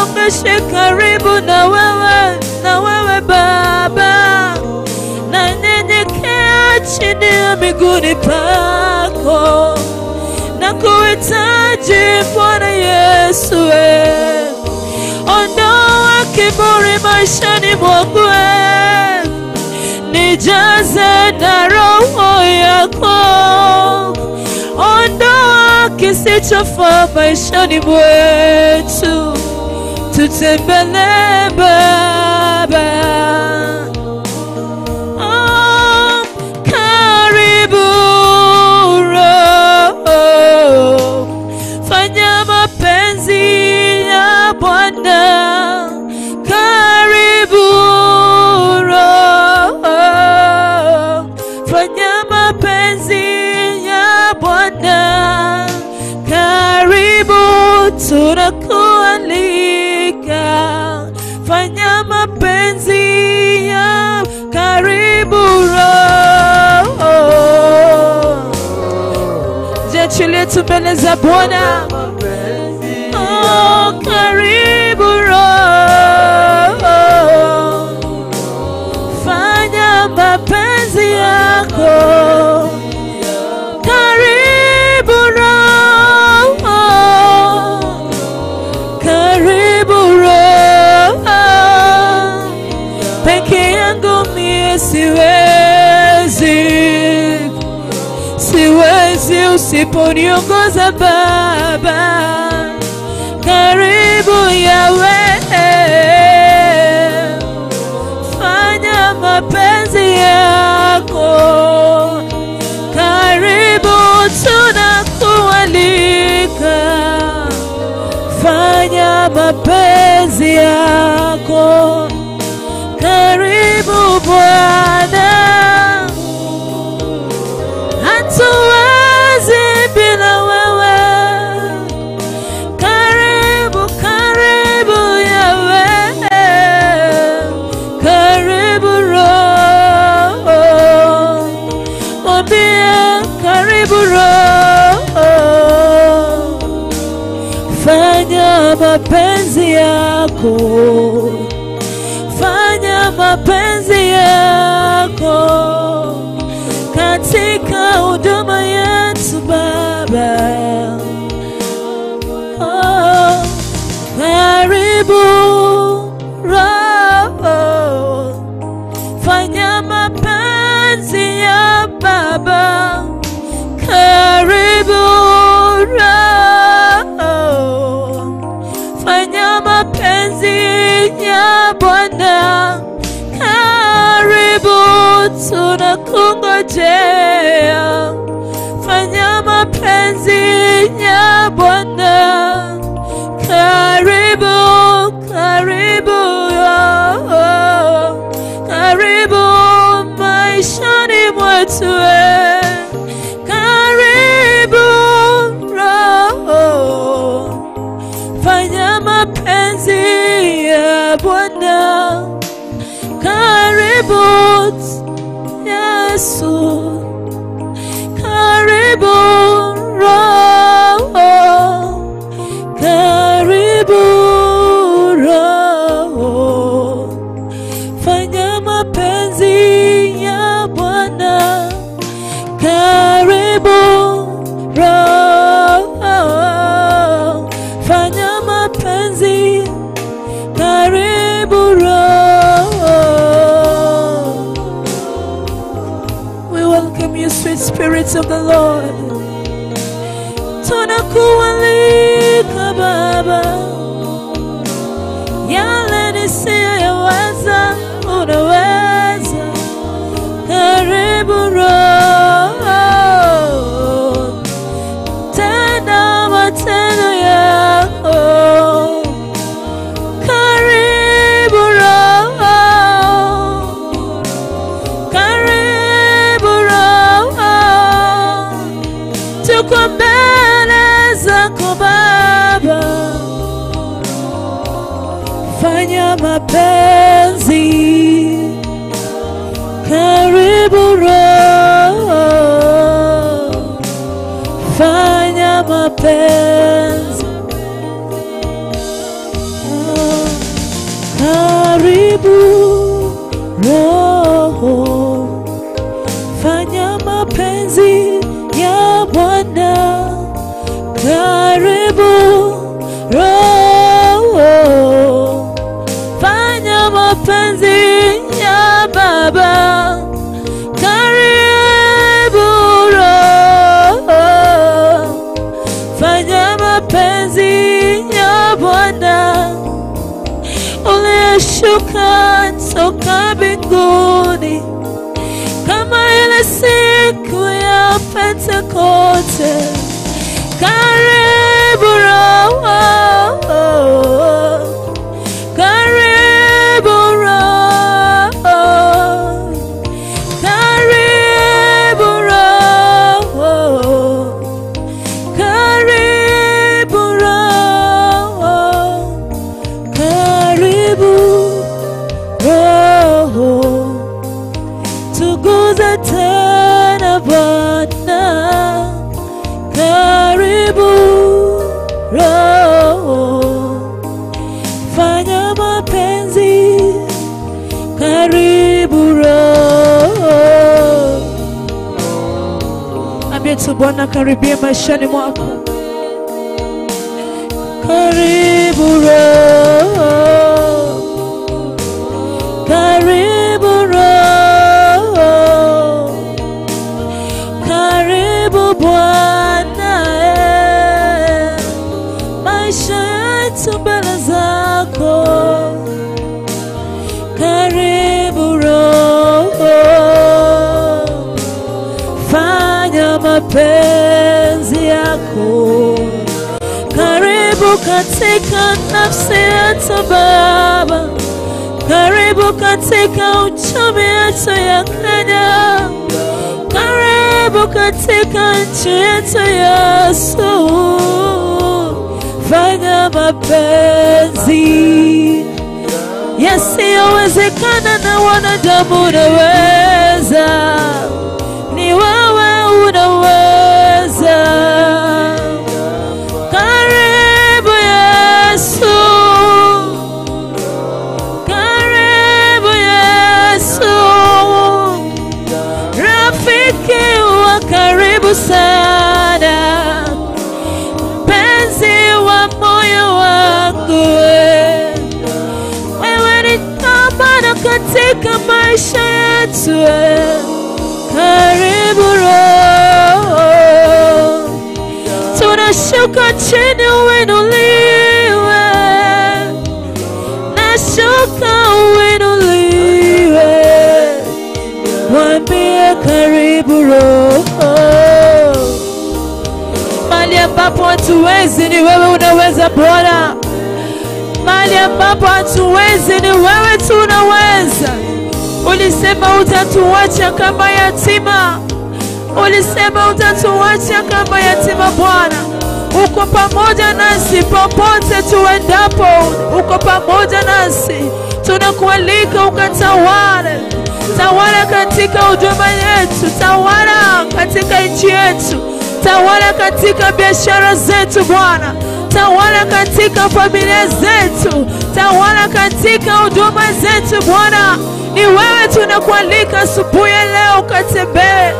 nisongeshe karibu na wewe, na wewe Baba, nanyenyekea chini ya miguuni pako. Na kuhitaji Bwana Yesu, ondoa kiburi maishani mwangu, nijaze na roho yako, ondoa kisichofaa maishani mwetu, tutembelee Baba. Oh, karibu fanya mapenzi ya. Jiachilie tu mbele za Bwana. Oh, karibu Roho, fanya mapenzi yako. Usiponiongoza Baba, karibu Yawe, mapenzi yako, mwetu, spirits of the Lord. Tunakualika Baba, yale nisiyoyaweza unaweza. Karibu fanya Pentekoste. Bwana, karibia maishani mwako, karibu Roho, karibu Roho, karibu Bwana, mapenzi yako, karibu katika nafsi yetu Baba. Karibu katika uchumi yetu ya Kenya, karibu katika nchi yetu Yesu, fanya mapenzi yasiyowezekana na wanadamu, unaweza, maisha yetu. Karibu Roho, tunashuka chini uinuliwe nashuka uinuliwe, mwambie karibu Roho. Mali ambapo hatuwezi ni wewe unaweza Bwana, mali ambapo hatuwezi ni wewe tu unaweza. Ulisema utatuacha kama yatima, ulisema utatuacha kama yatima Bwana. Uko pamoja nasi popote tuendapo, uko pamoja nasi. Tunakualika ukatawale, tawala katika huduma yetu, tawala katika nchi yetu, tawala katika biashara zetu Bwana, tawala katika familia zetu, tawala katika huduma zetu Bwana. Ni wewe tunakualika asubuhi ya leo, ukatembee?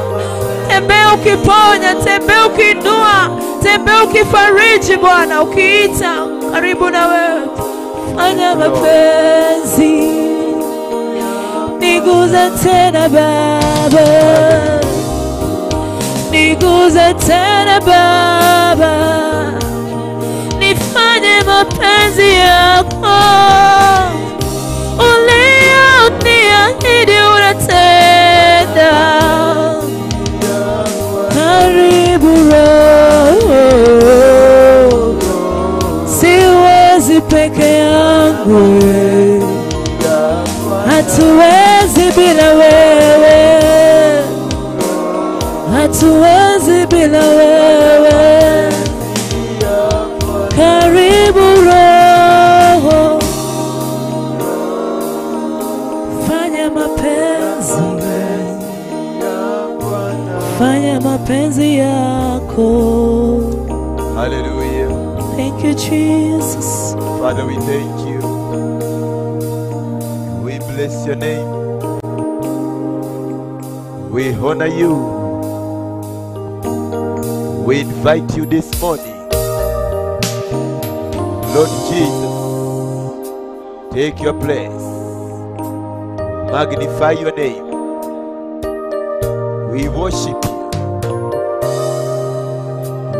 Tembee, ukiponya, tembee ukiinua, tembee ukifariji Bwana, ukiita karibu na wewe. Fanya mapenzi, niguze tena Baba, niguze tena Baba, nifanye mapenzi yako bila wewe, hatuwezi bila wewe. Karibu Roho, fanya mapenzi, fanya mapenzi yako. Hallelujah. Thank you, Jesus. Father, we thank you. We bless your name. We honor you. We invite you this morning. Lord Jesus, take your place. Magnify your name. We worship you.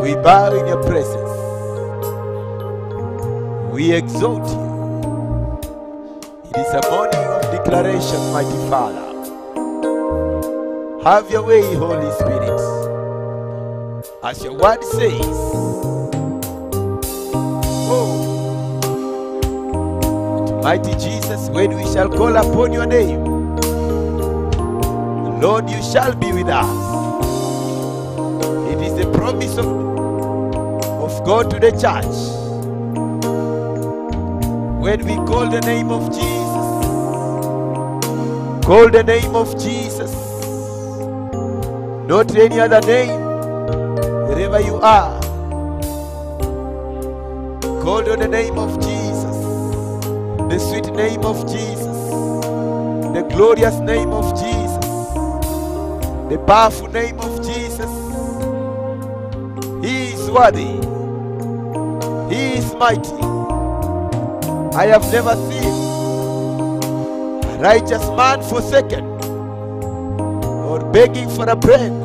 We bow in your presence. We exalt you. It is a morning of declaration, mighty Father. Have your way, Holy Spirit. As your word says, Oh, mighty Jesus, when we shall call upon your name, Lord, you shall be with us. It is the promise of, of God to the church when we call the name of Jesus, call the name of Jesus, not any other name, wherever you are. Call on the name of Jesus, the sweet name of Jesus, the glorious name of Jesus, the powerful name of Jesus. He is worthy, He is mighty. I have never seen a righteous man forsaken or begging for a bread.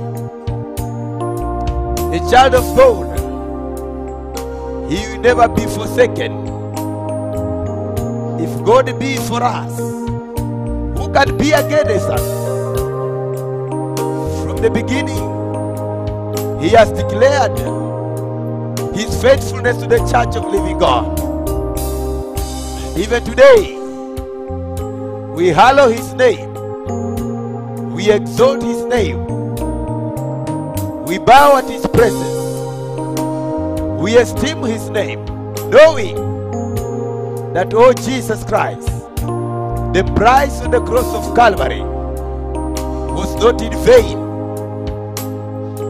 Child of God, he will never be forsaken. If God be for us, who can be against us? From the beginning, he has declared his faithfulness to the church of living God. Even today, we hallow his name. We exalt his name. We bow at his We esteem his name, knowing that, oh Jesus Christ, the price on the cross of Calvary was not in vain,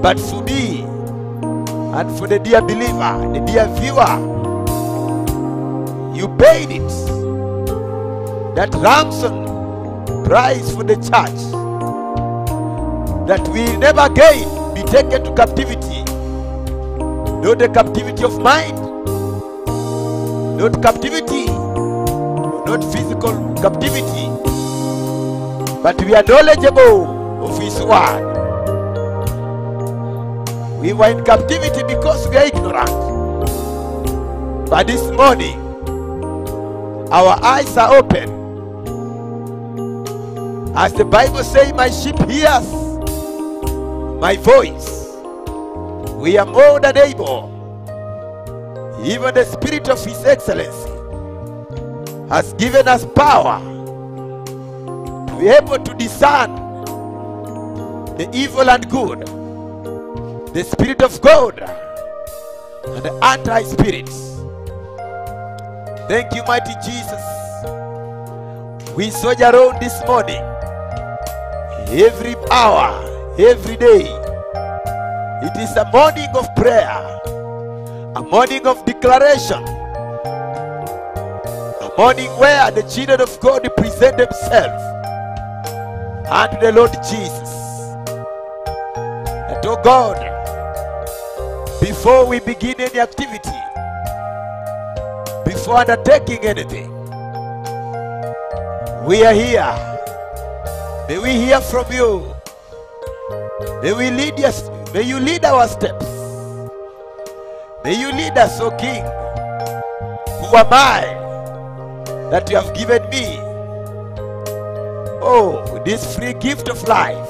but for me and for the dear believer, the dear viewer you paid it. That ransom price for the church. That we never again be taken to captivity. Not the captivity of mind, not captivity, not physical captivity, but we are knowledgeable of His word. We were in captivity because we are ignorant. But this morning, our eyes are open. As the Bible says, my sheep hears my voice. We are more than able. Even the Spirit of His Excellency has given us power to be able to discern the evil and good, the Spirit of God and the anti spirits. Thank you, mighty Jesus. We soldier around this morning, every hour, every day. It is a morning of prayer, a morning of declaration, a morning where the children of God present themselves unto the Lord Jesus. And oh God, before we begin any activity, before undertaking anything. We are here. May we hear from you. May we lead us. May you lead our steps. May you lead us, O King. Who am I that you have given me? Oh, this free gift of life.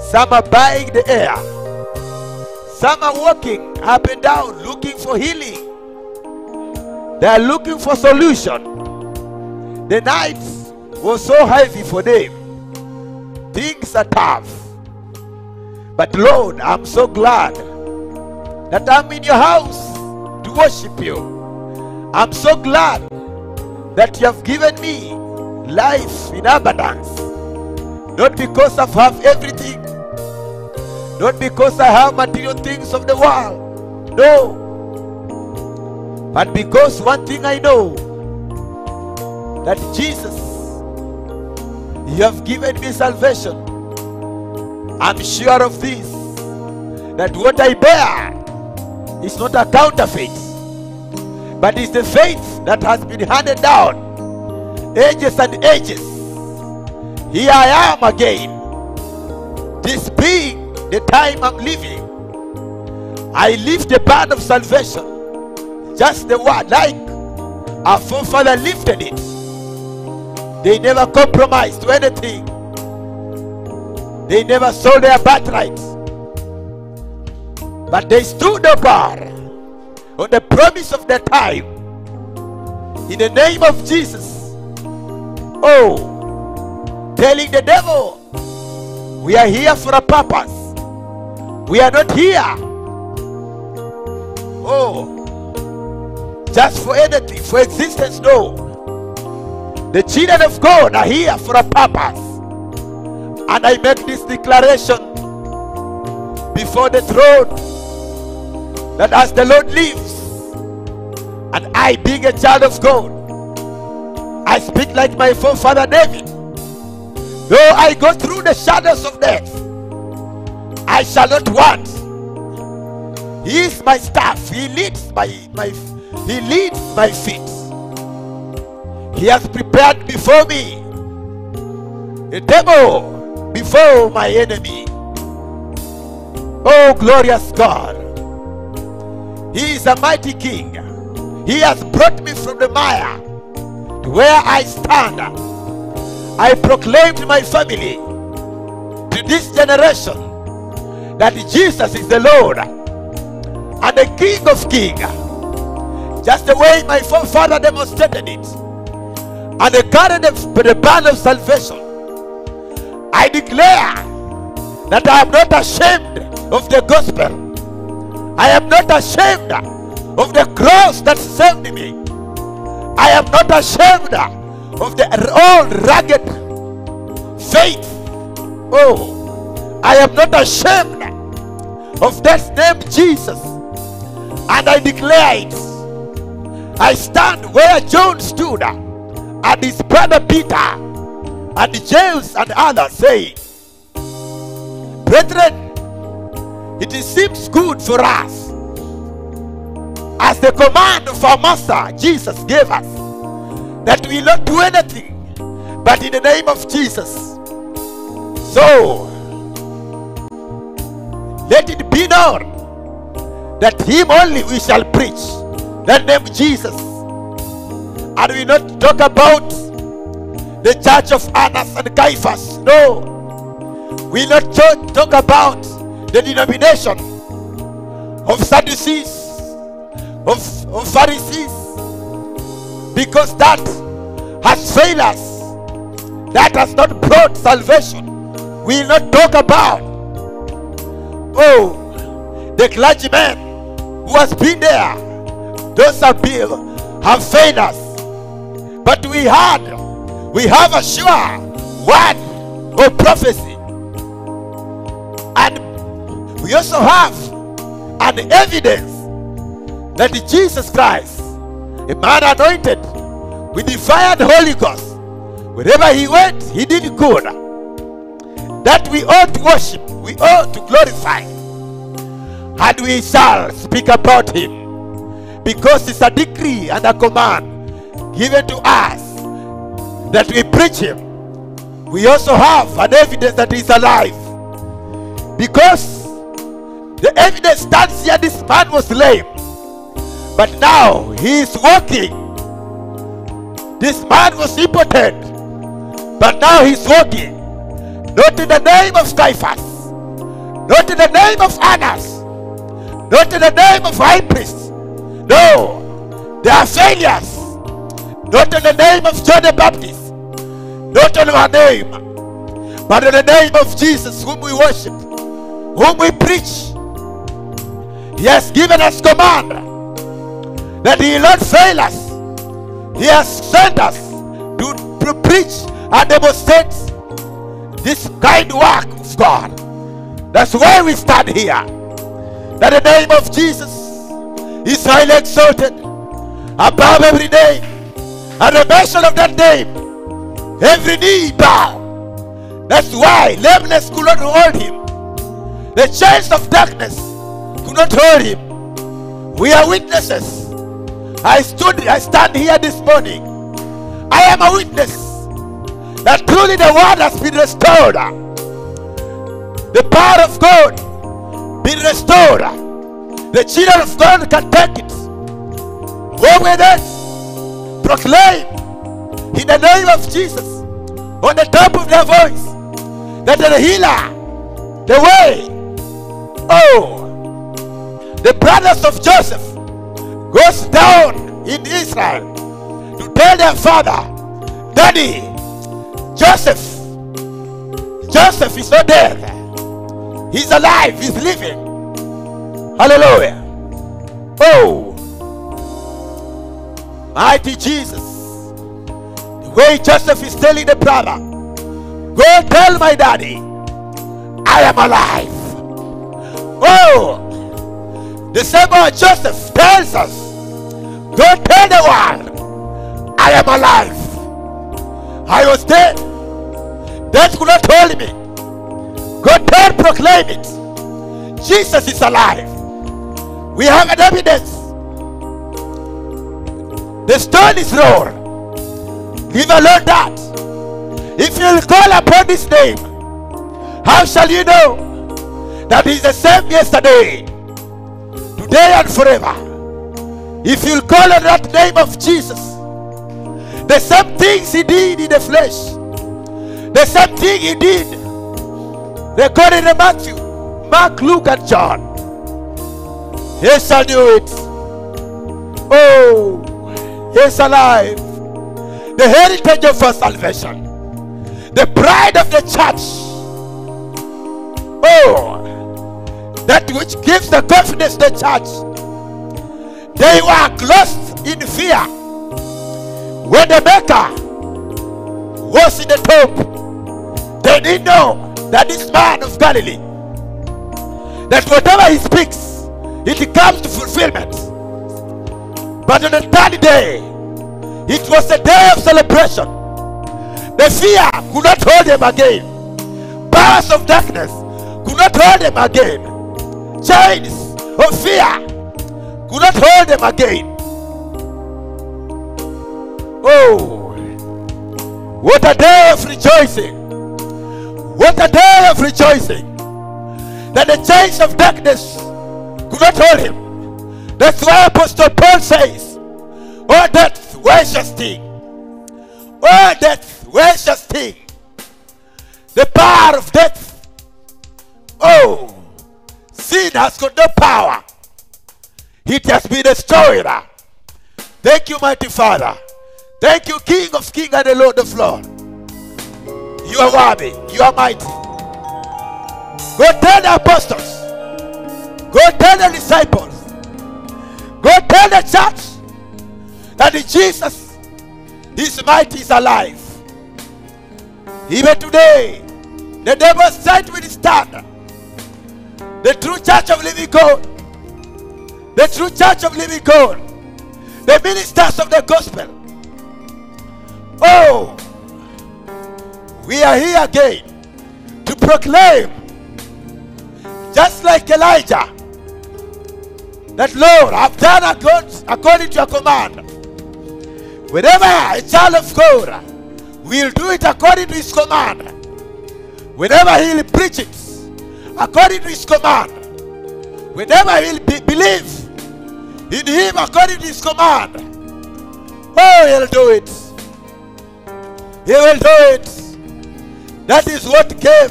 Some are buying the air. Some are walking up and down looking for healing. They are looking for solution. The night was so heavy for them. Things are tough. But Lord, I'm so glad that I'm in your house to worship you. I'm so glad that you have given me life in abundance. Not because I have everything, not because I have material things of the world, No. But because one thing I know that Jesus, you have given me salvation. I'm sure of this that what I bear is not a counterfeit, but is the faith that has been handed down ages and ages. Here I am again. This being the time I'm living, I lift the band of salvation. Just the word, like our forefather lifted it. They never compromised to anything. They never sold their birthright. But they stood upon on the promise of the time. In the name of Jesus. Oh, telling the devil, we are here for a purpose. We are not here. Oh, just for anything, for existence. No. The children of God are here for a purpose. And I make this declaration before the throne that as the Lord lives, and I, being a child of God, I speak like my forefather David. Though I go through the shadows of death, I shall not want. He is my staff. He leads my, my he leads my feet. He has prepared before me a table before my enemy. Oh, glorious God. He is a mighty king. He has brought me from the mire to where I stand. I proclaimed to my family to this generation that Jesus is the Lord and the King of Kings. Just the way my forefather demonstrated it. And they carried the, the band of salvation. I declare that I am not ashamed of the gospel. I am not ashamed of the cross that saved me. I am not ashamed of the old rugged faith. Oh, I am not ashamed of that name Jesus. And I declare it. I stand where John stood and his brother Peter and James and others say, Brethren, it seems good for us as the command of our master Jesus gave us that we not do anything but in the name of Jesus. So let it be known that him only we shall preach, that name Jesus. And we not talk about the church of Annas and Caiaphas. No. We not talk, about the denomination of Sadducees, of, of Pharisees, because that has failed us. That has not brought salvation. We will not talk about. Oh, the clergyman who has been there, those been, have failed us. But we had, we have a sure word of prophecy. And we also have an evidence that Jesus Christ, a man anointed with the fire and Holy Ghost, wherever he went, he did good. That we ought to worship, we ought to glorify, and we shall speak about him because it's a decree and a command given to us that we preach him. We also have an evidence that he's alive because the evidence stands here this man was lame, but now he is walking. This man was impotent, but now he's walking. Not in the name of Caiaphas, not in the name of Annas, not in the name of high priests. No, they are failures. Not in the name of John the Baptist, not in our name, but in the name of Jesus, whom we worship, whom we preach. He has given us command that He will not fail us. He has sent us to, preach and demonstrate this kind work of God. That's why we stand here. That the name of Jesus is highly exalted above every name. At the mention of that name, every knee bow. That's why lameness could not hold him. The chains of darkness could not hold him. We are witnesses. I stood, I stand here this morning. I am a witness that truly the word has been restored. The power of God been restored. The children of God can take it. Go with it. Proclaim in the name of Jesus on the top of their voice that the healer, the way, oh, the brothers of Joseph goes down in Israel to tell their father, Daddy, Joseph, Joseph is not dead. He's alive, he's living. Hallelujah. Oh, mighty Jesus. The way Joseph is telling the brother, Go tell my daddy, I am alive. Oh, the same word Joseph tells us, Go tell the world, I am alive. I was dead. Death could not hold me. Go tell, proclaim it. Jesus is alive. We have an evidence. The stone is rolled. Leave alone that. If you call upon his name, how shall you know that he is the same yesterday, today, and forever? If you call on that name of Jesus, the same things he did in the flesh, the same thing he did, recorded in Matthew, Mark, Luke, and John, he shall do it. Oh, is alive. The heritage of our salvation the pride of the church. Oh, that which gives the confidence to the church. They were clothed in fear when the Maker was in the tomb. They didn't know that this man of Galilee, that whatever he speaks, it comes to fulfillment. But on the third day, it was a day of celebration. The fear could not hold them again. Powers of darkness could not hold them again. Chains of fear could not hold them again. Oh, what a day of rejoicing! What a day of rejoicing! That the chains of darkness could not hold him. That's why Apostle Paul says, Oh, death, where's your sting? Oh, death, where's your sting? The power of death. Oh, sin has got no power. It has been destroyed. Thank you, mighty Father. Thank you, King of Kings and the Lord of Lords. You are worthy. You are mighty. Go tell the apostles. Go tell the disciples. Go tell the church that Jesus is mighty, is alive. Even today, the devil's sight will stand. The true church of living God. The true church of living God. The ministers of the gospel. Oh, we are here again to proclaim, just like Elijah, that Lord, I've done according to your command. Whenever a child of God will do it according to his command, whenever he'll preach it according to his command, whenever he'll be- believe in him according to his command, oh, he'll do it. He will do it. That is what gave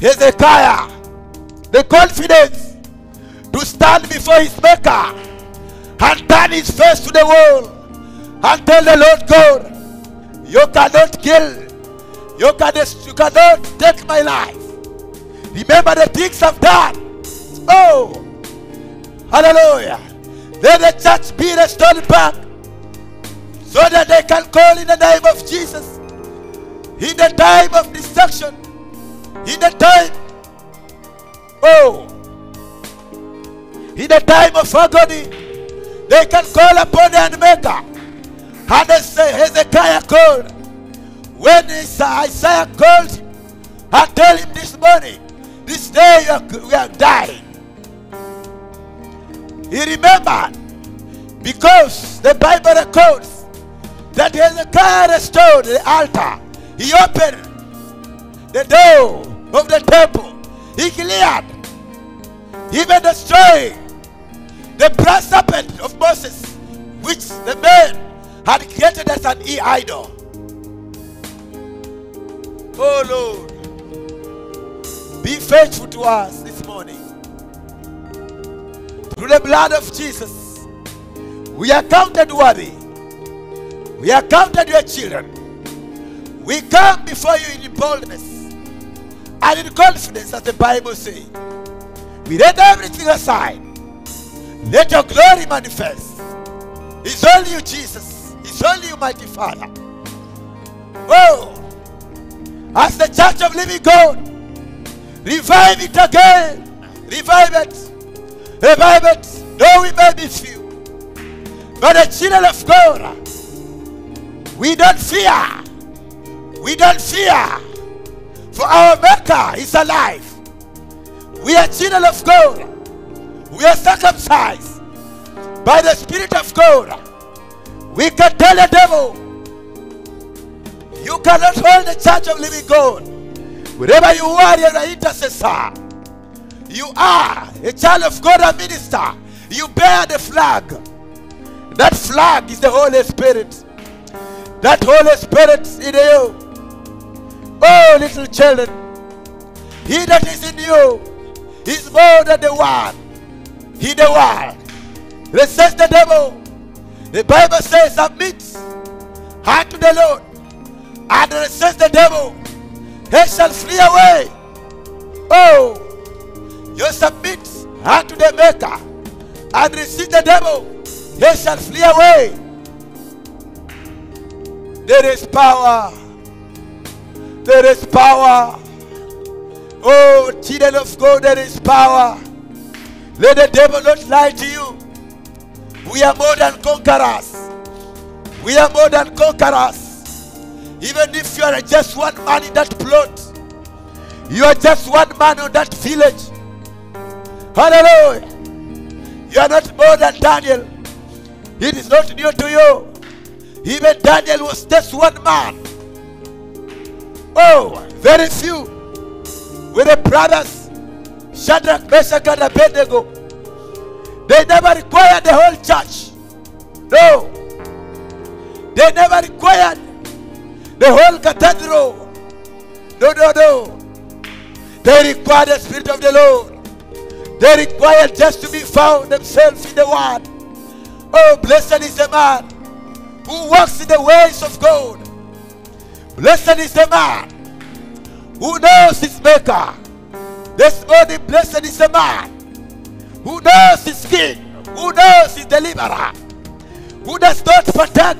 Hezekiah the confidence to stand before his maker and turn his face to the wall and tell the Lord God, you cannot kill, you cannot, you cannot take my life. Remember the things I've done. Oh, hallelujah. Let the church be restored back so that they can call in the name of Jesus in the time of destruction, in the time, oh, in the time of agony, They can call upon the Maker. And they say, Hezekiah called, when Isaiah called and tell him this morning, this day you are, we are dying. He remembered because the Bible records that Hezekiah restored the altar. He opened the door of the temple. He cleared, even destroying the brass serpent of Moses, which the man had created as an e idol. Oh Lord, be faithful to us this morning. Through the blood of Jesus, we are counted worthy. We are counted your children. We come before you in boldness and in confidence, as the Bible says. We let everything aside. Let your glory manifest. It's only you, Jesus. It's only you, mighty Father. Oh, as the church of living God, revive it again. Revive it. Revive it. Though we may be few. But the children of God, we don't fear. We don't fear. For our Maker is alive. We are children of God. We are circumcised by the Spirit of God. We can tell the devil, you cannot hold the church of living God. Wherever you are, you're an intercessor. You are a child of God, a minister. You bear the flag. That flag is the Holy Spirit. That Holy Spirit is in you. Oh, little children, he that is in you is more than the one. He the one. Resist the devil. The Bible says, submit unto the Lord and resist the devil. He shall flee away. Oh, you submit unto the Maker and resist the devil. He shall flee away. There is power. There is power. Oh, children of God, there is power. Let the devil not lie to you. We are more than conquerors. We are more than conquerors. Even if you are just one man in that plot, you are just one man in that village. Hallelujah. You are not more than Daniel. It is not new to you. Even Daniel was just one man. Oh, very few with the brothers Shadrach, Meshach, and Abednego. They never required the whole church. No. They never required the whole cathedral. No, no, no. They required the Spirit of the Lord. They required just to be found themselves in the Word. Oh, blessed is the man who walks in the ways of God. Blessed is the man who knows his maker. This morning, blessed is the man who knows his king, who knows his deliverer, who does not partake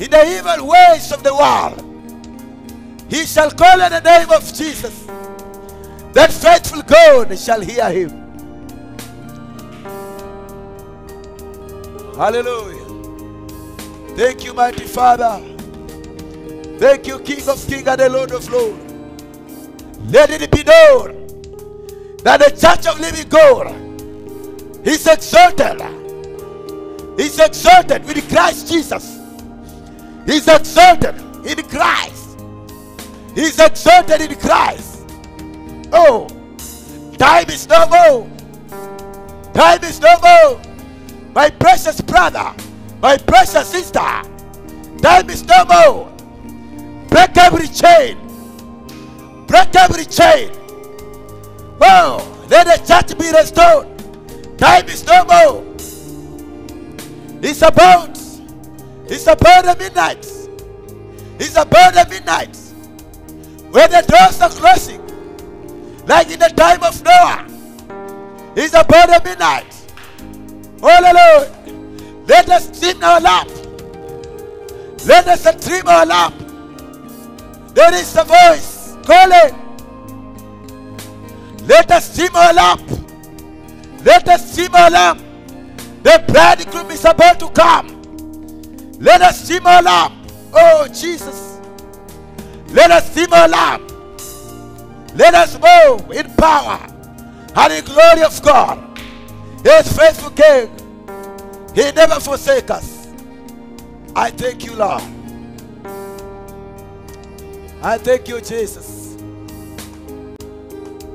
in the evil ways of the world. He shall call on the name of Jesus. That faithful God shall hear him. Hallelujah. Thank you, mighty Father. Thank you, King of Kings and the Lord of Lords. Let it be known that the church of living God is exalted. Is exalted with Christ Jesus. Is exalted in Christ. Is exalted in Christ. Oh, time is no more. Time is no more. My precious brother, my precious sister, time is no more. Break every chain. Break every chain. Oh, let the church be restored. Time is no more. It's about, it's about the midnight. It's about the midnight. When the doors are closing, like in the time of Noah. It's about the midnight. Oh Lord, let us trim our lamp. Let us trim our lamp. There is a voice calling. Let us our lamp. Let us our lamp. The bridegroom is about to come. Let us our lamp. Oh, Jesus. Let us our lamp. Let us move in power and in glory of God. He is faithful King. He never forsake us. I thank you, Lord. I thank you, Jesus.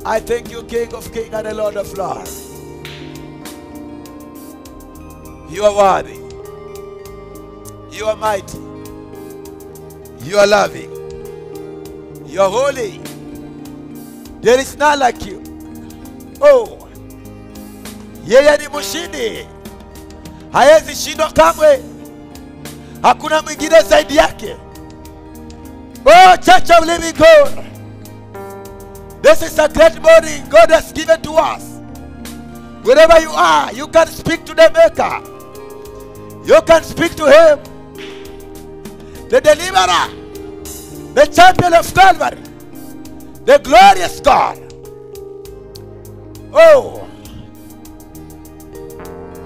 I thank you, King of Kings and the Lord of Lords. You are worthy. You are mighty. You are loving. You are holy. There is none like you. Oh, yeye ni mshindi, hayezi shindwa kamwe. Hakuna mwingine zaidi yake. Oh, Church of Living God, this is a great morning God has given to us. Wherever you are, you can speak to the Maker. You can speak to Him, the Deliverer, the Champion of Calvary, the glorious God. Oh,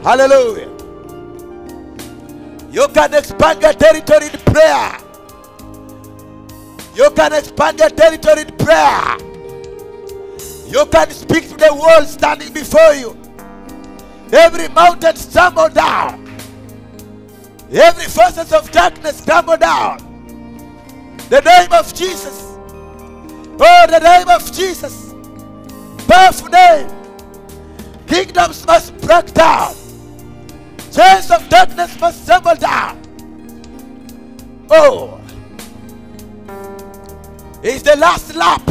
hallelujah. You can expand your territory in prayer. You can expand your territory in prayer. You can speak to the world standing before you. Every mountain stumble down. Every forces of darkness crumble down. The name of Jesus. Oh, the name of Jesus. Powerful name. Kingdoms must break down. Chains of darkness must tumble down. Oh, it's the last lap.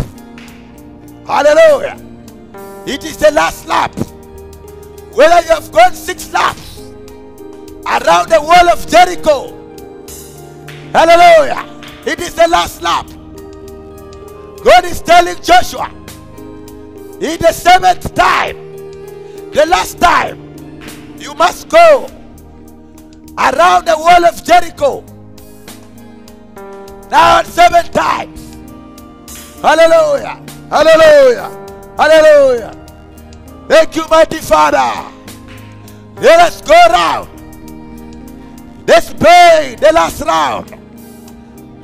Hallelujah. It is the last lap. Whether you have gone six laps around the wall of Jericho. Hallelujah. It is the last lap. God is telling Joshua in the seventh time, the last time, you must go around the wall of Jericho. Now seven times. Hallelujah. Hallelujah. Hallelujah. Thank you, mighty Father. Let us go round. Let's play the last round.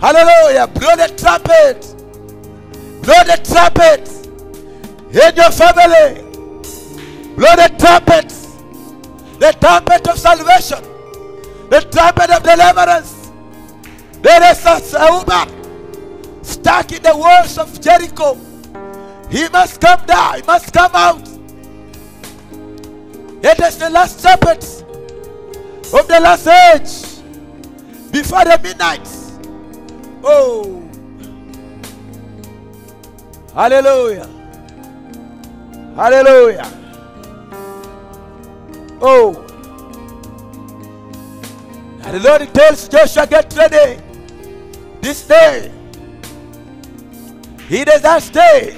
Hallelujah. Blow the trumpet. Blow the trumpet in your family. Blow the trumpet. The trumpet of salvation. The trumpet of deliverance. There is a woman stuck in the walls of Jericho. He must come down. He must come out. It is the last trumpet of the last age before the midnight. Oh, hallelujah, hallelujah. Oh, and the Lord tells Joshua, get ready this day. He does not stay.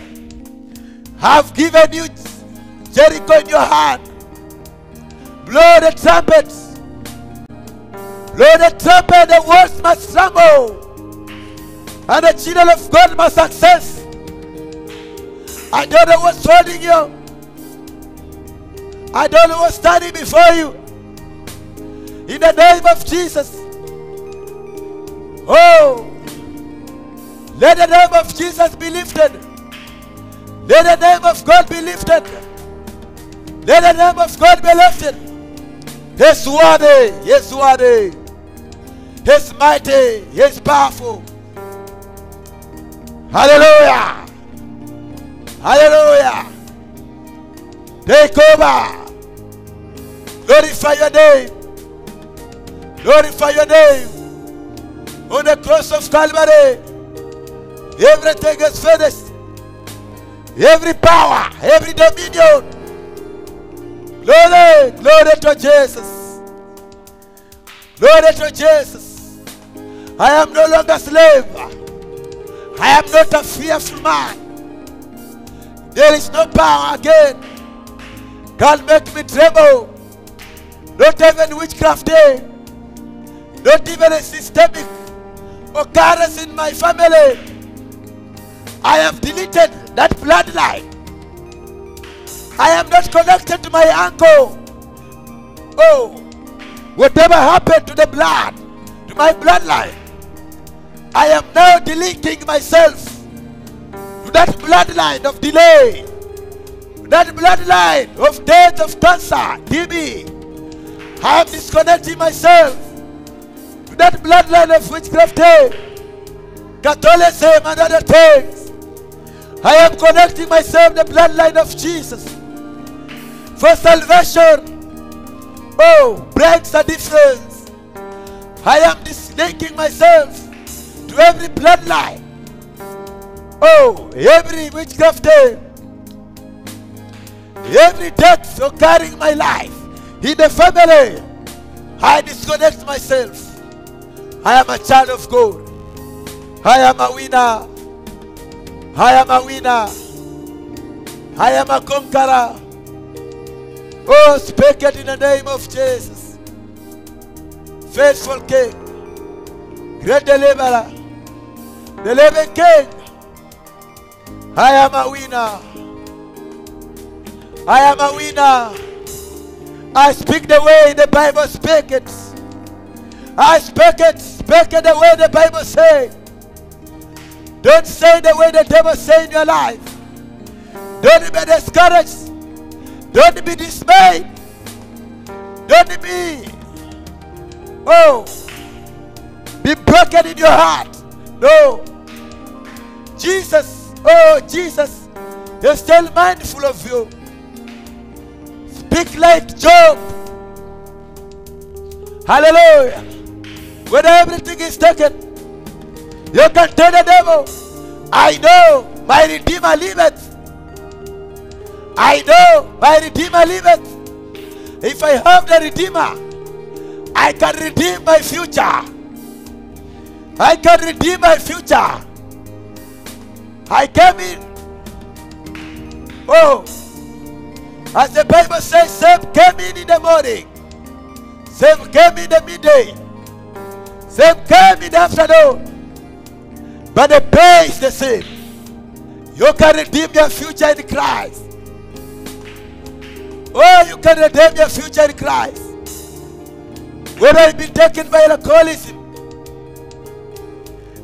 Have given you Jericho in your hand. Blow the trumpets. Blow the trumpet, the words must tremble. And the children of God must access. I don't know what's holding you. I don't know what's standing before you. In the name of Jesus. Oh, let the name of Jesus be lifted. Let the name of God be lifted. Let the name of God be lifted. He's worthy. He's worthy. He's mighty. He's powerful. Hallelujah. Hallelujah. Take over. Glorify your name. Glorify your name. On the cross of Calvary, everything is finished. Every power, every dominion. Glory, glory to Jesus. Glory to Jesus. I am no longer a slave. I am not a fearful man. There is no power again. God make me tremble. Not even witchcraft. eh? Not even a systemic occurrence in my family. I have deleted that bloodline. I am not connected to my uncle. Oh, whatever happened to the blood, to my bloodline, I am now deleting myself to that bloodline of delay, that bloodline of death, of cancer, TB. I am disconnecting myself to that bloodline of witchcraft, Catholicism, and other things. I am connecting myself the bloodline of Jesus for salvation. Oh, breaks the difference. I am dislinking myself to every bloodline. Oh, every witchcraft, day, every death occurring in my life, in the family, I disconnect myself. I am a child of God. I am a winner. I am a winner. I am a conqueror. Oh, speak it in the name of Jesus. Faithful King, great deliverer, the living King. I am a winner. I am a winner. I speak the way the Bible speaks it. I speak it, speak it the way the Bible say. Don't say the way the devil say in your life. Don't be discouraged. Don't be dismayed. Don't be, oh, be broken in your heart. No. Jesus, oh, Jesus is still mindful of you. Speak like Job. Hallelujah. When everything is taken, you can tell the devil, I know my Redeemer liveth. I know my Redeemer liveth. If I have the Redeemer, I can redeem my future. I can redeem my future. I came in. Oh, as the Bible says, same came in in the morning, same came in the midday, same came in the afternoon. But the pay is the same. You can redeem your future in Christ. Oh, you can redeem your future in Christ. Whether it be taken by alcoholism,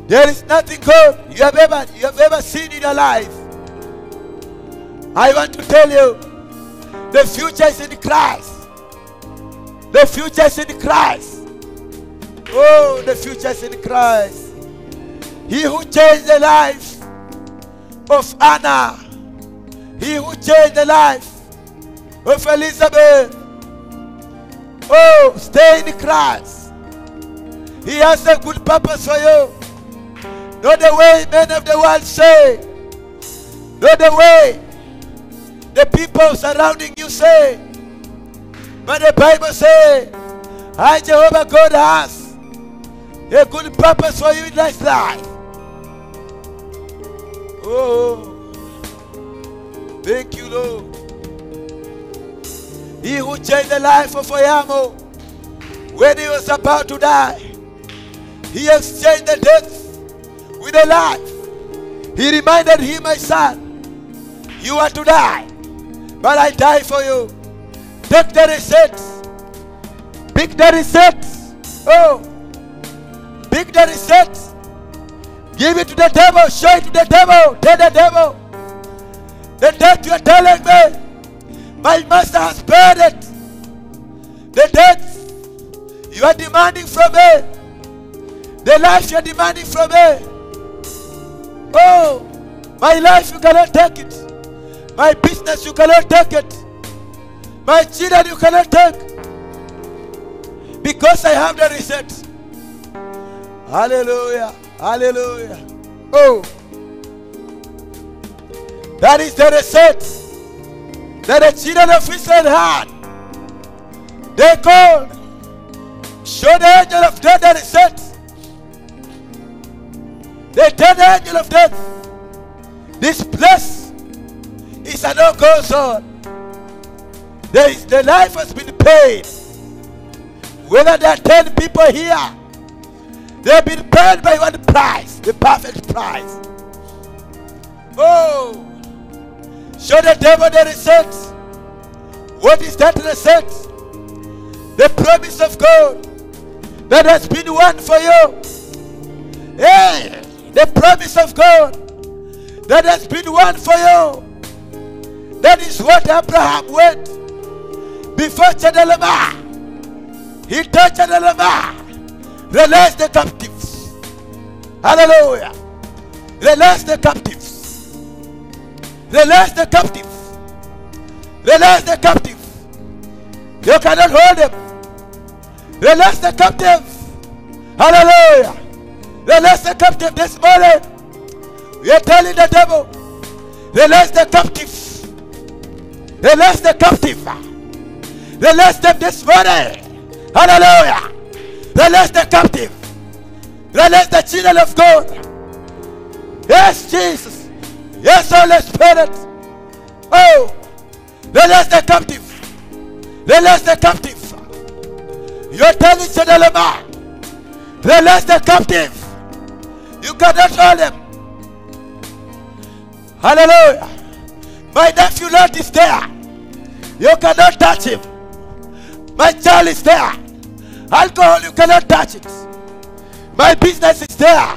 there is nothing good you have ever you have ever seen in your life. I want to tell you, the future is in Christ. The future is in Christ. Oh, the future is in Christ. He who changed the life of Anna, he who changed the life of Elizabeth. Oh, stay in Christ. He has a good purpose for you. Not the way men of the world say. Not the way the people surrounding you say. But the Bible says, I, Jehovah God, has a good purpose for you in this life. Oh, thank you, Lord. He who changed the life of Oyamo when he was about to die, he exchanged the death with a life. He reminded him, my son, you are to die, but I die for you. Take the receipts. Pick the receipts. Oh, pick the receipts. Give it to the devil. Show it to the devil. Tell the devil. The death you are telling me, my master has paid it. The death you are demanding from me, the life you are demanding from me. Oh, my life you cannot take it. My business you cannot take it. My children you cannot take. Because I have the reset. Hallelujah. Hallelujah. Oh. That is the reset that the children of Israel had. They called. Show the angel of death the reset. They tell the angel of death. This place is a no-go zone. There is, the life has been paid. Whether there are 10 people here, they have been paid by one price, the perfect price. Oh, show the devil the receipt. What is that receipt? The promise of God that has been won for you. Hey, the promise of God that has been won for you. That is what Abraham went before Chedorlaomer. He touched Chedorlaomer, released the captives. Hallelujah. Release the captives. Release the captive. Release the captive. You cannot hold them. Release the captive. Hallelujah. Release the captive this morning. We are telling the devil, release the captive. Release the captive. Release them this morning. Hallelujah. Release the captive. Release the children of God. Yes, Jesus. Yes, Holy Spirit. Oh, release the captive. Release the captive. You're telling Chedorlaomer, release the captive. You cannot hold them. Hallelujah. My nephew Lord is there. You cannot touch him. My child is there. Alcohol, you cannot touch it. My business is there.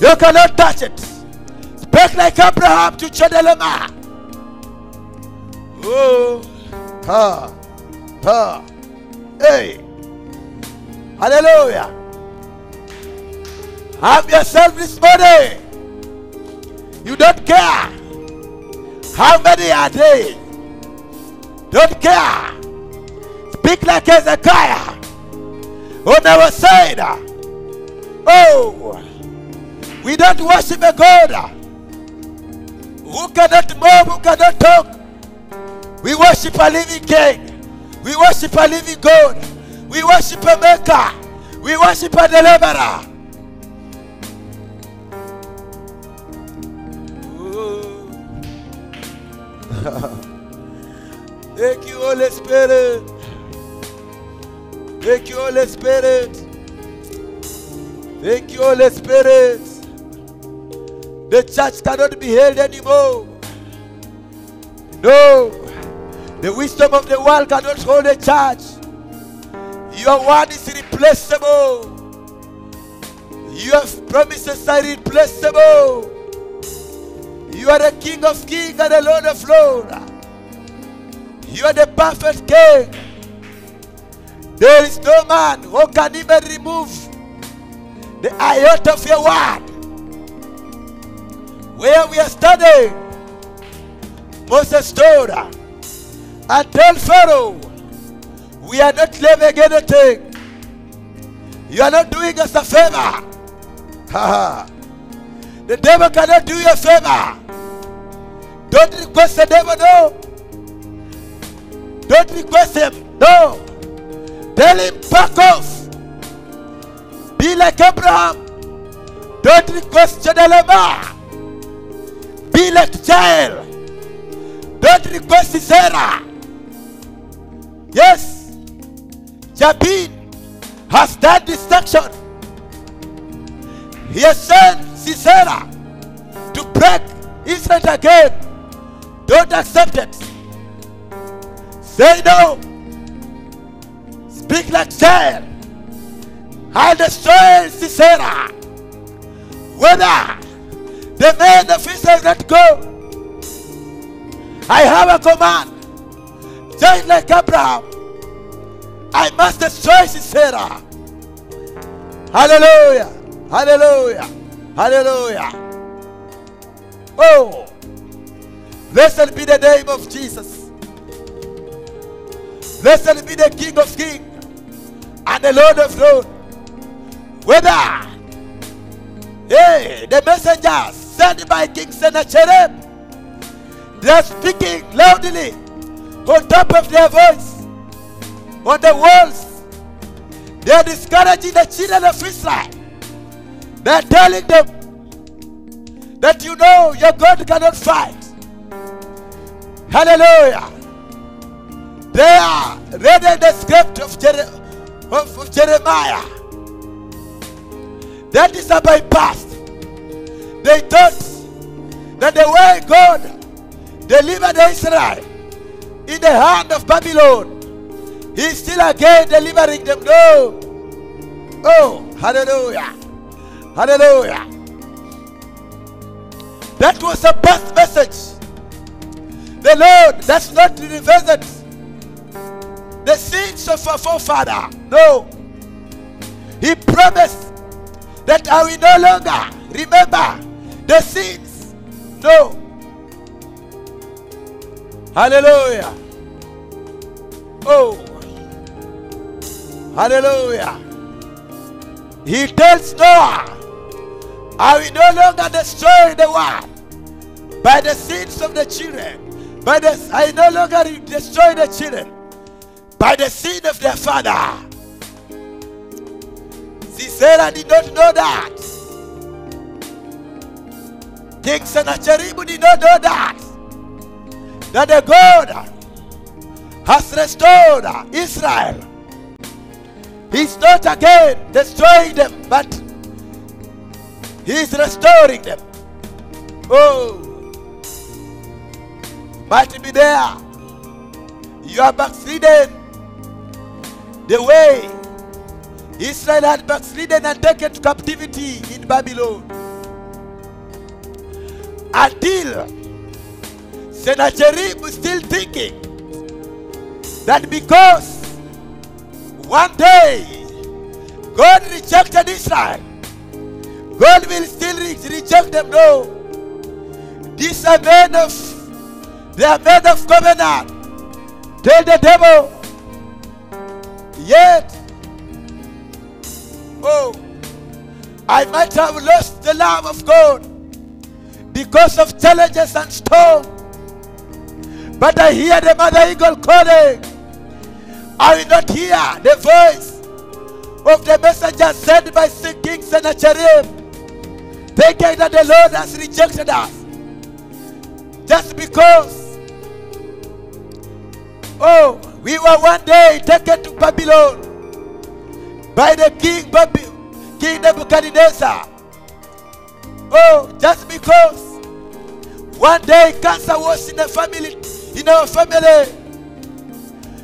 You cannot touch it. Speak like Abraham to Chedorlaomer. Oh, ha, ha, hey, hallelujah. Have yourself this morning. You don't care how many are they. Don't care. Speak like Hezekiah, who never said, uh, Oh, we don't worship a God uh, who cannot move, who cannot talk. We worship a living King. We worship a living God. We worship a Maker. We worship a Deliverer. Thank you, Holy Spirit. Thank you, Holy Spirit. Thank you, Holy Spirit. The church cannot be held anymore. No. The wisdom of the world cannot hold a church. Your word is irreplaceable. Your promises are irreplaceable. You are the King of kings and the Lord of lords. You are the perfect King. There is no man who can even remove the iota of your word. Where we are studying, Moses her, and tell Pharaoh, we are not leaving anything. You are not doing us a favor. The devil cannot do you a favor. Don't request the devil, no. Don't request him, no. Tell him, back off. Be like Abraham. Don't request Chedorlaomer. Be like Jael. Don't request Sarah. Yes, Jabin has done destruction. He has sent Sisera to break Israel again. Don't accept it. Say no. Speak like Jael. I destroy Sisera. Whether the men of Israel let go, I have a command. Just like Abraham, I must destroy Sisera. Hallelujah. Hallelujah. Hallelujah. Oh, blessed be the name of Jesus. Blessed be the King of Kings and the Lord of Lords. Whether, hey, the messengers sent by King Sennacherib, they are speaking loudly on top of their voice on the walls. They are discouraging the children of Israel. They are telling them that you know your God cannot fight. Hallelujah. They are reading the script of, Jere- of, Jeremiah. That is a bypass. They thought that the way God delivered Israel in the hand of Babylon, He's still again delivering them. No. Oh, hallelujah. Hallelujah. That was a past message. The Lord does not revisit the sins of our forefather. No. He promised that I will no longer remember the sins. No. Hallelujah. Oh. Hallelujah. He tells Noah, I will no longer destroy the world by the sins of the children. By the, I no longer destroy the children by the sin of their father. Sisera did not know that. King Sennacherib did not know that. That the God has restored Israel. He's not again destroying them, but He's restoring them. Oh, might be there. You are backslidden the way Israel had backslidden and taken to captivity in Babylon. Until Sennacherib was still thinking that because one day God rejected Israel, God will still re- reject them. No. These are men of, they are men of covenant. Tell the devil, yet, oh, I might have lost the love of God because of challenges and storm. But I hear the mother eagle calling. I will not hear the voice of the messenger sent by King Sennacherib, thinking that the Lord has rejected us. Just because, oh, we were one day taken to Babylon by the king, Babi- King Nebuchadnezzar. Oh, just because one day cancer was in the family, in our family,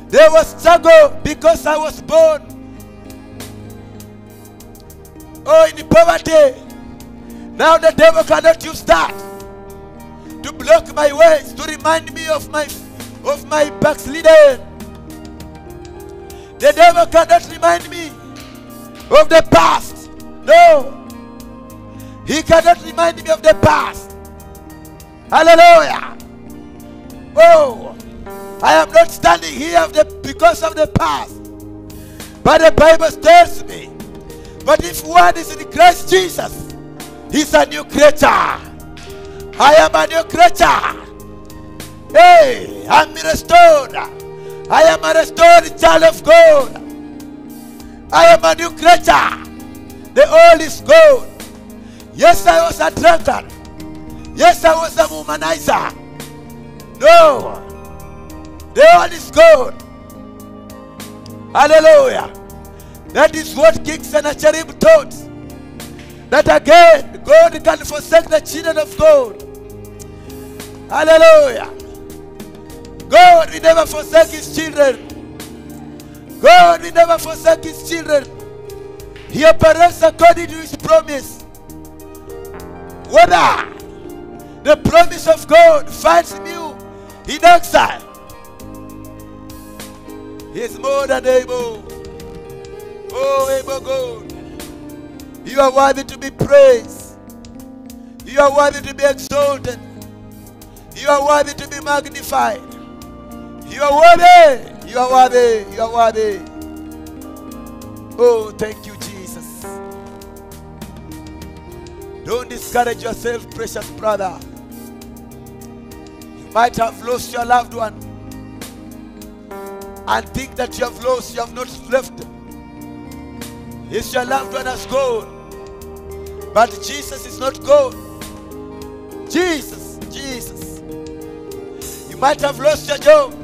there was struggle because I was born. Oh, in poverty. Now the devil cannot use that to block my ways, to remind me of my of my backsliding. The devil cannot remind me of the past. No. He cannot remind me of the past. Hallelujah. Oh, I am not standing here of the, because of the past. But the Bible tells me, but if one is in Christ Jesus, he's a new creature. I am a new creature. Hey, I'm restored. I am a restored child of God. I am a new creature. The old is gone. Yes, I was a drunkard. Yes, I was a womanizer. No, the old is gone. Hallelujah. That is what King Sennacherib taught. That again, God can forsake the children of God. Hallelujah. God will never forsake his children. God will never forsake his children. He operates according to his promise. Whether the promise of God finds you in exile, he is more than able. Oh, able God. You are worthy to be praised. You are worthy to be exalted. You are worthy to be magnified. You are worthy. You are worthy. You are worthy. Oh, thank you, Jesus. Don't discourage yourself, precious brother. You might have lost your loved one and think that you have lost, you have not left. Yes, your loved one has gone. But Jesus is not gone. Jesus, Jesus. You might have lost your job.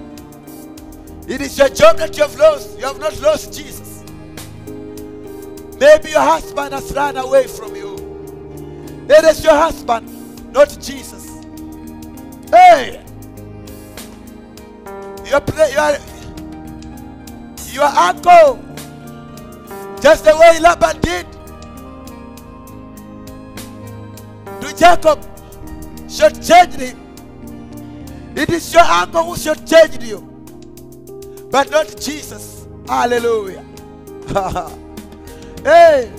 It is your job that you have lost. You have not lost Jesus. Maybe your husband has run away from you. It is your husband, not Jesus. Hey! You are, pray, your uncle, just the way Laban did to Jacob, should change him. It is your uncle who should change you, but not Jesus. Hallelujah. hey,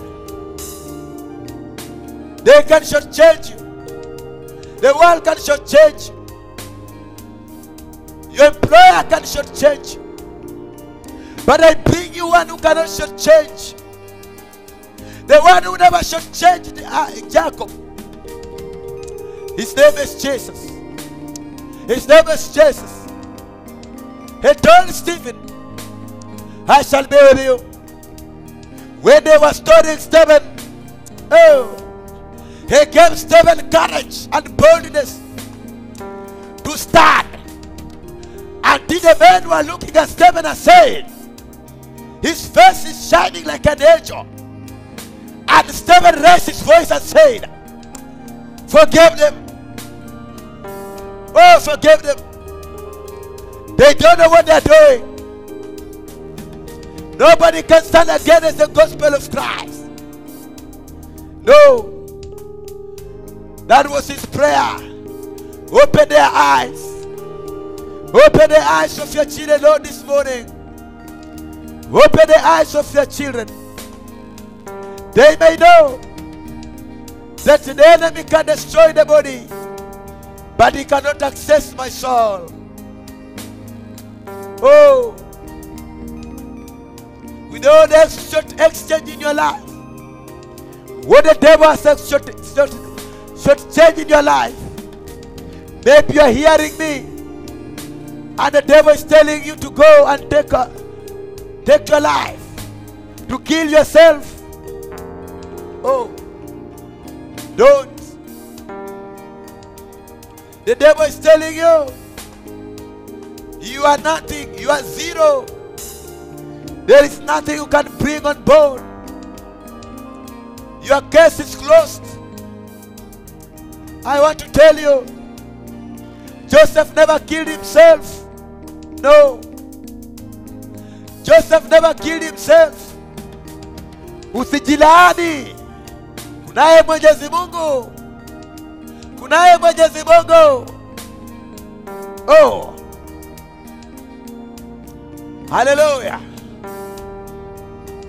they can should change you. The world can should change you. Your employer can should change you. But I bring you one who cannot should change. The one who never should change uh, Jacob. His name is Jesus. His name is Jesus. He told Stephen, I shall be with you. When they were stoning Stephen, oh, he gave Stephen courage and boldness to stand. Until the men were looking at Stephen and saying, His face is shining like an angel. And Stephen raised his voice and said, Forgive them. Oh, forgive them. They don't know what they're doing. Nobody can stand against the gospel of Christ. No. That was his prayer. Open their eyes. Open the eyes of your children, Lord, this morning. Open the eyes of your children. They may know that the enemy can destroy the body, but he cannot access my soul. Oh, with all the short exchange in your life, what the devil has short, short, short change in your life, maybe you are hearing me, and the devil is telling you to go and take a, take your life, to kill yourself. Oh, don't. The devil is telling you, you are nothing, you are zero. There is nothing you can bring on board. Your case is closed. I want to tell you, Joseph never killed himself. No. Joseph never killed himself. Kunaye Mwenyezi Mungu. Kunaye Mwenyezi Mungu. Oh. Hallelujah.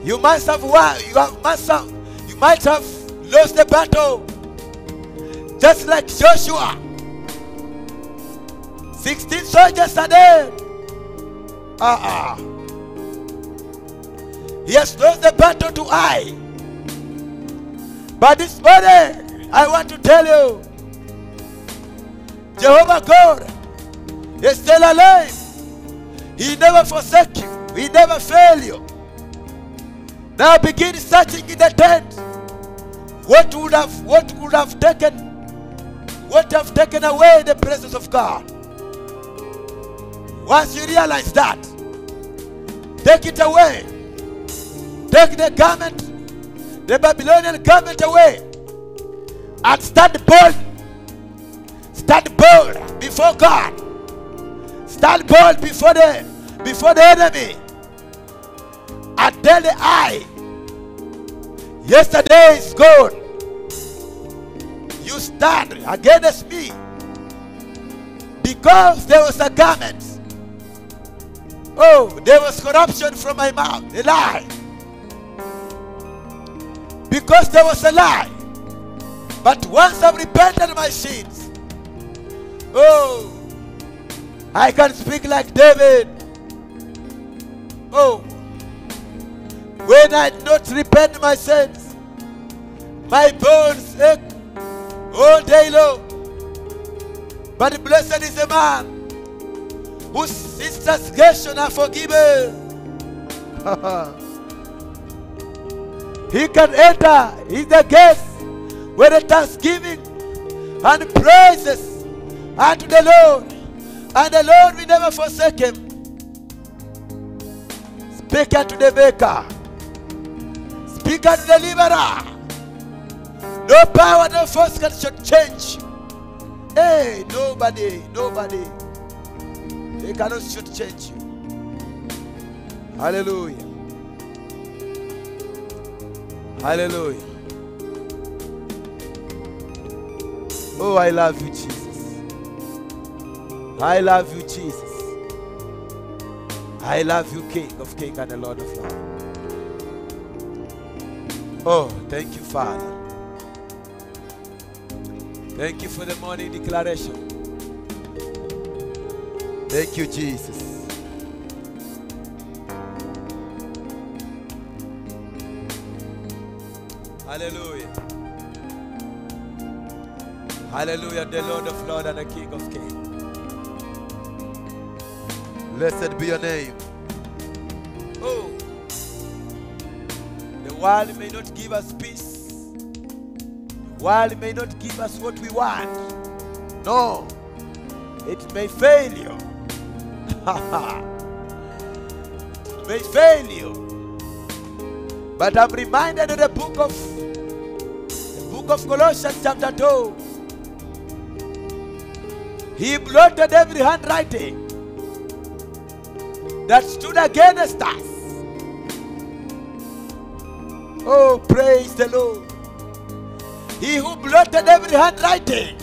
You must have won. You have must have, you might have lost the battle. Just like Joshua. 16 soldiers are dead. Uh-uh. He has lost the battle to Ai. But this morning, I want to tell you, Jehovah God is still alive. He never forsake you. He never fail you. Now begin searching in the tent. What would have what would have taken what have taken away the presence of God? Once you realize that, take it away. Take the garment, the Babylonian garment away, and stand bold. Stand bold before God. Stand bold before the before the enemy. And tell the Ai, yesterday is gone. You stand against me because there was a garment. Oh, there was corruption from my mouth, a lie. Because there was a lie. But once I've repented my sins, oh, I can speak like David. Oh, when I do not repent my sins, my bones ache all day long. But blessed is the man whose sins transgression are forgiven. he can enter in the gates with thanksgiving and praises unto the Lord, and the Lord will never forsake him. Speak unto the Maker, speak unto the Deliverer. No power, no force can change. Hey, nobody, nobody. They cannot should change you. Hallelujah. Hallelujah. Oh, I love you, Jesus. I love you, Jesus. I love you, King of Kings and the Lord of Lords. Oh, thank you, Father. Thank you for the morning declaration. Thank you, Jesus. Hallelujah. Hallelujah, the Lord of Lords and the King of Kings. Blessed be your name. Oh, the world may not give us peace. The world may not give us what we want. No, it may fail you. it may fail you. But I'm reminded of the book of the book of Colossians chapter 2. He blotted every handwriting that stood against us. Oh, praise the Lord. He who blotted every handwriting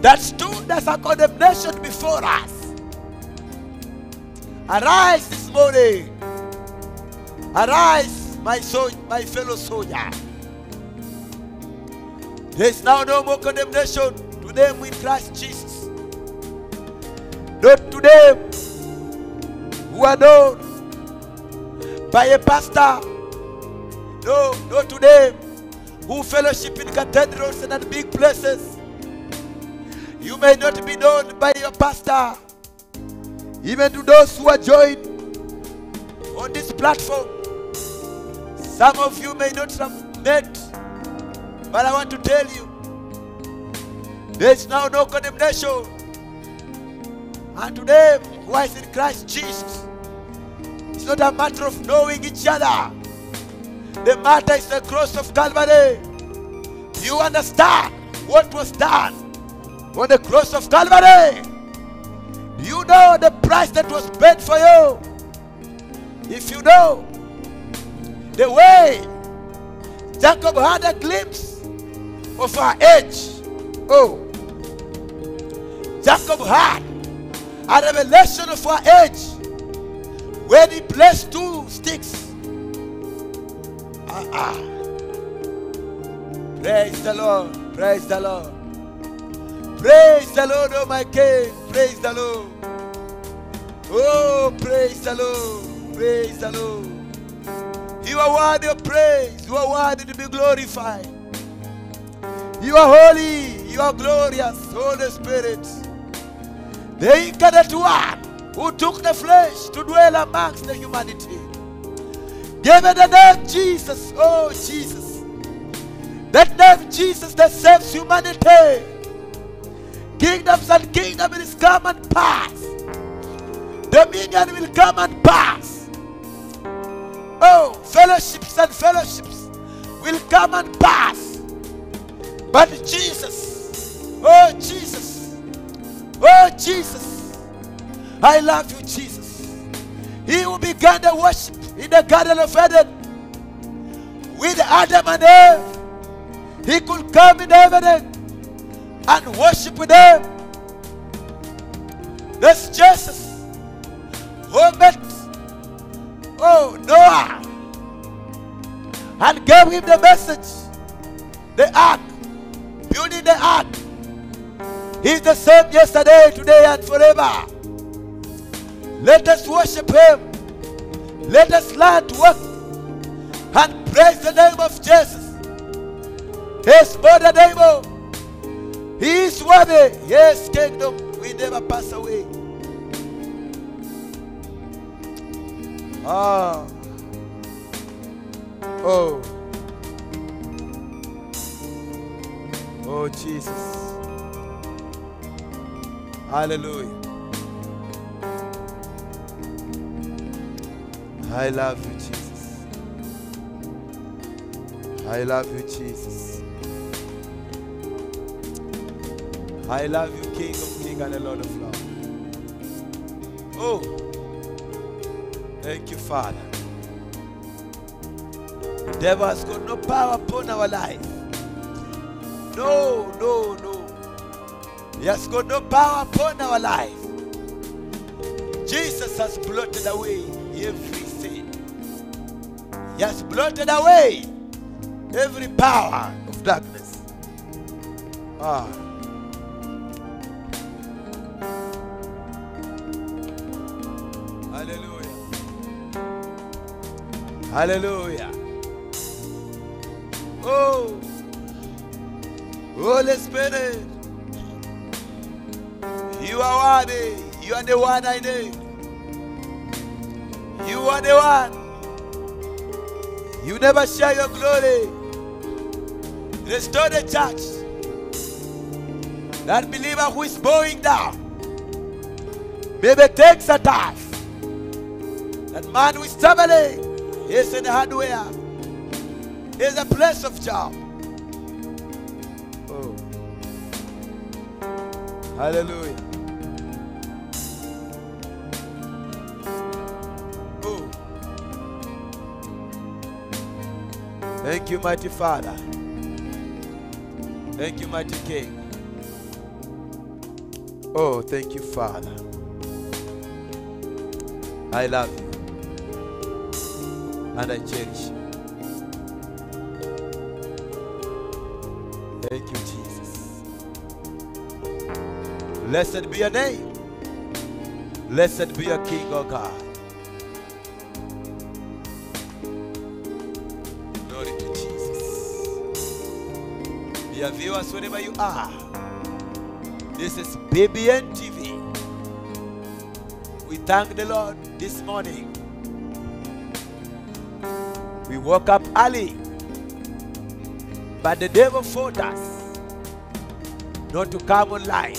that stood as a condemnation before us. Arise this morning. Arise, my soul, my fellow soldier. There is now no more condemnation to them in Christ Jesus. Not to them who are known by a pastor. No, not to them who fellowship in cathedrals and at big places. You may not be known by your pastor. Even to those who are joined on this platform. Some of you may not have met, but I want to tell you there is now no condemnation unto them is in Christ Jesus. It's not a matter of knowing each other. The matter is the cross of Calvary. Do you understand what was done on the cross of Calvary? Do you know the price that was paid for you? If you know the way Jacob had a glimpse of our age. Oh, Jacob had a revelation of our age when he placed two sticks. Ah, ah. Praise the Lord. Praise the Lord. Praise the Lord, oh my King. Praise the Lord. Oh, praise the Lord. Praise the Lord. You are worthy of praise. You are worthy to be glorified. You are holy. You are glorious, Holy Spirit. The incarnate one who took the flesh to dwell amongst the humanity. Give it the name Jesus. Oh, Jesus. That name Jesus that saves humanity. Kingdoms and kingdoms will come and pass. Dominion will come and pass. Oh, fellowships and fellowships will come and pass. But Jesus, oh Jesus, oh Jesus, I love you, Jesus. He who began the worship in the Garden of Eden with Adam and Eve, he could come in heaven and worship with them. This Jesus who met oh Noah and gave him the message, the ark, building the ark. He's the same yesterday, today, and forever. Let us worship him. Let us learn to work and praise the name of Jesus. His mother name. He is worthy. Yes, kingdom will never pass away. Ah. Oh. Oh, Jesus. Hallelujah. I love you, Jesus. I love you, Jesus. I love you, King of Kings and the Lord of Lords. Oh, Thank you, Father. The devil has got no power upon our life. No, no, no. He has got no power upon our life. Jesus has blotted away every sin. He has blotted away every power of darkness. Ah. Hallelujah. Hallelujah. Oh, Holy Spirit, You are the one I need. You are the one. You never share your glory. Restore the church. That believer who is bowing down. Maybe takes a task. That man who is traveling is in the hardware. Is a place of job. Oh. Hallelujah. Thank you, mighty Father. Thank you, mighty King. Oh, thank you, Father. I love you. And I cherish you. Thank you, Jesus. Blessed be your name. Blessed be your King, O God. Dear viewers, wherever you are, this is BBN TV. We thank the Lord this morning. We woke up early, but the devil fought us not to come online.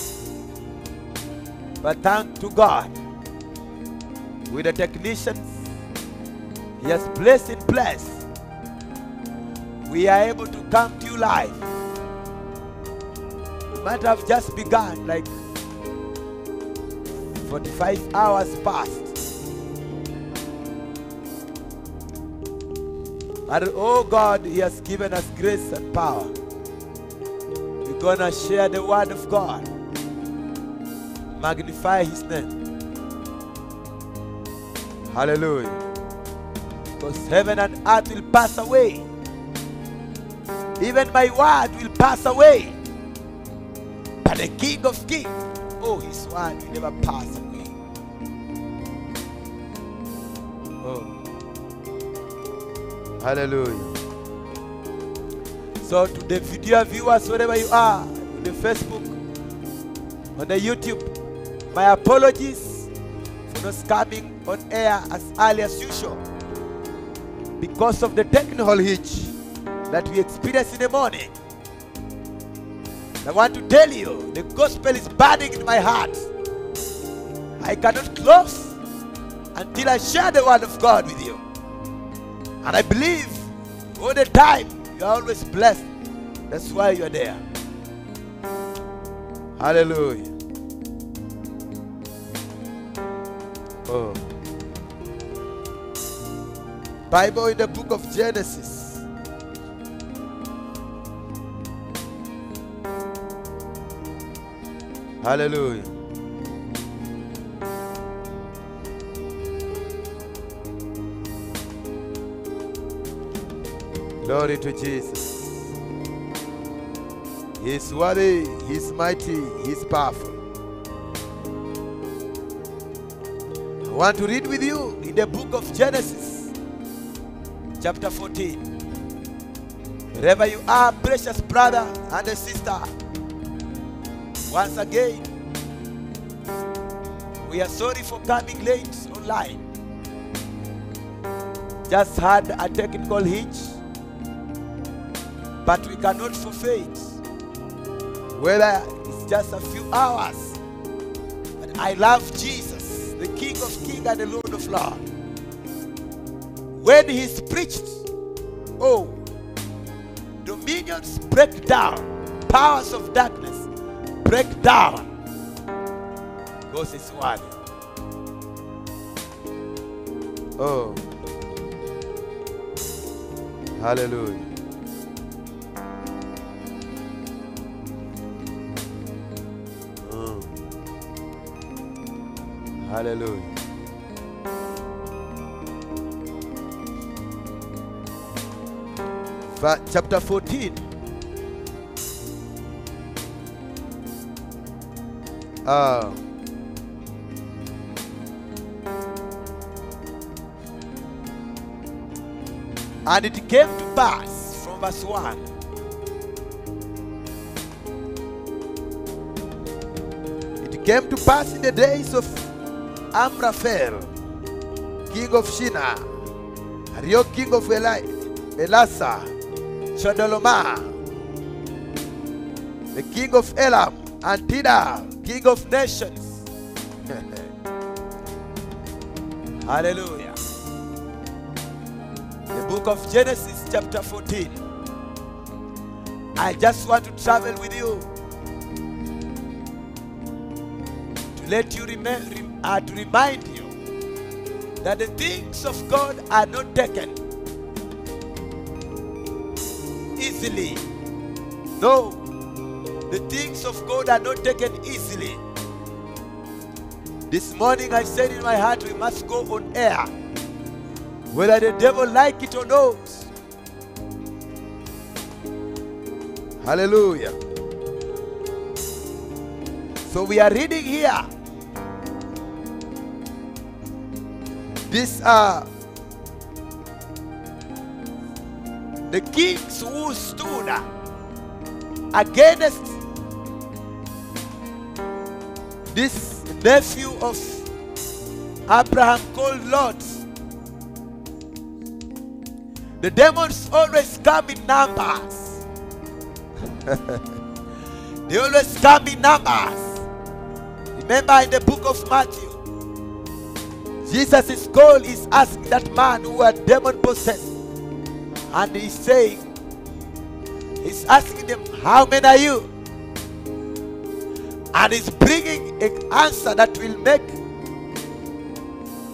But thank to God, with the technicians He has placed in place, we are able to come to you live. Might have just begun, like 45 hours passed. And oh God, He has given us grace and power. We're gonna share the word of God. Magnify His name. Hallelujah. Because heaven and earth will pass away. Even my word will pass away. But the King of Kings, oh, His word will never pass away. Oh. Hallelujah. So to the video viewers, wherever you are, on the Facebook, on the YouTube, my apologies for not coming on air as early as usual because of the technical hitch that we experienced in the morning. I want to tell you, the gospel is burning in my heart. I cannot close until I share the word of God with you. And I believe all the time you are always blessed. That's why you are there. Hallelujah. Oh. Bible in the book of Genesis. Hallelujah. Glory to Jesus. He's worthy, He's mighty, He's powerful. I want to read with you in the book of Genesis, chapter 14. Wherever you are, precious brother and sister, once again, we are sorry for coming late online. Just had a technical hitch, but we cannot forfeit. Whether it's just a few hours, but I love Jesus, the King of Kings and the Lord of Lords. When He's preached, oh, dominions break down, powers of darkness break down. Because it's worthy. Oh. Hallelujah. Mm. Hallelujah. Chapter 14. Uh, and it came to pass from verse 1 it came to pass in the days of Amraphel, king of Shinar, Arioch, king of Eli, Elasa, Chedorlaomer, the king of Elam, and Tidal, king of nations. Hallelujah. The book of Genesis, chapter 14. I just want to travel with you to let you remember, uh, to remind you that the things of God are not taken easily. No, the things of God are not taken. This morning I said in my heart we must go on air, whether the devil like it or not. Hallelujah. So we are reading here. These are the kings who stood against this nephew of Abraham called Lot. The demons always come in numbers. they always come in numbers. Remember in the book of Matthew, Jesus' call is asking that man who had demon possessed, and he's saying, He's asking them, How many are you? And he's bringing an answer that will make,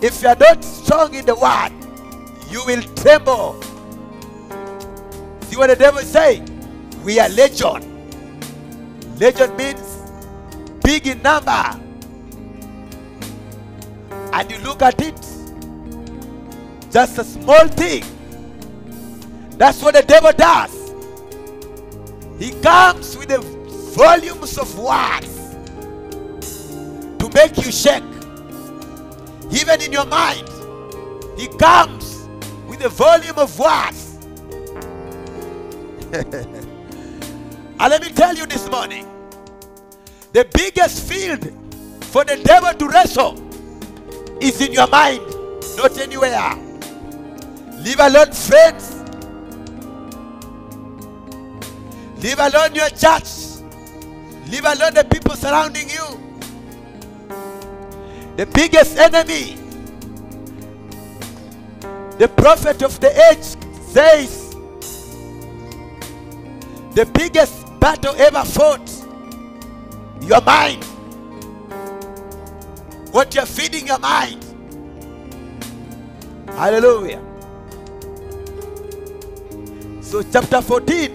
if you are not strong in the word, you will tremble. See what the devil is saying? We are legion. Legion means big in number. And you look at it, just a small thing. That's what the devil does. He comes with the volumes of words make you shake. Even in your mind, he comes with a volume of words. and let me tell you this morning the biggest field for the devil to wrestle is in your mind, not anywhere. Leave alone friends. Leave alone your church. Leave alone the people surrounding you. The biggest enemy, the prophet of the age says, the biggest battle ever fought, your mind. What you're feeding your mind. Hallelujah. So, chapter 14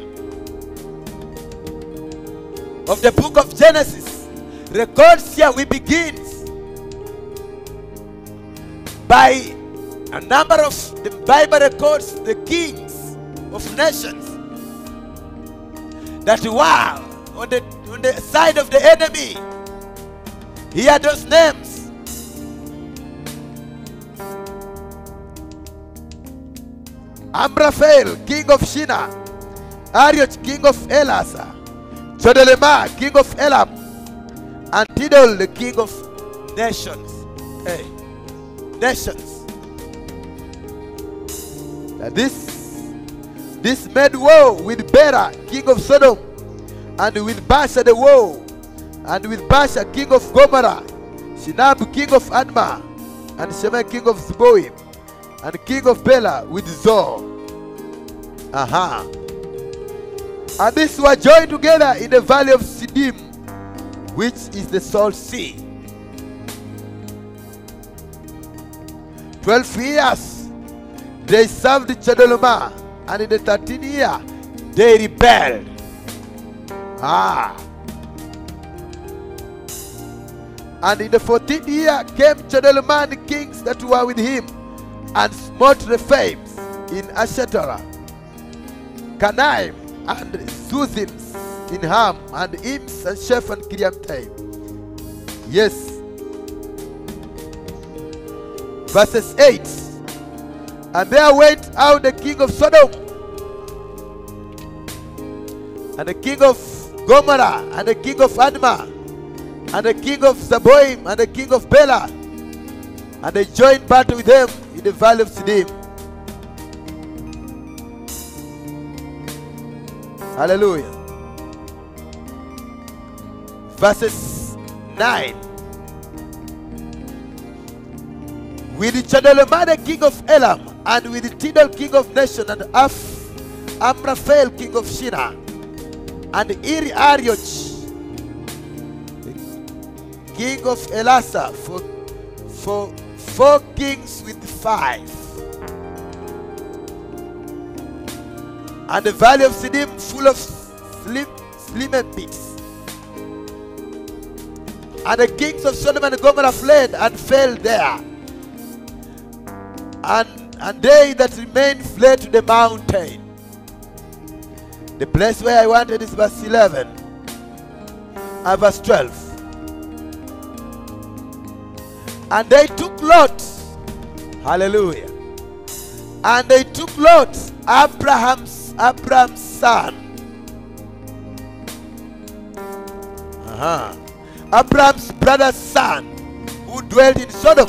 of the book of Genesis records here we begins by a number of the Bible records the kings of nations that were on the on the side of the enemy. Hear those names. Amraphel, king of Shinar, Arioch, king of Elasa, Chedorlaomer, king of Elam, and Tidal, the king of nations. Hey, nations. Now this this made war with Bera, king of Sodom, and with Basha the war, and with Basha, king of Gomorrah, Shinab, king of Admah, and Shema, king of Zeboim, and king of Bela with Zoar. Aha. And these were joined together in the valley of Siddim, which is the Salt Sea. 12 years they served Chedorlaomer, and in the 13th year they rebelled. Ah. And in the 14th year came Chedorlaomer and the kings that were with him, and smote Rephaims in Ashetorah, Canaim and Zuzims in Ham, and Ims and Sheph and Kiriamtaim. Yes. Verses 8. And there went out the king of Sodom, and the king of Gomorrah, and the king of Admah, and the king of Zeboim, and the king of Bela, and they joined battle with them in the valley of Siddim. Hallelujah. Verses 9. With Chedorlaomer king of Elam, and with Tidal king of Nation, and Af Amraphel king of Shinar, and Iri Arioch, king of Elasa, for, for four kings with five. And the valley of Siddim full of slim, slim pits. And the kings of Sodom and Gomorrah fled and fell there. And, and they that remained fled to the mountain. The place where I wanted is verse 11 and verse 12. And they took Lot. Hallelujah. And they took Lot, Abraham's Abraham's son. Uh-huh. Abraham's brother's son, who dwelt in Sodom,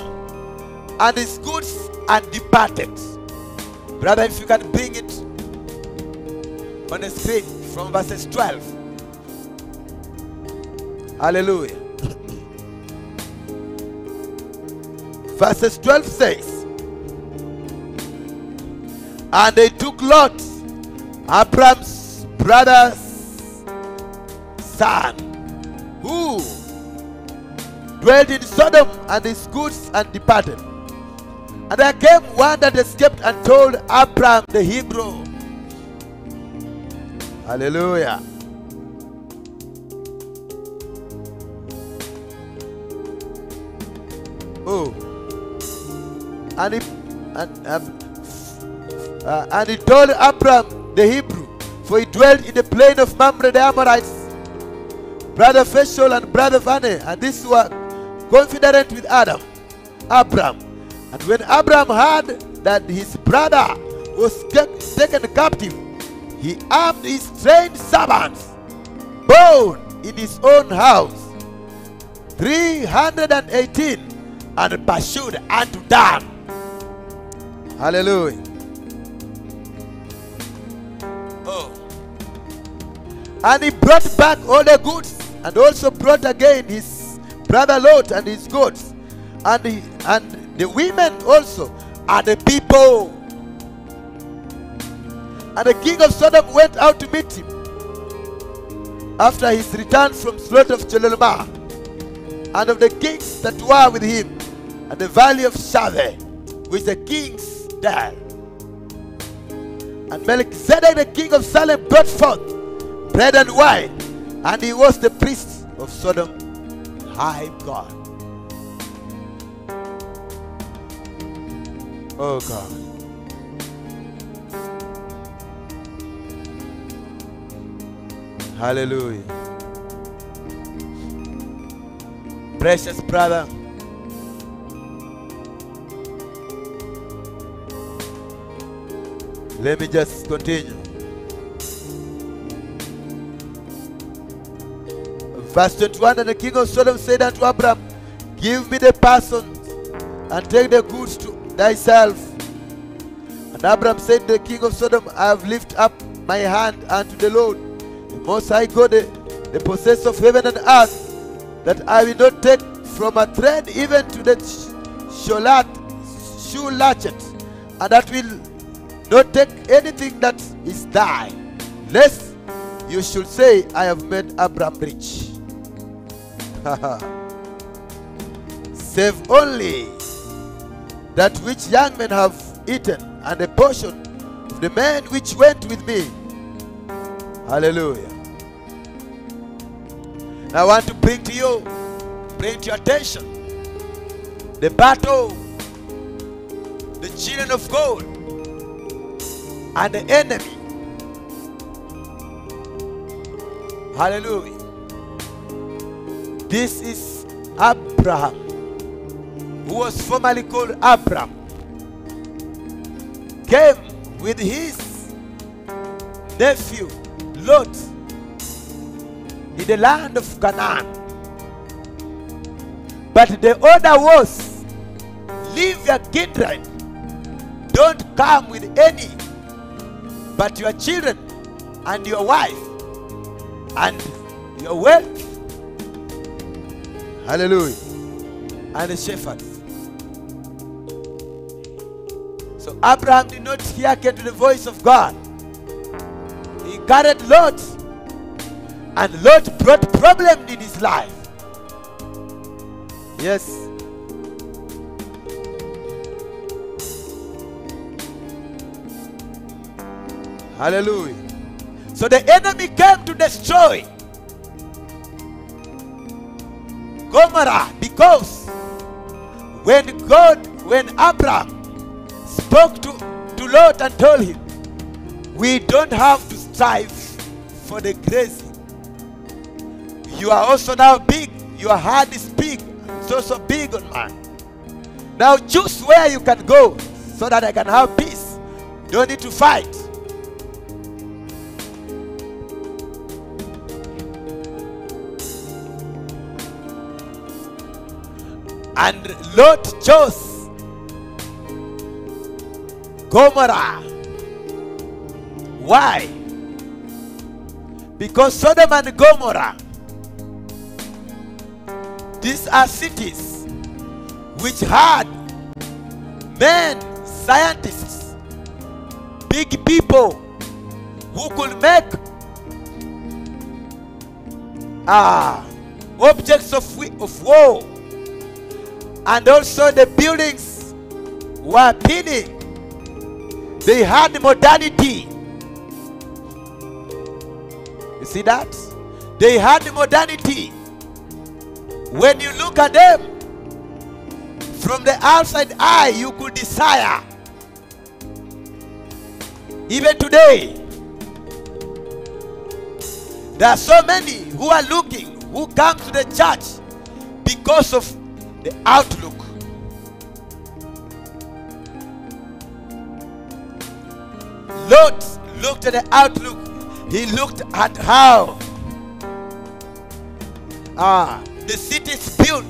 and his goods and departed. Brother, if you can bring it on the screen from verses 12. Hallelujah. verses 12 says, And they took Lot, Abram's brother's son, who dwelt in Sodom and his goods and departed. And there came one that escaped and told Abraham the Hebrew. Hallelujah. Oh. And he, and, um, uh, and he told Abraham the Hebrew, for he dwelt in the plain of Mamre the Amorites, brother Feshol and brother Vane, and these were confederate with Adam, Abraham. And when Abraham heard that his brother was ke- taken captive, he armed his trained servants, born in his own house, 318, and pursued unto Dan. Hallelujah. Oh. And he brought back all the goods, and also brought again his brother Lot and his goods, and he, and the women also, and the people. And the king of Sodom went out to meet him after his return from slaughter of Chedorlaomer, and of the kings that were with him, and the valley of Shaveh, which the kings died. And Melchizedek the king of Salem brought forth bread and wine, and he was the priest of Sodom, high God. Oh God. Hallelujah. Precious brother. Let me just continue. Verse 21 And the king of Sodom said unto Abram, Give me the persons and take the goods thyself. And Abram said the king of Sodom, I have lifted up my hand unto the Lord, the Most High God, the, the possessor of heaven and earth, that I will not take from a thread even to the sh- sholat, shoe latchet, and that will not take anything that is thine, lest you should say, I have made Abram rich. Save only that which young men have eaten, and a portion of the men which went with me. Hallelujah. I want to bring to you, bring to your attention the battle, the children of God, and the enemy. Hallelujah. This is Abraham, who was formerly called Abram, came with his nephew Lot in the land of Canaan. But the order was leave your kindred, don't come with any but your children and your wife and your wealth. Hallelujah. And the shepherds. So Abraham did not hearken to the voice of God. He carried Lot. And Lot brought problem in his life. Yes. Hallelujah. So the enemy came to destroy Gomorrah because when God, when Abraham spoke to, to Lot and told him, We don't have to strive for the grace. You are also now big. Your heart is big. It's also big on mine. Now choose where you can go so that I can have peace. Don't need to fight. And Lot chose Gomorrah. Why? Because Sodom and Gomorrah, these are cities which had men, scientists, big people who could make ah, objects of, of war. And also the buildings were appealing. They had modernity. You see that? They had modernity. When you look at them, from the outside eye, you could desire. Even today, there are so many who are looking, who come to the church because of the outlook. Lot looked at the outlook. He looked at how ah the city is built.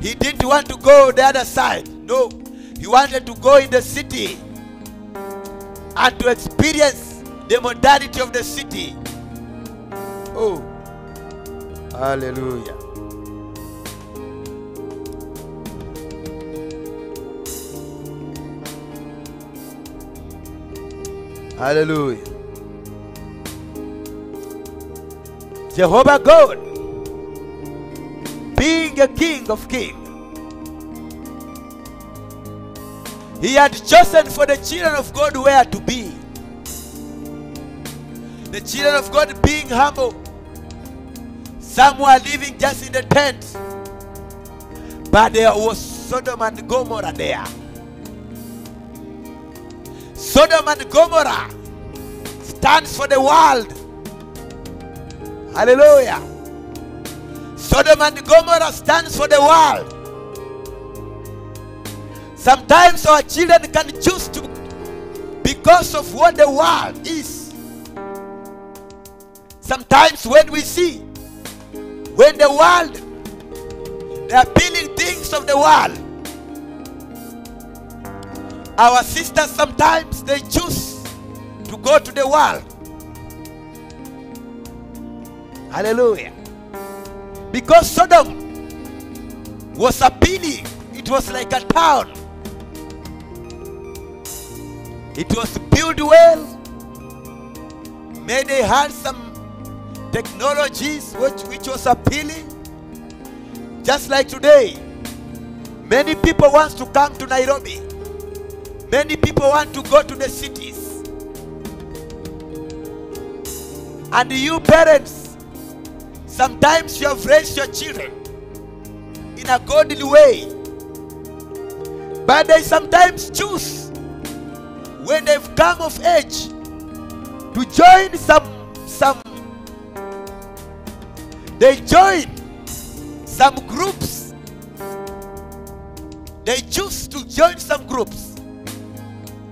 He didn't want to go the other side. No, he wanted to go in the city and to experience the modernity of the city. Oh, hallelujah. Hallelujah. Jehovah God, being a king of kings, he had chosen for the children of God where to be. The children of God being humble. Some were living just in the tent. But there was Sodom and Gomorrah there. Sodom and Gomorrah stands for the world. Hallelujah. Sodom and Gomorrah stands for the world. Sometimes our children can choose to because of what the world is. Sometimes when we see when the world they are appealing things of the world our sisters sometimes they choose to go to the world. Hallelujah. Because sodom was appealing it was like a town. It was built well maybe they had some technologies which, which was appealing. Just like today Many people want to come to Nairobi. Many people want to go to the cities. And you parents, sometimes you have raised your children in a godly way. But they sometimes choose when they've come of age to join some some they join some groups they choose to join some groups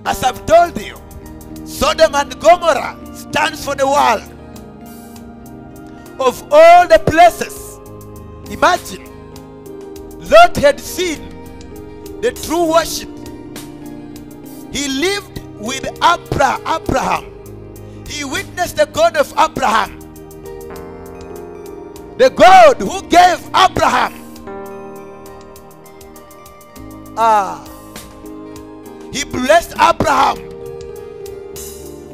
as i've told you sodom and gomorrah stands for the world. Of all the places imagine lot had seen the true worship. He lived with Abra- abraham. He witnessed the god of abraham. The god who gave abraham ah he blessed abraham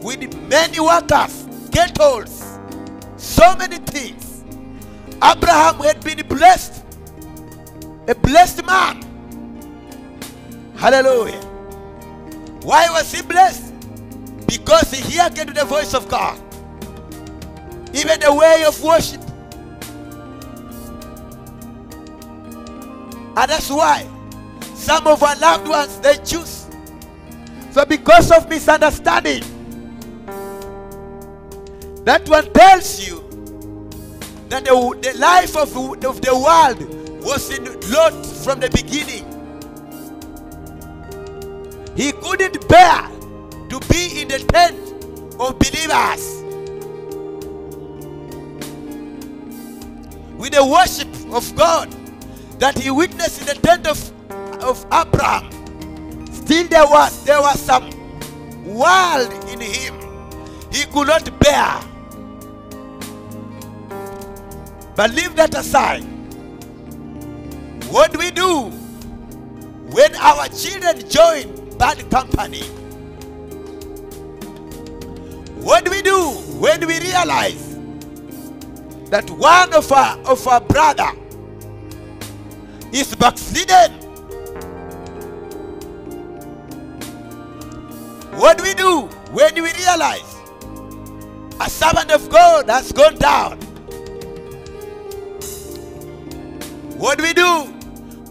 with many workers cattle so many things. Abraham had been blessed a blessed man. Hallelujah. Why was he blessed? Because he hearkened to the voice of god. Even the way of worship. And that's why some of our loved ones they choose so because of misunderstanding that one tells you that the, the life of, of the world was in Lot from the beginning. He couldn't bear to be in the tent of believers with the worship of God that he witnessed in the tent of, of Abraham. Still there was there was some world in him he could not bear. But leave that aside. What do we do when our children join bad company? What do we do when we realize that one of our of our brother is backslidden? What do we do when we realize a servant of God has gone down? What do we do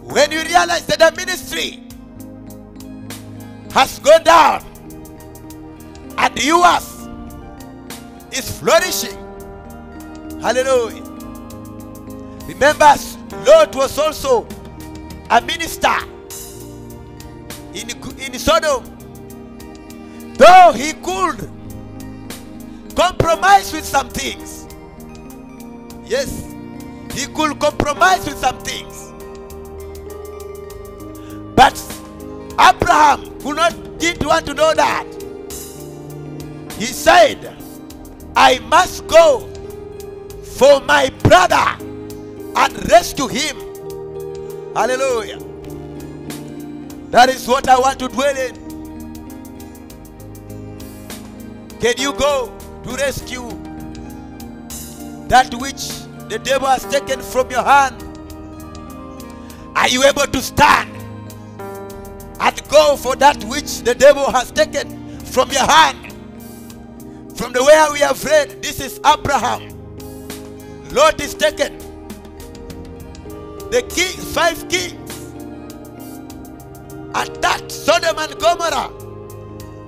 when you realize that the ministry has gone down and the U.S. is flourishing? Hallelujah. Remember, Lot was also a minister in, in Sodom. Though he could compromise with some things. Yes, he could compromise with some things. But Abraham could not didn't want to know that. He said, I must go for my brother and rescue him. Hallelujah. That is what I want to dwell in. Can you go to rescue that which the devil has taken from your hand? Are you able to stand and go for that which the devil has taken from your hand? From the way we have read, this is Abraham. Lot is taken. The king, five kings attacked Sodom and Gomorrah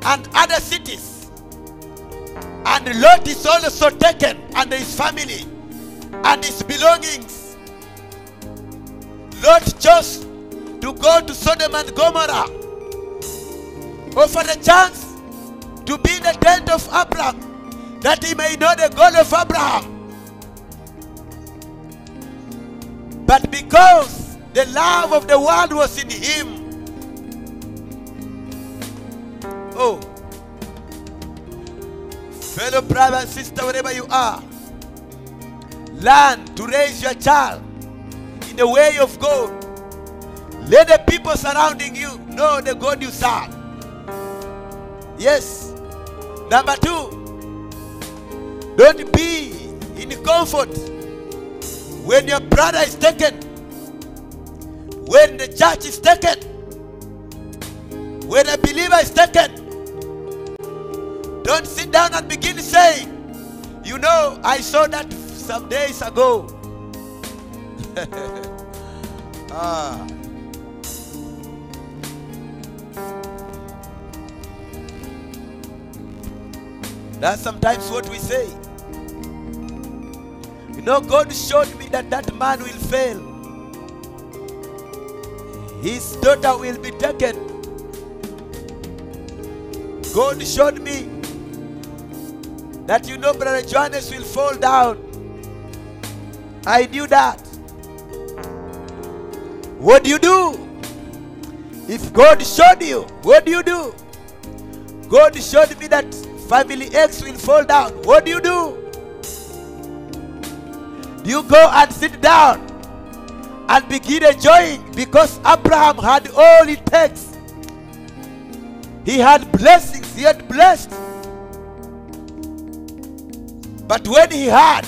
and other cities. And Lot is also taken and his family and his belongings. Lot chose to go to Sodom and Gomorrah. Offer the chance to be in the tent of Abraham that he may know the God of Abraham. But because the love of the world was in him, oh, fellow brother and sister, wherever you are, learn to raise your child in the way of God. Let the people surrounding you know the God you serve. Yes. Number two, don't be in comfort when your brother is taken. when the church is taken, when a believer is taken, don't sit down and begin saying, You know, I saw that some days ago. ah. That's sometimes what we say. You know, God showed me that that man will fail. His daughter will be taken. God showed me that you know Brother Joaness will fall down. I knew that. What do you do? If God showed you, what do you do? God showed me that family X will fall down. What do you do? Do you go and sit down and begin enjoying because Abraham had all it takes? He had blessings, he had blessed. But when he had,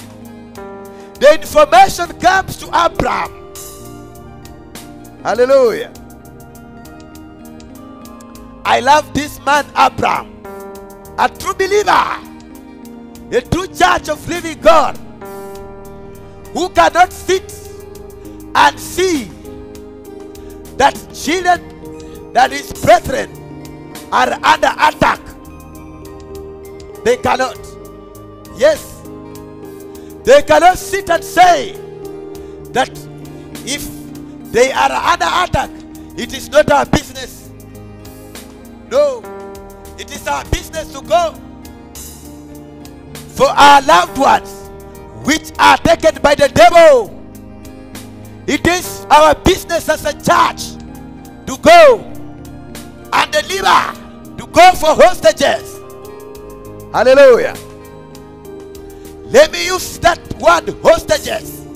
the information comes to Abraham. Hallelujah. I love this man, Abraham, a true believer, a true church of living God, who cannot sit and see that children, that his brethren, are under attack. They cannot. Yes. They cannot sit and say that if they are under attack, it is not our business. No. It is our business to go for our loved ones which are taken by the devil. It is our business as a church to go and deliver, to go for hostages. Hallelujah. Let me use that word hostages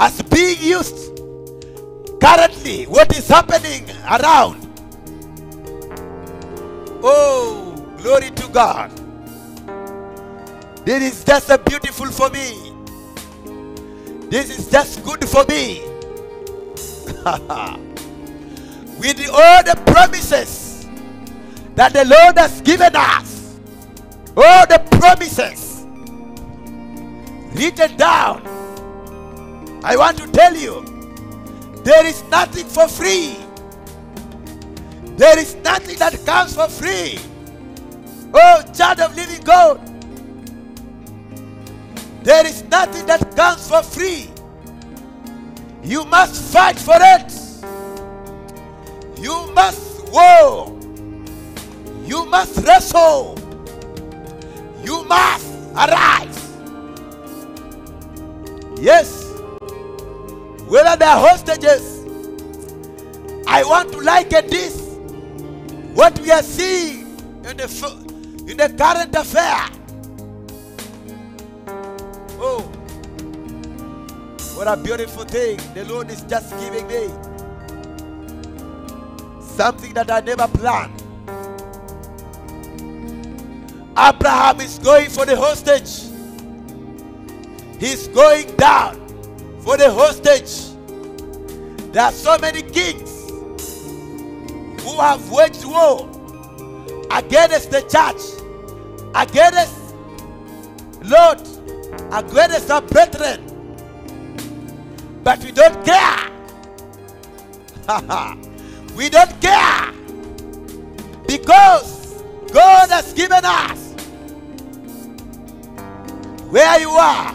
as being used currently. What is happening around? Oh, glory to God. This is just a beautiful for me. This is just good for me. With all the promises that the Lord has given us, all the promises written down, I want to tell you there is nothing for free. There is nothing that comes for free. Oh, child of living God. There is nothing that comes for free. You must fight for it. You must war. You must wrestle. You must arise. Yes. Whether they are hostages, I want to liken this. What we are seeing in the, in the current affair. Oh, what a beautiful thing the Lord is just giving me. Something that I never planned. Abraham is going for the hostage. He's going down for the hostage. There are so many kings who have waged war against the church, against Lord, against our brethren. But we don't care. we don't care. Because God has given us where you are,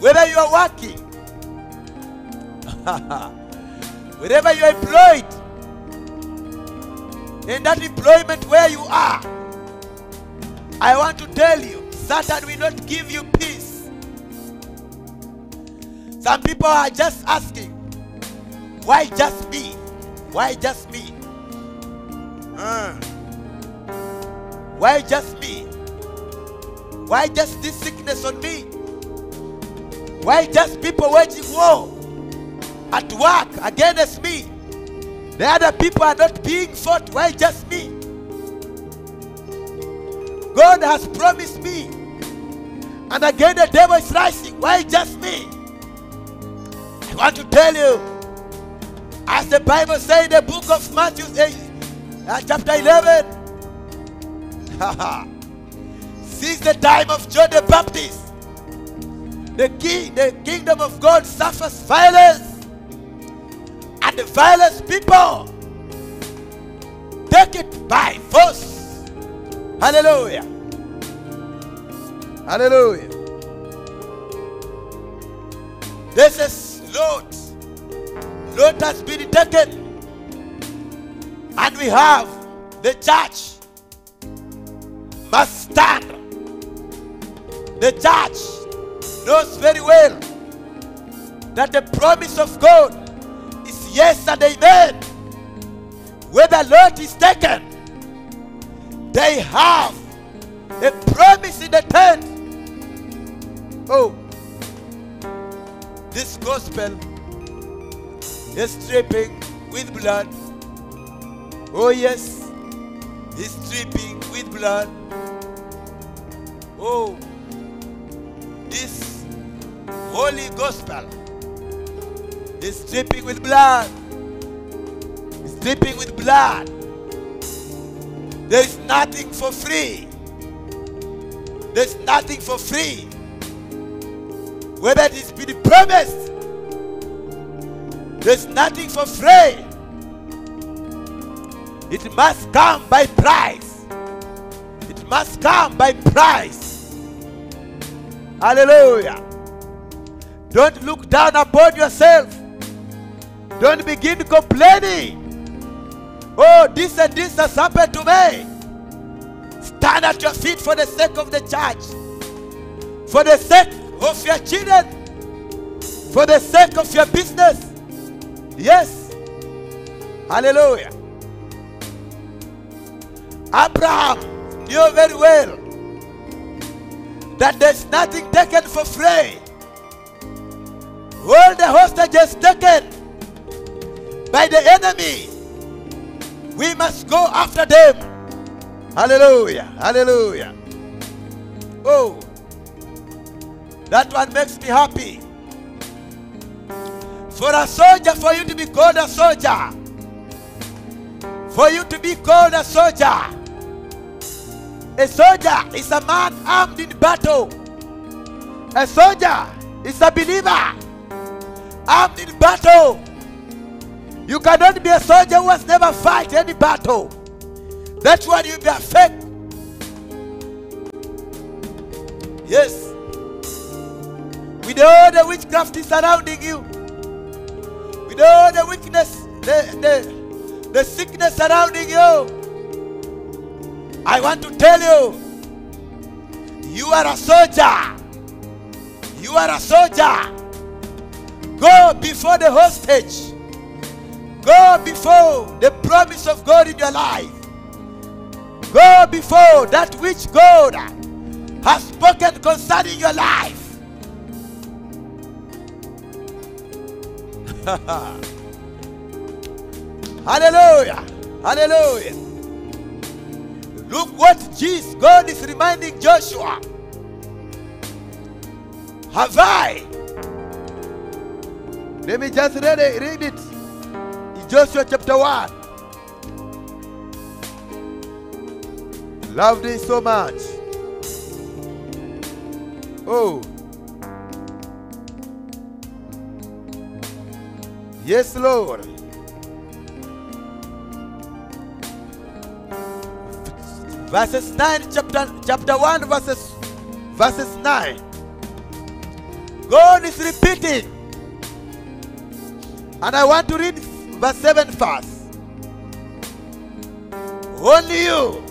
whether you are working, wherever you are employed, in that employment where you are, I want to tell you, Satan will not give you peace. Some people are just asking, why just me? Why just me? Why just me? Why just this sickness on me? Why just people waging war at work against me? The other people are not being fought. Why just me? God has promised me. And again, the devil is rising. Why just me? I want to tell you, as the Bible says in the book of Matthew, eh, uh, chapter 11, since the time of John the Baptist, the, king, the kingdom of God suffers violence, and the violence people take it by force. Hallelujah. Hallelujah. This is Lord. Lord has been taken. And we have the church must stand. The church knows very well that the promise of God is yes and amen. Where the Lord is taken, they have a promise in the tent. Oh, this gospel is dripping with blood. Oh, yes, it's dripping with blood. Oh, this holy gospel is dripping with blood. It's dripping with blood. There is nothing for free. There's nothing for free. Whether it is been promised, there's nothing for free. It must come by price. It must come by price. Hallelujah. Don't look down upon yourself. Don't begin complaining. Oh, this and this has happened to me. Stand at your feet for the sake of the church, for the sake of your children, for the sake of your business. Yes. Hallelujah. Abraham knew very well that there's nothing taken for free. All the hostages taken by the enemy, we must go after them. Hallelujah. Hallelujah. Oh, that one makes me happy. For a soldier, for you to be called a soldier, for you to be called a soldier, a soldier is a man armed in battle. A soldier is a believer armed in battle. You cannot be a soldier who has never fight any battle. That's why you be a fake. Yes. With all the witchcraft is surrounding you, with all the weakness, the, the, the sickness surrounding you, I want to tell you, you are a soldier. You are a soldier. Go before the hostage. Go before the promise of God in your life. Go before that which God has spoken concerning your life. Hallelujah. Hallelujah. Look what Jesus, God is reminding Joshua. Have I? Let me just read it. Read it. In Joshua chapter 1. Love this so much. Oh. Yes, Lord. Verses 9, chapter, chapter 1, verses, verses 9. God is repeating. And I want to read verse 7 first. Only you,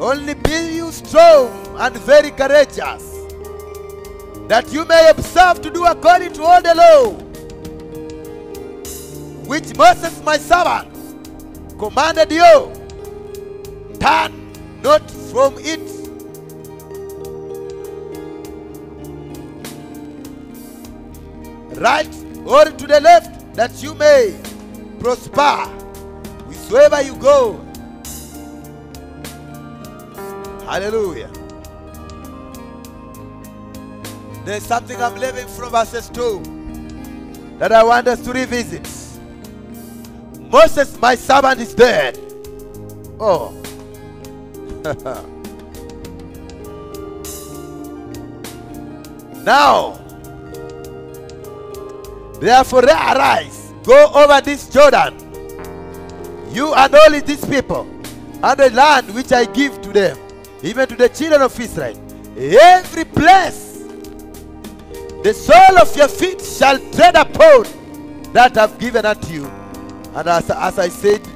only be you strong and very courageous, that you may observe to do according to all the law which Moses my servant commanded you. Turn not from it. Right or to the left, that you may prosper whithersoever you go. Hallelujah. There's something I'm leaving from verses 2 that I want us to revisit. Moses, my servant, is dead. Oh. now, therefore, arise, go over this Jordan, you and all these people, and the land which I give to them, even to the children of Israel. Every place the sole of your feet shall tread upon that I've given unto you. And as, as I said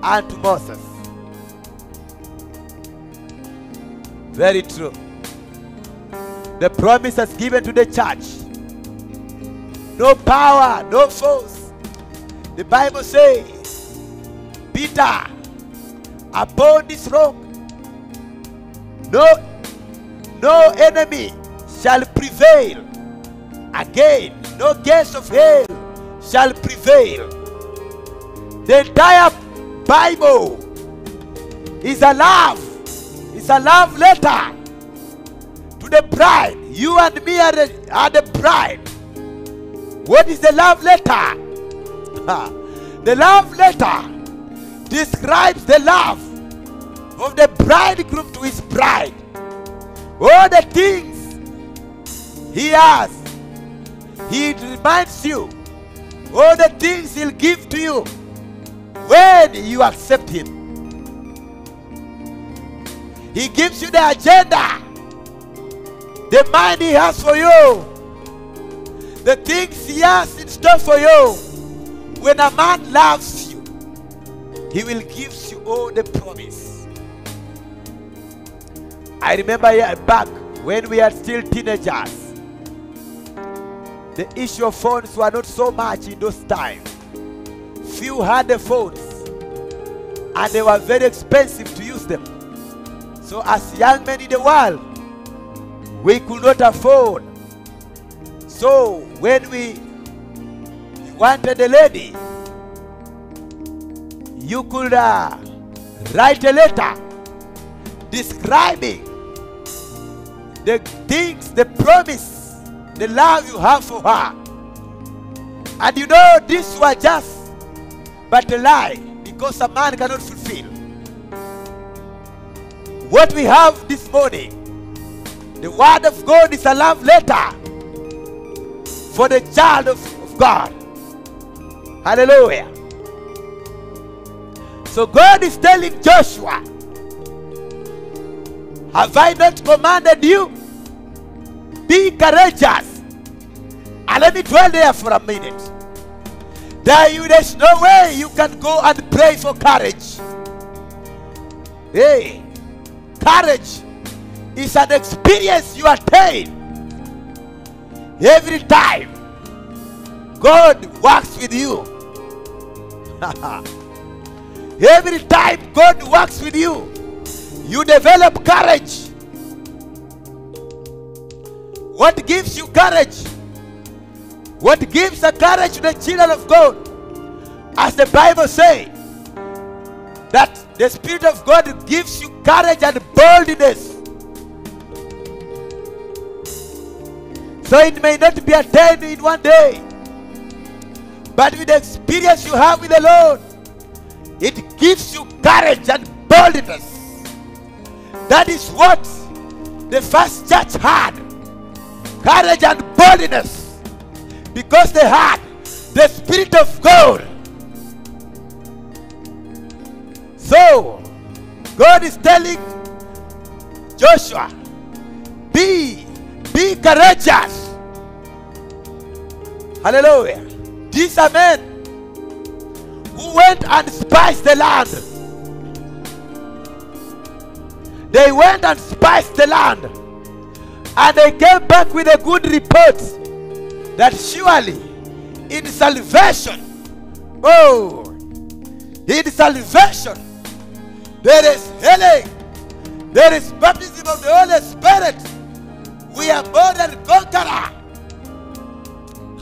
unto Moses. Very true. The promise is given to the church. No power, no force. The Bible says, Peter, upon this rock, no, no enemy shall prevail. Again, no gates of hell shall prevail. The entire Bible is a love, it's a love letter to the bride. You and me are the, are the bride. What is the love letter? the love letter describes the love of the bridegroom to his bride. All the things he has, he reminds you. All the things he'll give to you when you accept him. He gives you the agenda, the mind he has for you, the things he has in store for you. When a man loves you, he will give you all the promise. I remember back when we are still teenagers, the issue of phones were not so much in those times. Few had the phones, and they were very expensive to use them. So, as young men in the world, we could not afford. So, when we wanted a lady, you could uh, write a letter describing the things, the promise, the love you have for her. And you know, this was just but a lie because a man cannot fulfill. What we have this morning, the Word of God is a love letter for the child of, God. Hallelujah. So God is telling Joshua, Have I not commanded you? Be courageous. And let me dwell there for a minute. There you, there's no way you can go and pray for courage. Hey, courage is an experience you attain every time God works with you. every time God works with you, you develop courage. What gives you courage? What gives the courage to the children of God? As the Bible says, that the Spirit of God gives you courage and boldness. So it may not be attained in one day, but with the experience you have with the Lord, it gives you courage and boldness. That is what the first church had courage and boldness because they had the Spirit of God. So, God is telling Joshua, be, be courageous. Hallelujah. These are men who went and spiced the land. They went and spiced the land. And they came back with a good report that surely in salvation, oh, in salvation, there is healing, there is baptism of the Holy Spirit. We are more than conqueror.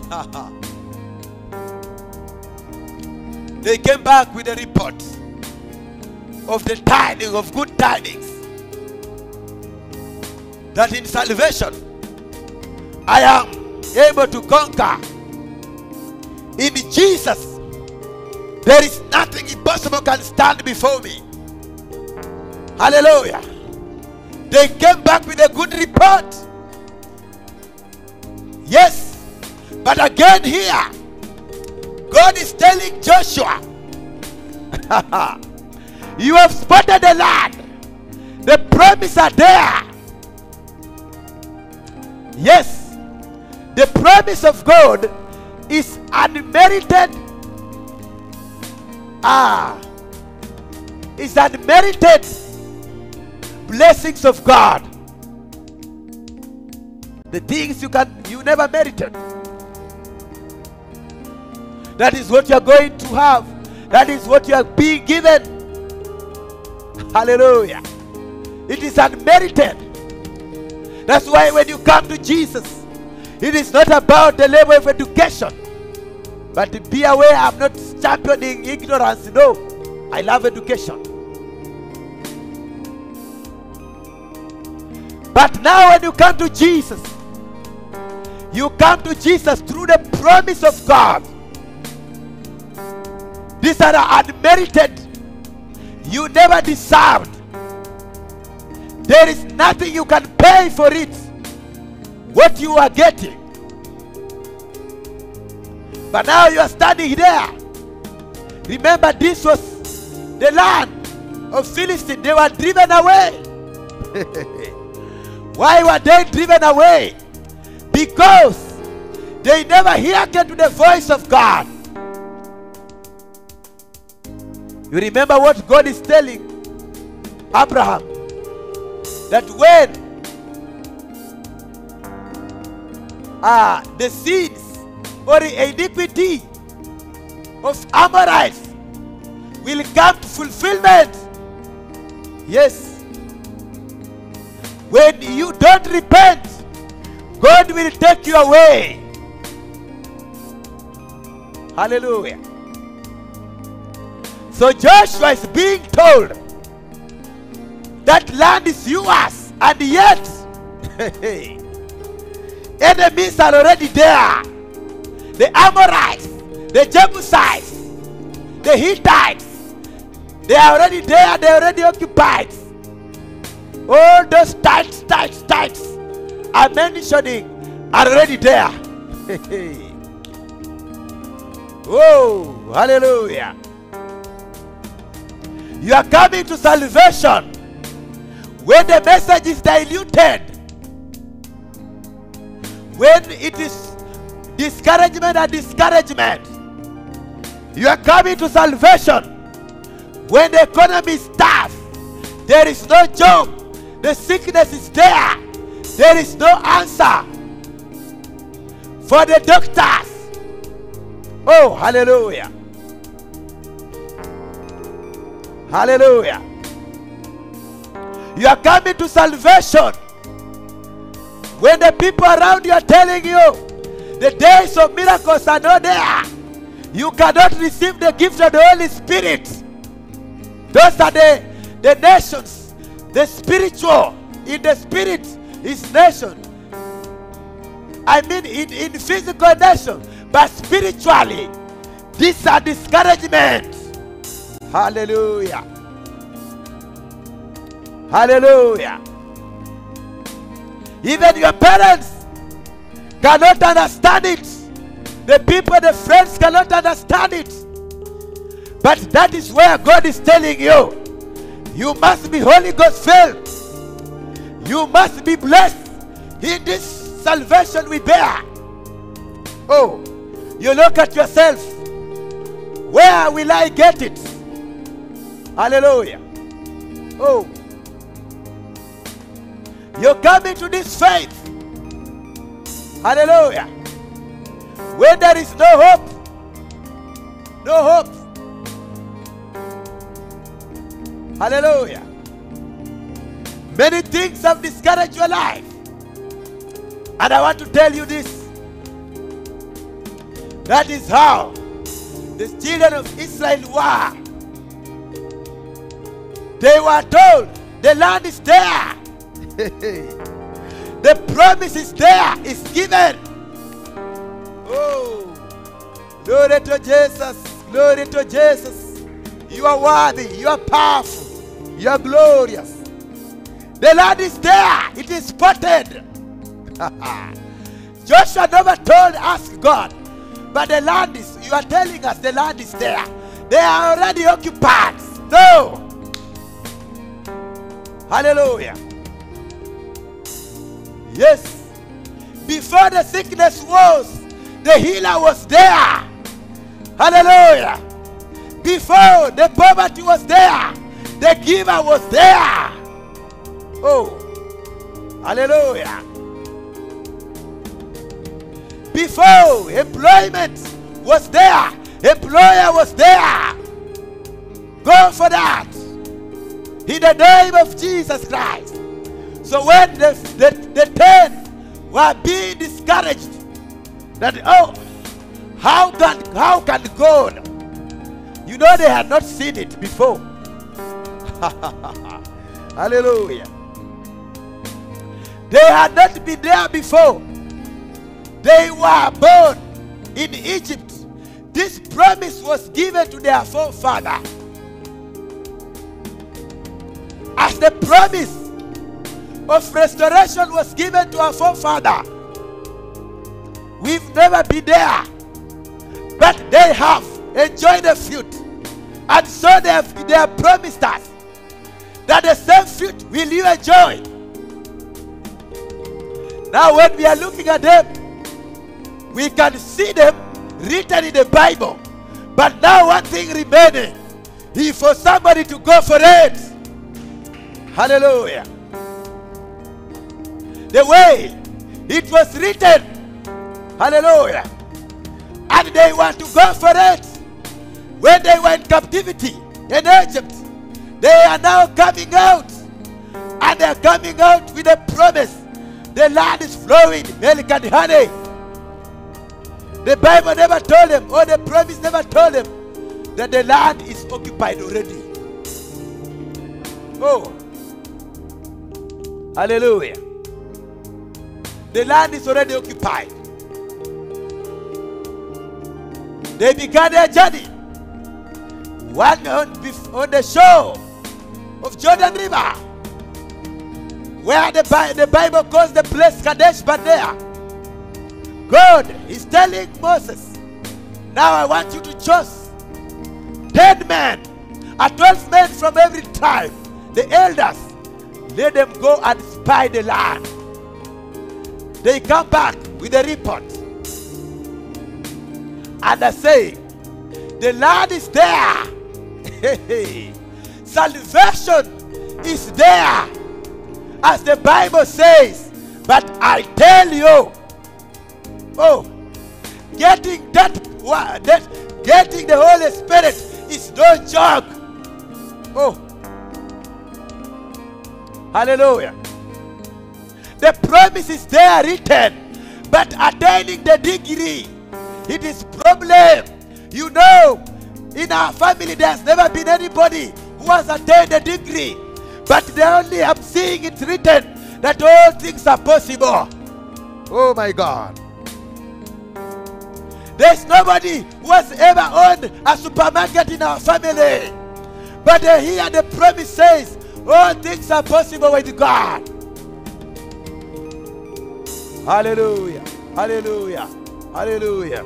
they came back with a report of the tidings of good tidings that in salvation I am able to conquer. In Jesus, there is nothing impossible can stand before me. Hallelujah. They came back with a good report. Yes. But again, here, God is telling Joshua, You have spotted the land. The promise are there. Yes. The promise of God is unmerited. Ah. Is unmerited blessings of God. The things you can you never merited. That is what you are going to have. That is what you are being given. Hallelujah. It is unmerited. That's why when you come to Jesus, it is not about the level of education. But be aware, I'm not championing ignorance. No, I love education. But now, when you come to Jesus, you come to Jesus through the promise of God. These are unmerited. You never deserved. There is nothing you can pay for it. What you are getting. But now you are standing there. Remember, this was the land of Philistine. They were driven away. Why were they driven away? Because they never hearkened to the voice of God. You remember what God is telling Abraham? That when ah, the seeds or the iniquity of Amorites will come to fulfillment. Yes. When you don't repent, God will take you away. Hallelujah. So Joshua is being told that land is yours, and yet enemies are already there. The Amorites, the Jebusites, the Hittites, they are already there, they are already occupied. All those tights, tights, tights I'm mentioning are already there. Whoa, oh, hallelujah. You are coming to salvation when the message is diluted, when it is discouragement and discouragement. You are coming to salvation when the economy is tough, there is no job, the sickness is there, there is no answer for the doctors. Oh, hallelujah! Hallelujah! You are coming to salvation when the people around you are telling you the days of miracles are not there. You cannot receive the gift of the Holy Spirit. Those are the, the nations, the spiritual. In the spirit is nation. I mean, in, in physical nation, but spiritually, these are discouragements. Hallelujah. Hallelujah. Even your parents cannot understand it. The people, the friends cannot understand it. But that is where God is telling you you must be Holy Ghost filled. You must be blessed in this salvation we bear. Oh, you look at yourself. Where will I get it? Hallelujah. Oh, you come into this faith. Hallelujah. Where there is no hope, no hope. Hallelujah. Many things have discouraged your life. And I want to tell you this. That is how the children of Israel were. They were told the land is there. The promise is there, is given. Oh, glory to Jesus, glory to Jesus. You are worthy, you are powerful, you are glorious. The land is there, it is spotted. Joshua never told us God, but the land is, you are telling us the land is there. They are already occupied. No. Hallelujah. Yes. Before the sickness was, the healer was there. Hallelujah. Before the poverty was there, the giver was there. Oh. Hallelujah. Before employment was there, employer was there. Go for that. In the name of Jesus Christ. So when the, the, the ten were being discouraged, that oh, how can how can God? You know they had not seen it before. Hallelujah. They had not been there before. They were born in Egypt. This promise was given to their forefather. As the promise of restoration was given to our forefather, we've never been there. But they have enjoyed the fruit. And so they have, they have promised us that the same fruit will you enjoy. Now, when we are looking at them, we can see them written in the Bible. But now, one thing remaining is for somebody to go for it. Hallelujah. The way it was written. Hallelujah. And they want to go for it. When they were in captivity in Egypt, they are now coming out. And they are coming out with a promise. The land is flowing milk and honey. The Bible never told them, or the promise never told them, that the land is occupied already. Oh. Hallelujah. The land is already occupied. They began their journey. One on, bef- on the shore of Jordan River, where the, the Bible calls the place Kadesh Barnea. God is telling Moses, now I want you to choose 10 men, a 12 men from every tribe, the elders. Let them go and spy the land. They come back with a report. And I say, the land is there. Salvation is there. As the Bible says. But I tell you, oh, getting that, that getting the Holy Spirit is no joke. Oh, hallelujah. The promise is there written, but attaining the degree, it is problem. You know, in our family, there's never been anybody who has attained a degree, but they only am seeing it written that all things are possible. Oh my God. There's nobody who has ever owned a supermarket in our family. But uh, here the promise says, all things are possible with God. Hallelujah. Hallelujah. Hallelujah.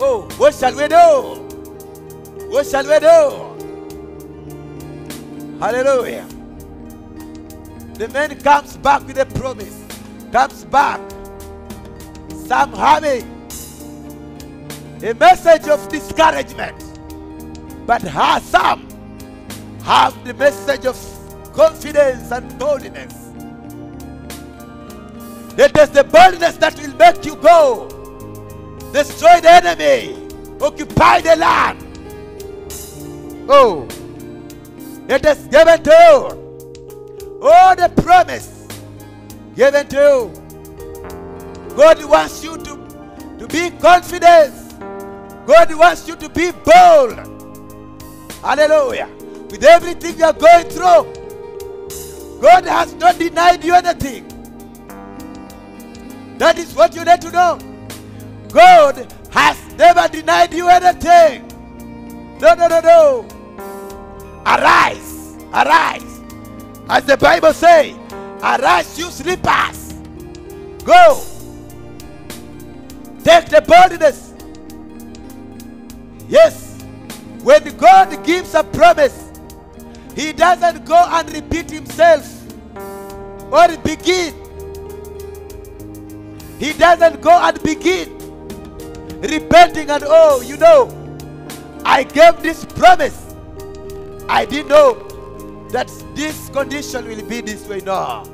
Oh, what shall we do? What shall we do? Hallelujah. The man comes back with a promise. Comes back. Some having a message of discouragement. But her some have the message of confidence and boldness. It is the boldness that will make you go. Destroy the enemy. Occupy the land. Oh. It is given to. Oh, the promise given to you. God wants you to, to be confident. God wants you to be bold. Hallelujah. With everything you are going through, God has not denied you anything. That is what you need to know. God has never denied you anything. No, no, no, no. Arise, arise. As the Bible says, arise, you sleepers. Go. Take the boldness. Yes. When God gives a promise, He doesn't go and repeat Himself or begin. He doesn't go and begin repenting and oh, you know, I gave this promise. I didn't know that this condition will be this way. No.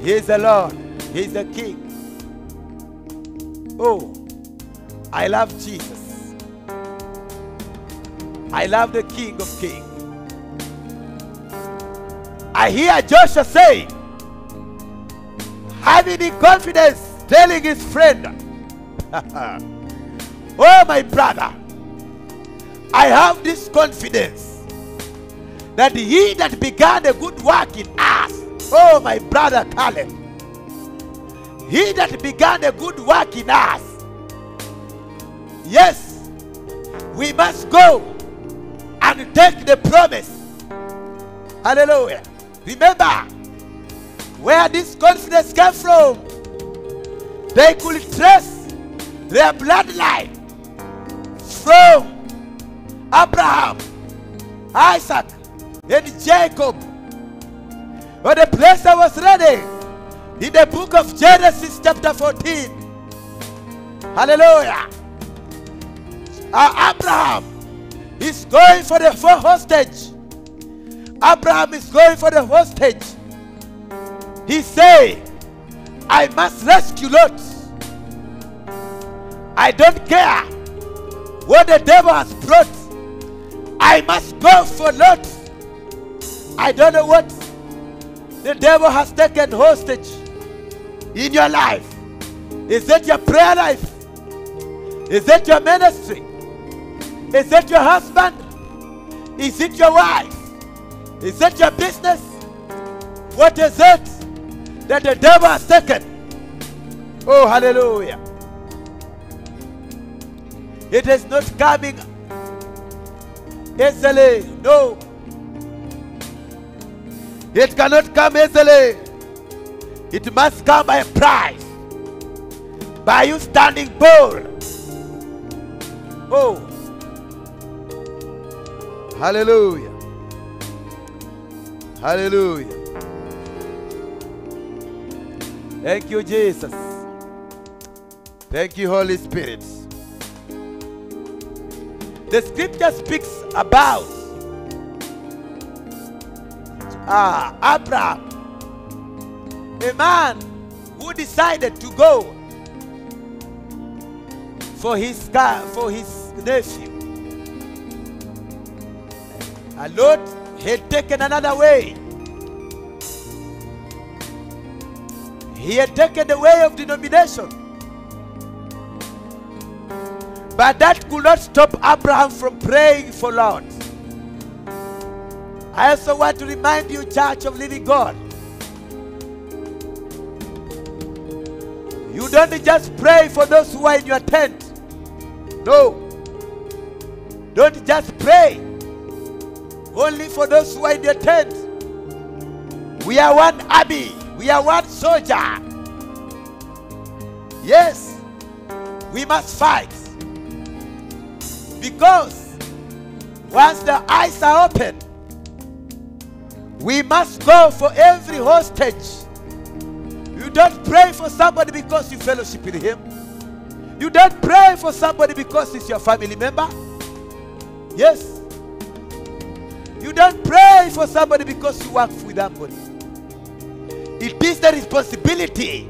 He is the Lord. He is the King. Oh, I love Jesus. I love the King of Kings. I hear Joshua saying, having in confidence, telling his friend, Oh, my brother, I have this confidence that he that began a good work in us, oh, my brother Caleb, he that began a good work in us, yes, we must go and take the promise. Hallelujah. Remember where this confidence came from. They could trace their bloodline from Abraham, Isaac, and Jacob. But the place I was ready in the book of Genesis, chapter 14. Hallelujah. Uh, Abraham is going for the for hostage. Abraham is going for the hostage. He say, I must rescue Lot. I don't care what the devil has brought. I must go for Lot. I don't know what the devil has taken hostage in your life. Is it your prayer life? Is it your ministry? Is it your husband? Is it your wife? Is it your business? What is it that the devil has taken? Oh, hallelujah. It is not coming easily. No. It cannot come easily. It must come by a price. By you standing bold. Oh. Hallelujah. Hallelujah. Thank you, Jesus. Thank you, Holy Spirit. The scripture speaks about ah, Abraham, a man who decided to go for his car, for his nephew. And Lot had taken another way. He had taken the way of denomination. But that could not stop Abraham from praying for Lot. I also want to remind you, Church of Living God, you don't just pray for those who are in your tent. No. Don't just pray only for those who are in your tent. We are one army. We are one soldier. Yes, we must fight. Because once the eyes are open, we must go for every hostage. You don't pray for somebody because you fellowship with him. You don't pray for somebody because it's your family member. Yes. You don't pray for somebody because you work with somebody. It is the responsibility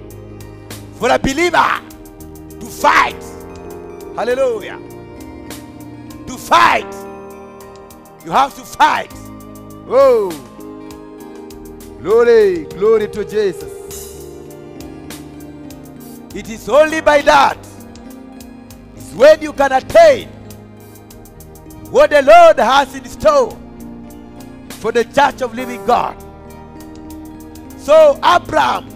for a believer to fight. Hallelujah. To fight. You have to fight. Oh. Glory, glory to Jesus. It is only by that is when you can attain what the Lord has in store for the church of living God. So Abraham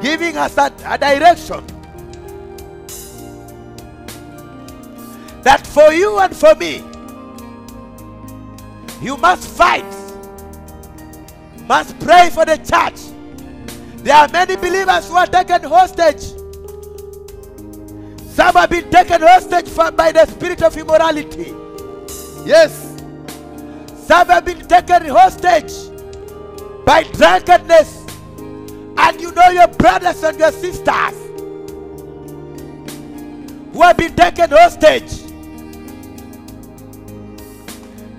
giving us a, a direction that for you and for me, you must fight, must pray for the church. There are many believers who are taken hostage. Some have been taken hostage by the spirit of immorality. Yes. Some have been taken hostage by drunkenness. And you know your brothers and your sisters who have been taken hostage.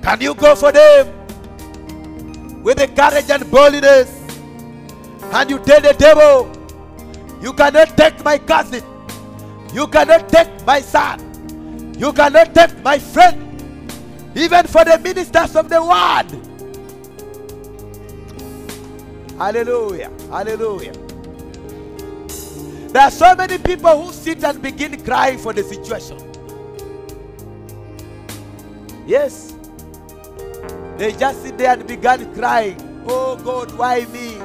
Can you go for them with the courage and boldness? And you tell the devil, You cannot take my cousin, you cannot take my son, you cannot take my friend, even for the ministers of the word. Hallelujah. Hallelujah. There are so many people who sit and begin crying for the situation. Yes. They just sit there and began crying. Oh God, why me?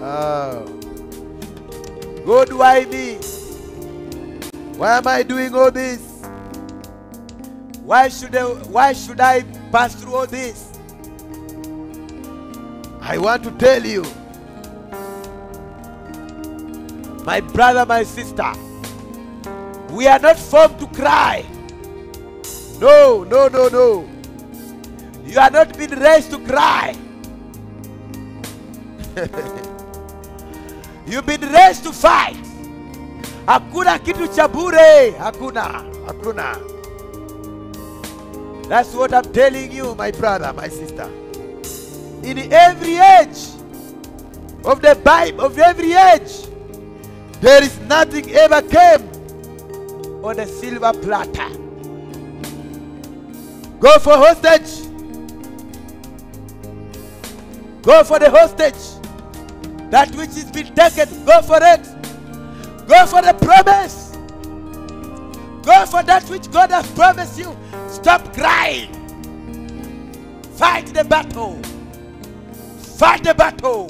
oh. God, why me? Why am I doing all this? Why should I, why should I pass through all this? I want to tell you, my brother, my sister, we are not formed to cry. No, no, no, no. You are not been raised to cry. You've been raised to fight. Hakuna kitu cha bure. Hakuna, hakuna. That's what I'm telling you, my brother, my sister. In every age of the Bible, of every age, there is nothing ever came on a silver platter. Go for hostage. Go for the hostage. That which has been taken, go for it. Go for the promise. Go for that which God has promised you. Stop crying. Fight the battle. Fight the battle.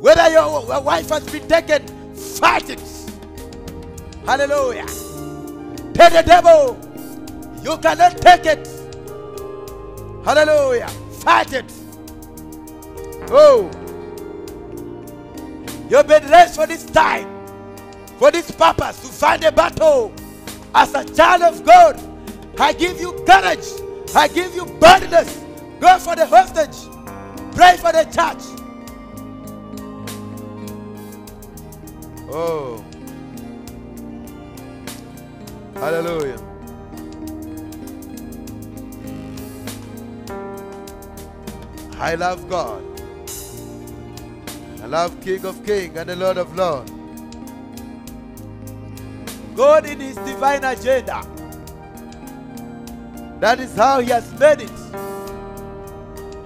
Whether your wife has been taken, fight it. Hallelujah. Tell the devil, you cannot take it. Hallelujah. Fight it. Oh. You've been raised for this time, for this purpose, to fight a battle. As a child of God, I give you courage. I give you boldness. Go for the hostage. Pray for the church. Oh. Hallelujah. I love God. I love King of Kings and the Lord of Lords. God in His divine agenda. That is how He has made it.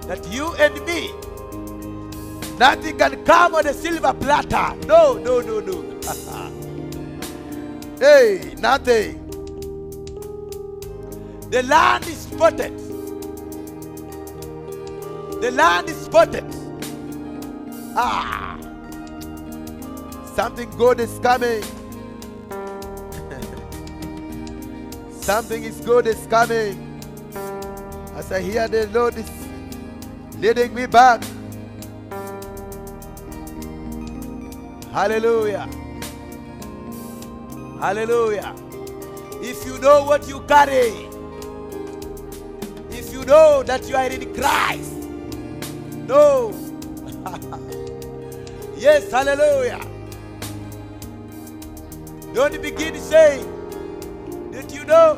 That you and me, nothing can come on a silver platter. No, no, no, no. hey, nothing. The land is spotted. The land is spotted. Ah, something good is coming. something is good is coming. As I hear the Lord is leading me back. Hallelujah. Hallelujah. If you know what you carry, if you know that you are in Christ, no. yes, hallelujah. Don't begin saying, Did you know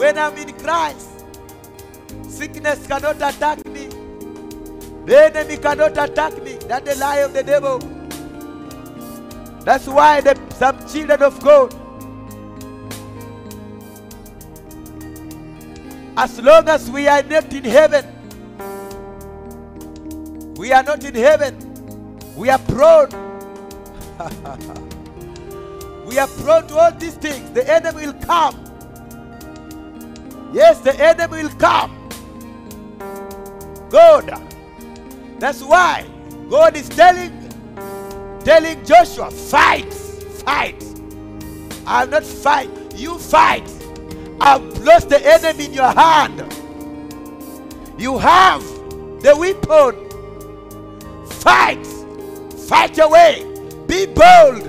when I'm in Christ, sickness cannot attack me, the enemy cannot attack me. That's the lie of the devil. That's why the, some children of God, as long as we are not in heaven, we are not in heaven. We are prone. we are prone to all these things. The enemy will come. Yes, the enemy will come. God. That's why God is telling telling Joshua, fight, fight. I'll not fight. You fight. I've lost the enemy in your hand. You have the weapon. Fight. Fight your way. Be bold.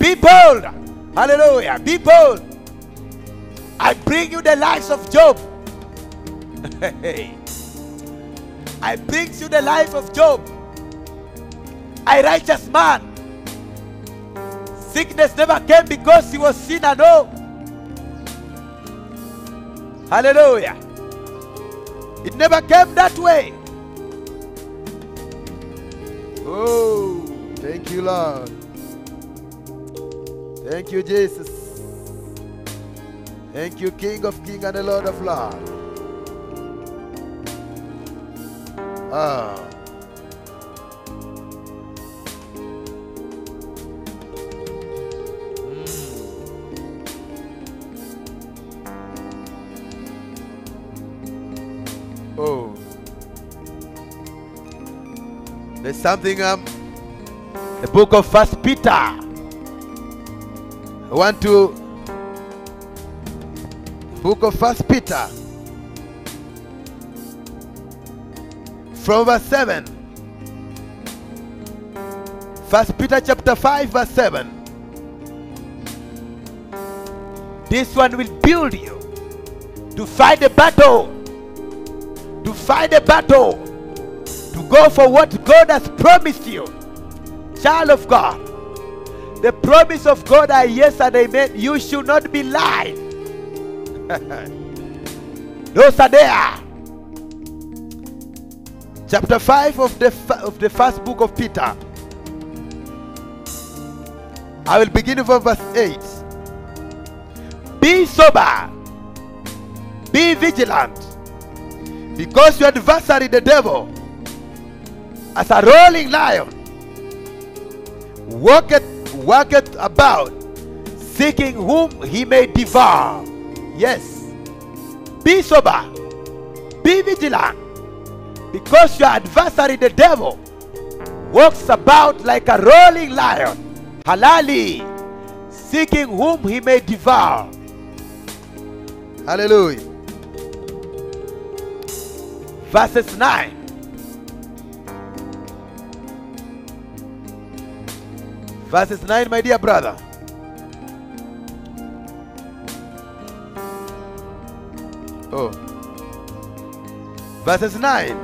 Be bold. Hallelujah. Be bold. I bring you the lives of Job. I bring you the life of Job. A righteous man. Sickness never came because he was sinner, no. Hallelujah. It never came that way. Oh, thank you, Lord. Thank you, Jesus. Thank you, King of Kings and the Lord of Lords. Ah. Something um the book of First Peter. I want to book of First Peter from verse 7. First Peter chapter 5 verse 7. This one will build you to fight the battle. To fight the battle. To go for what God has promised you. Child of God. The promise of God are yes and amen. You should not be lied. Those are there. Chapter 5 of the, of the first book of Peter. I will begin from verse 8. Be sober, be vigilant, because your adversary, the devil, as a rolling lion, walketh, walketh about, seeking whom he may devour. Yes. Be sober, be vigilant, because your adversary, the devil, walks about like a rolling lion, halali, seeking whom he may devour. Hallelujah. Verses 9. Verses 9, my dear brother. Oh. Verses 9.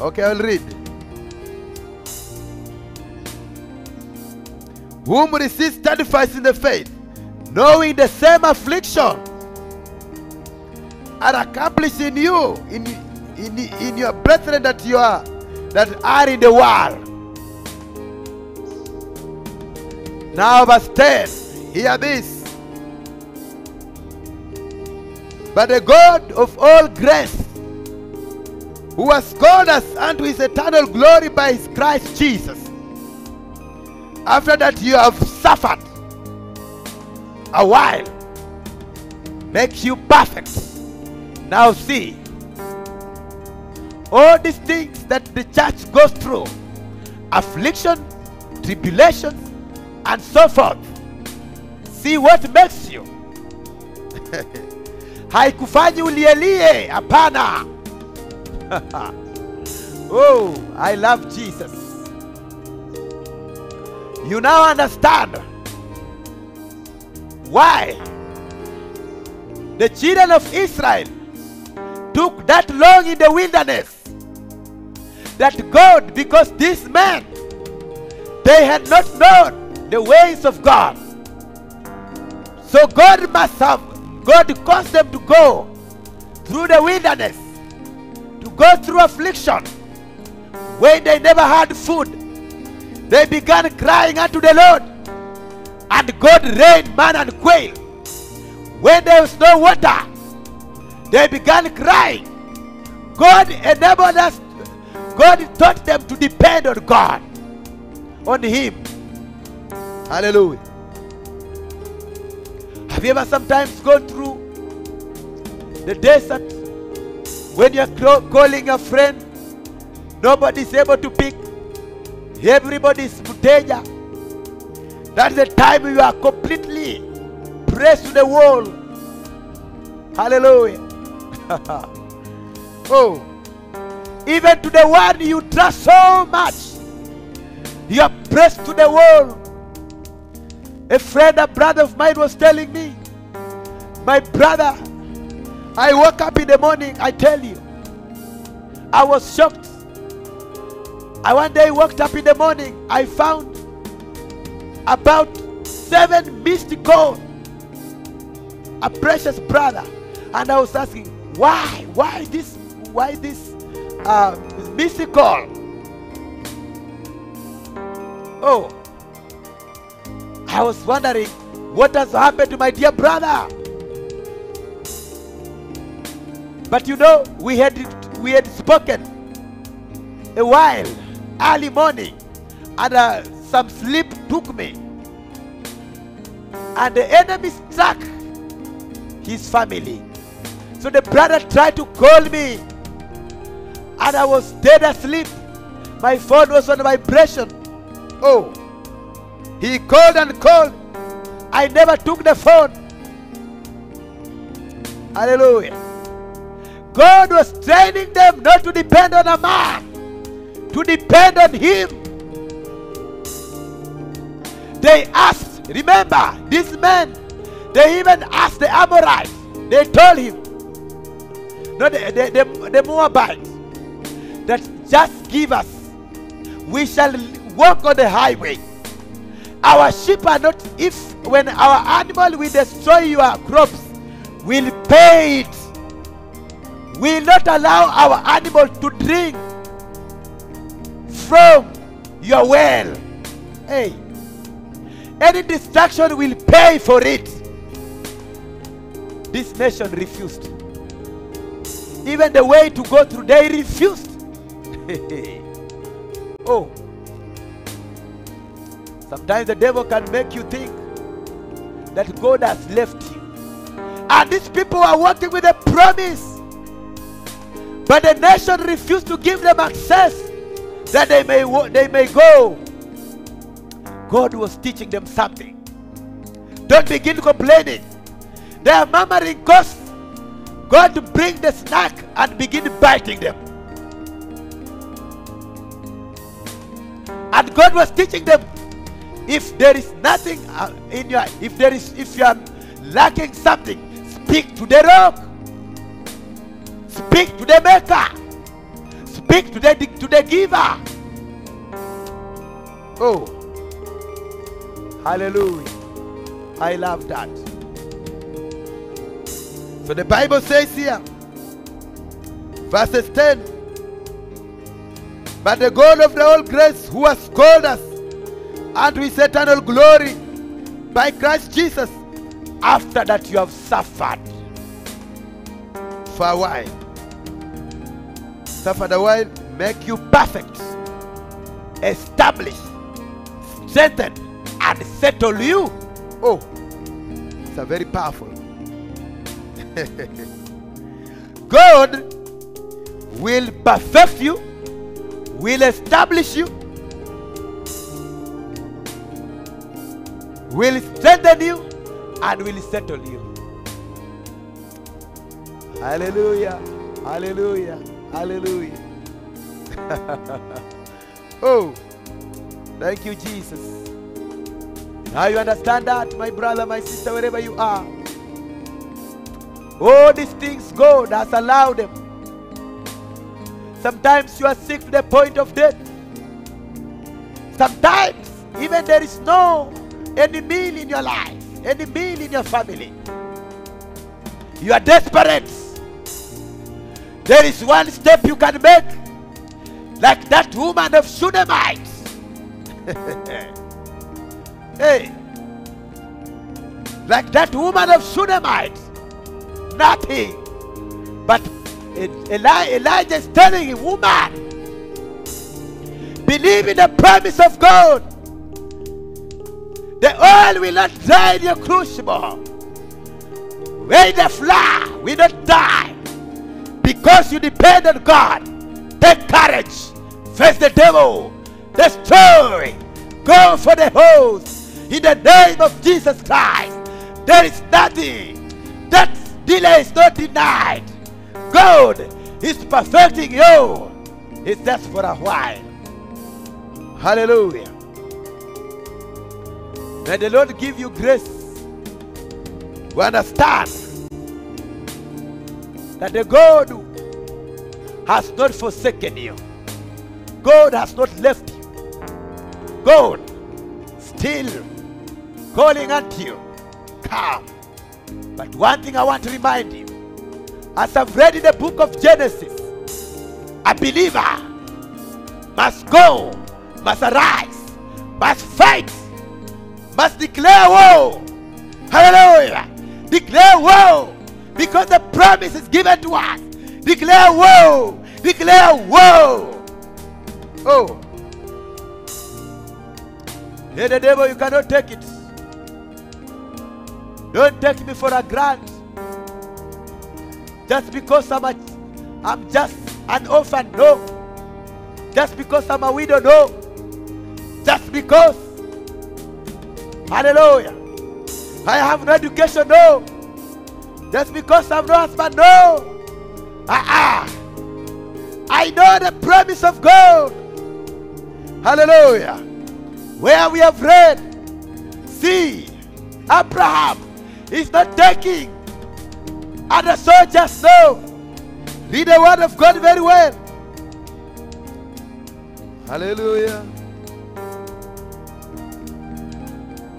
Okay, I'll read. Whom resist steadfast in the faith, knowing the same affliction are accomplished in you, in, in, in your brethren that you are that are in the world. Now verse 10. Hear this. But the God of all grace, who has called us unto his eternal glory by his Christ Jesus, after that you have suffered a while, makes you perfect. Now see, all these things that the church goes through, affliction, tribulation, and so forth. See what makes you. Haikufanyi ulielie, hapana. oh, I love Jesus. You now understand why the children of Israel took that long in the wilderness. That God, because these men, they had not known the ways of God. So God must have, God caused them to go through the wilderness, to go through affliction. When they never had food, they began crying unto the Lord. And God rained man and quail. When there was no water, they began crying. God enabled us, God taught them to depend on God, on Him. Hallelujah. Have you ever sometimes gone through the desert When you're calling a friend, nobody's able to pick. Everybody's muteja. That's the time you are completely pressed to the wall. Hallelujah. oh, even to the one you trust so much, you are pressed to the wall. A friend, a brother of mine was telling me, my brother, I woke up in the morning, I tell you, I was shocked. I one day woke up in the morning, I found about seven missed calls. A precious brother. And I was asking, why? Why this? Why this uh? Oh, I was wondering what has happened to my dear brother. But you know, we had we had spoken a while, early morning, and uh, some sleep took me, and the enemy struck his family. So the brother tried to call me, and I was dead asleep. My phone was on vibration. Oh, he called and called. I never took the phone. Hallelujah. God was training them not to depend on a man, to depend on Him. They asked, remember, these men, they even asked the Amorites, they told him, no, the, the, the, the Moabites, that just give us, we shall walk on the highway. Our sheep are not, if when our animal will destroy your crops, we'll pay it will not allow our animal to drink from your well. Hey, any destruction will pay for it. This nation refused. Even the way to go through, they refused. oh, sometimes the devil can make you think that God has left you. And these people are working with a promise. But the nation refused to give them access that they may, they may go. God was teaching them something. Don't begin complaining. They are murmuring because God bring the snack and begin biting them. And God was teaching them if there is nothing uh, in your if there is if you are lacking something speak to the rock Speak to the maker. Speak to the to the giver. Oh. Hallelujah. I love that. So the Bible says here, verses 10. But the God of the whole grace who has called us unto his eternal glory by Christ Jesus, after that you have suffered for a while suffered a while, make you perfect, establish, strengthen, and settle you. Oh, it's a very powerful. God will perfect you, will establish you, will strengthen you, and will settle you. Hallelujah. Hallelujah. Hallelujah. oh, thank you, Jesus. Now you understand that, my brother, my sister, wherever you are. All these things God has allowed them. Sometimes you are sick to the point of death. Sometimes even there is no any meal in your life, any meal in your family. You are desperate. There is one step you can make, like that woman of Shunammite. hey, like that woman of Shunammite, nothing. But Eli- Elijah is telling him, woman, believe in the promise of God. The oil will not dry in your crucible. Where the flour will not die Because you depend on God. Take courage. Face the devil. Destroy. Go for the host. In the name of Jesus Christ. There is nothing. That delay is not denied. God is perfecting you. It's just for a while. Hallelujah. May the Lord give you grace to understand that the God has not forsaken you. God has not left you. God still calling unto you. Come. But one thing I want to remind you as I've read in the book of Genesis, a believer must go, must arise, must fight, must declare war. Hallelujah. Declare war because the promise is given to us. Declare war. Declare war. Oh. Hey, the devil, you cannot take it. Don't take me for a grant. Just because I'm a, I'm just an orphan, no. Just because I'm a widow, no. Just because, hallelujah, I have no education, no. Just because I'm no husband, no. Ah, ah. I know the promise of God. Hallelujah. Where we have read, see, Abraham is not taking other soldiers, no. Read the word of God very well. Hallelujah.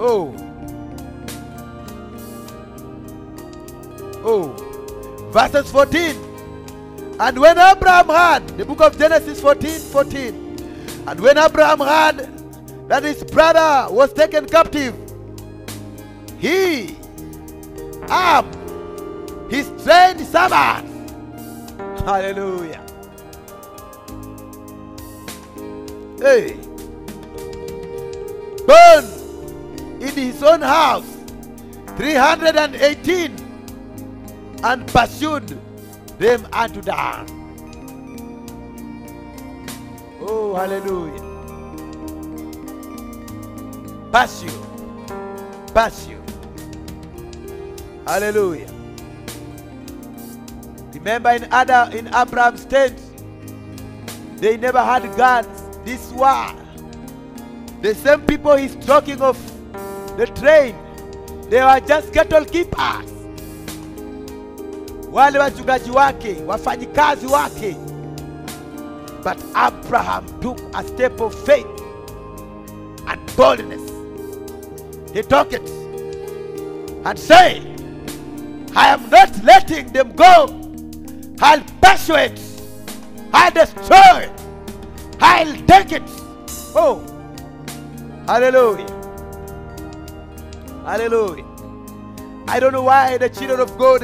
Oh. Oh. Verses 14. And when Abraham had, the book of Genesis 14 14. And when Abraham had that his brother was taken captive, he, Ab, his trained servant, hallelujah. Hey, burned in his own house 318 and pursued them unto Dan. Oh, hallelujah. Pursue. Pursue. Hallelujah. Remember in other in Abraham's tent, they never had guns. This war. The same people he's talking of the train, they were just cattle keepers. Wale wachungaji wake, wafanyikazi wake. But Abraham took a step of faith and boldness. He took it and say, I am not letting them go. I'll pursue it. I'll destroy it. I'll take it. Oh, hallelujah. Hallelujah. I don't know why the children of God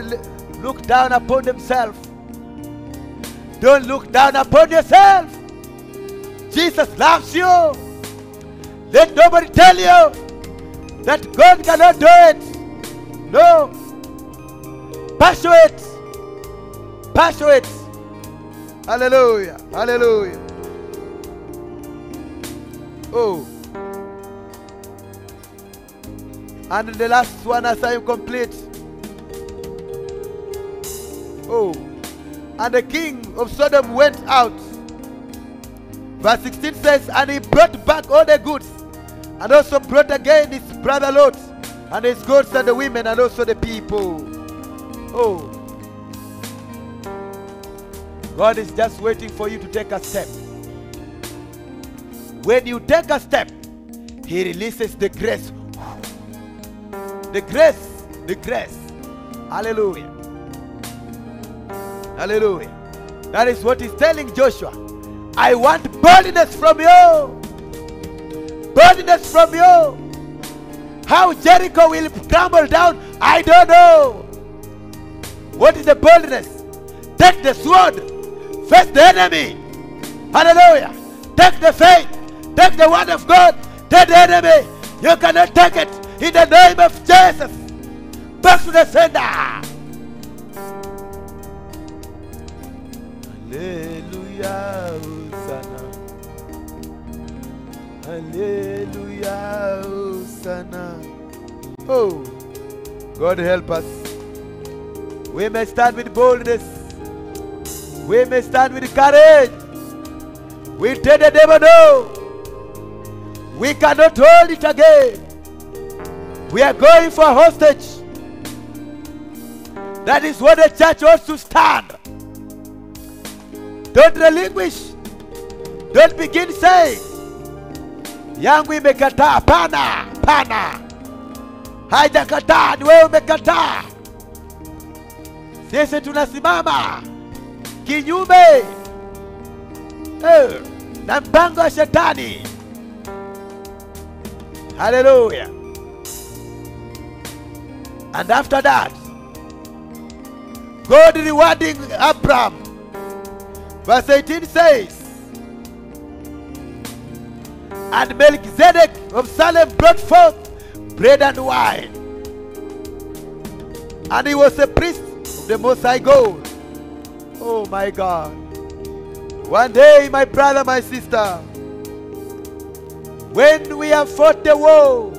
look down upon themselves. Don't look down upon yourself. Jesus loves you. Let nobody tell you that God cannot do it. No. Pursue it. Pursue it. Hallelujah. Hallelujah. Oh. And the last one I am complete. Oh. And the king of Sodom went out. Verse 16 says, And he brought back all the goods, and also brought again his brother Lot, and his goods and the women, and also the people. Oh. God is just waiting for you to take a step. When you take a step, He releases the grace. The grace, the grace. Hallelujah. Hallelujah. That is what He's telling Joshua. I want boldness from you. Boldness from you. How Jericho will crumble down, I don't know. What is the boldness? Take the sword, face the enemy. Hallelujah. Take the faith, take the word of God, take the enemy. You cannot take it in the name of Jesus. Back to the sender. Hallelujah, Hosanna. Hallelujah, Hosanna. Oh, God help us. We may stand with boldness. We may stand with courage. We tell the devil no. We cannot hold it again. We are going for a hostage. That is what the church wants to stand. Don't relinquish. Don't begin saying, yangu imekataa. Pana, pana, haijakataa, ni wewe umekataa. Sisi tunasimama kinyume eh, na mpango wa shetani. Hallelujah. And after that, God rewarding Abraham. Verse 18 says, And Melchizedek of Salem brought forth bread and wine. And he was a priest of the Most High God. Oh my God. One day, my brother, my sister, when we have fought the war,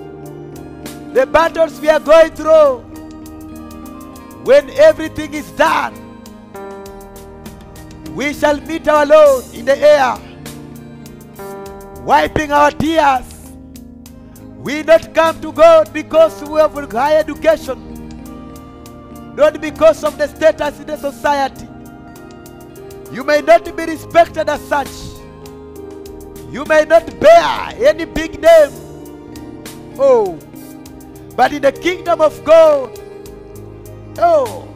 the battles we are going through, when everything is done, we shall meet our Lord in the air, wiping our tears. We not come to God because we have a high education, not because of the status in the society. You may not be respected as such. You may not bear any big name. Oh, but in the kingdom of God, oh,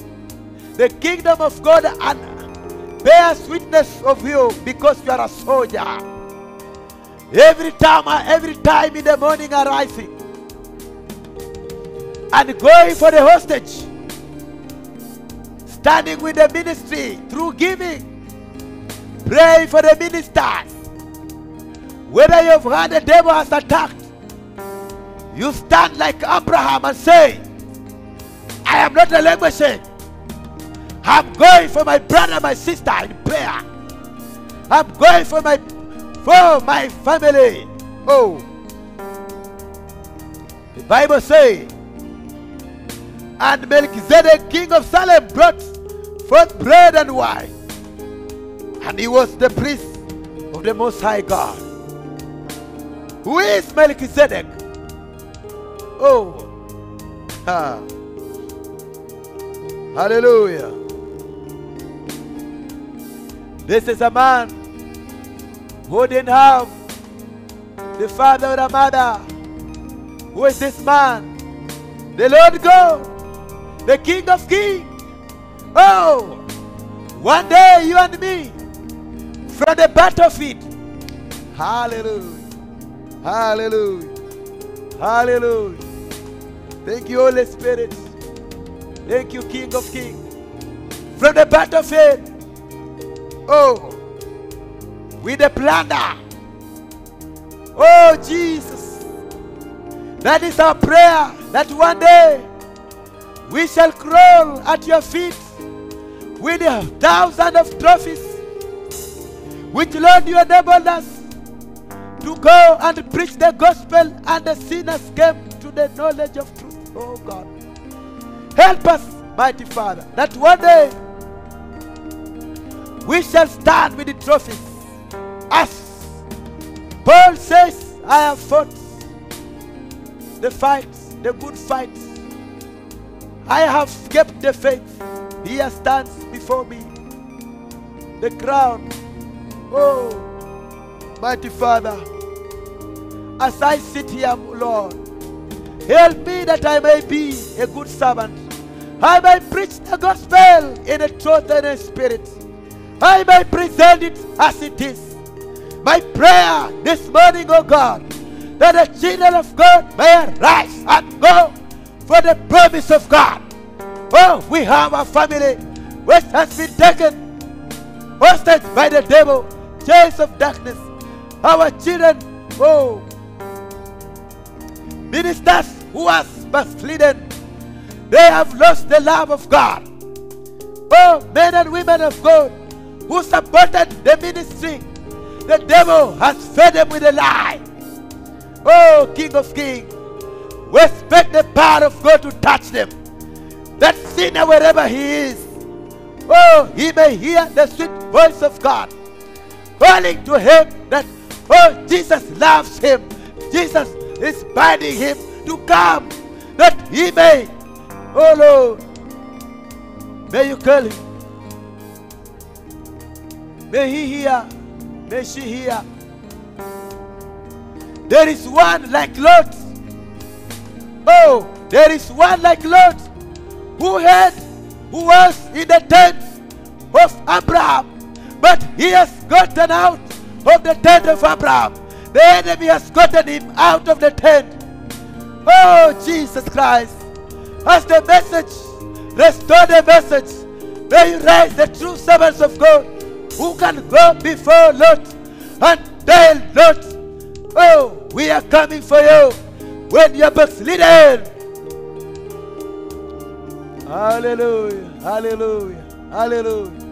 the kingdom of God and bears witness of you because you are a soldier. Every time, every time in the morning arising and going for the hostage, standing with the ministry through giving, pray for the ministers. Whether you've had the devil has attacked, you stand like Abraham and say, I am not relinquishing. I'm going for my brother, my sister in prayer. I'm going for my for my family. Oh. The Bible says, and Melchizedek, king of Salem, brought forth bread and wine. And he was the priest of the Most High God. Who is Melchizedek? Oh. Ha. Hallelujah. This is a man who didn't have the father or the mother. Who is this man? The Lord God, the King of Kings. Oh, one day you and me from the battlefield. Hallelujah. Hallelujah. Hallelujah. Thank you, Holy Spirit. Thank you, King of Kings. From the battlefield. Oh, with the plunder. Oh, Jesus. That is our prayer that one day we shall crawl at your feet with a thousand of trophies, which, Lord, you enabled us to go and preach the gospel, and the sinners came to the knowledge of. Oh, God. Help us, mighty Father, that one day we shall stand with the trophies. As Paul says, I have fought the fight, the good fight. I have kept the faith. Here stands before me the crown. Oh, mighty Father, as I sit here, Lord, help me that I may be a good servant. I may preach the gospel in a truth and a spirit. I may present it as it is. My prayer this morning, O God, that the children of God may arise and go for the promise of God. Oh, we have a family which has been taken hostage by the devil, chains of darkness. Our children, oh, ministers who are backslidden, they have lost the love of God. Oh, men and women of God who supported the ministry, the devil has fed them with a lie. Oh, King of Kings, we expect the power of God to touch them. That sinner, wherever he is, oh, he may hear the sweet voice of God calling to him that, oh, Jesus loves him. Jesus is binding him to come that he may, oh Lord, may you call him. May he hear, may she hear. There is one like Lot. Oh, there is one like Lot who had, who was in the tent of Abraham, but he has gotten out of the tent of Abraham. The enemy has gotten him out of the tent. Oh, Jesus Christ, as the message, restore the message. May you raise the true servants of God who can go before Lot and tell Lot, Oh, we are coming for you when you're backslidden. Hallelujah, hallelujah, hallelujah.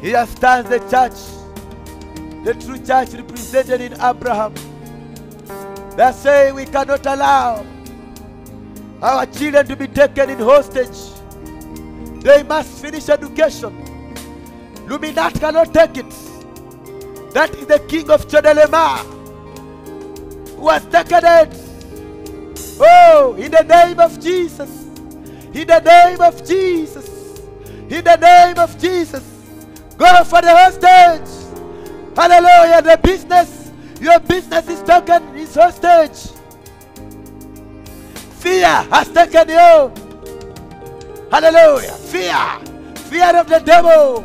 Here stands the church, the true church represented in Abraham. They say we cannot allow our children to be taken in hostage. They must finish education. Luminat cannot take it. That is the king of Chedorlaomer who has taken it. Oh, in the name of Jesus. In the name of Jesus. In the name of Jesus. Go for the hostage. Hallelujah. The business, your business is taken is hostage. Fear has taken you. Hallelujah. Fear. Fear of the devil.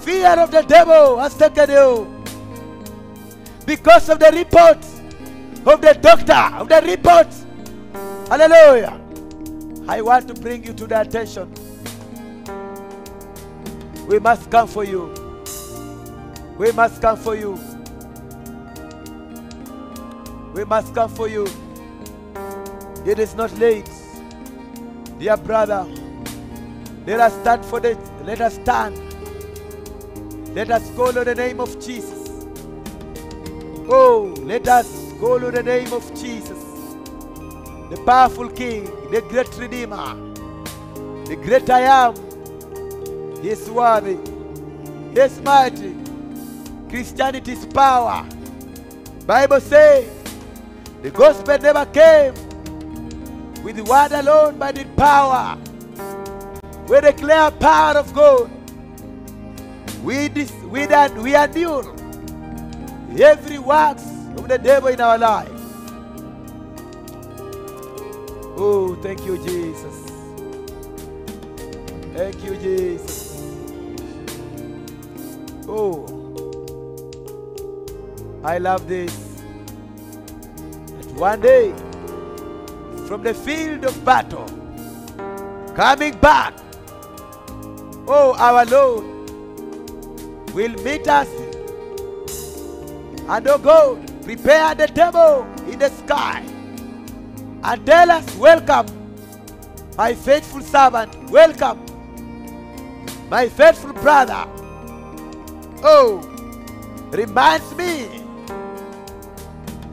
Fear of the devil has taken you. Because of the report of the doctor, of the report. Hallelujah. I want to bring you to the attention. We must come for you. We must come for you. We must come for you. It is not late. Dear brother, let us stand for the let us stand. Let us call on the name of Jesus. Oh, let us call on the name of Jesus. The powerful King, the great Redeemer, the great I am. He is worthy. He mighty. Christianity is power. Bible says the gospel never came with the word alone, but in power. We declare power of God. We dis, we that we endure every works of the devil in our life. Oh, thank you, Jesus. Thank you, Jesus. Oh, I love this. One day, from the field of battle, coming back, oh, our Lord will meet us. And oh God, prepare the table in the sky and tell us, Welcome, my faithful servant, welcome, my faithful brother. Oh, reminds me,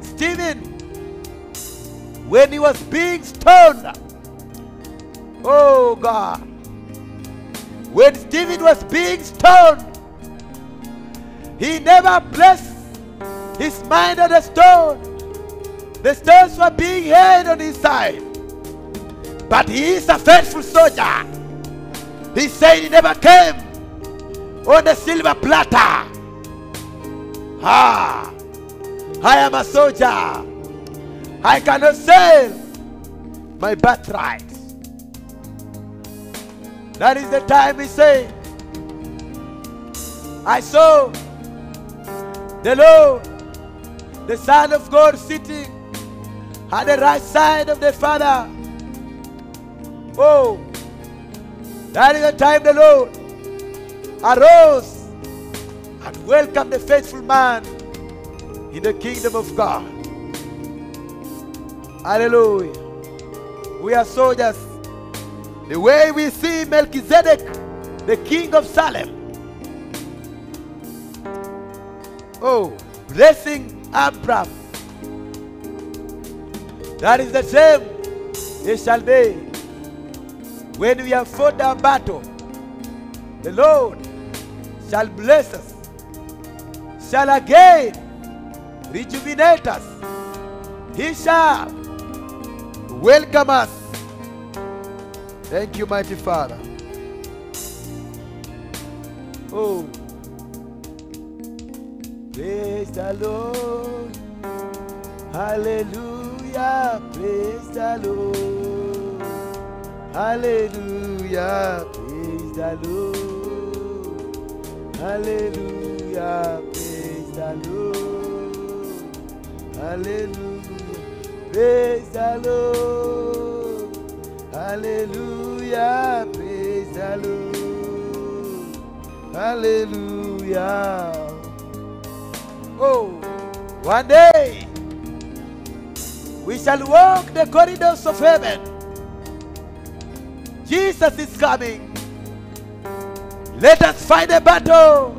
Stephen, when he was being stoned. Oh God, when Stephen was being stoned, he never placed his mind on the stone. The stones were being held on his side. But he is a faithful soldier. He said he never came on a silver platter. Ah, I am a soldier. I cannot sell my birthright. That is the time he said, I saw the Lord, the Son of God, sitting at the right side of the Father. Oh, that is the time the Lord arose and welcomed the faithful man in the kingdom of God. Hallelujah. We are soldiers. The way we see Melchizedek the king of Salem. Oh, blessing Abraham. That is the same it shall be when we have fought our battle. The Lord shall bless us, shall again rejuvenate us. He shall welcome us. Thank you, mighty Father. Oh, praise the Lord. Hallelujah, praise the Lord. Hallelujah, praise the Lord. Hallelujah, praise the Lord. Hallelujah, praise the Lord. Hallelujah, praise the Lord. Hallelujah. Oh, one day we shall walk the corridors of heaven. Jesus is coming. Let us fight a battle.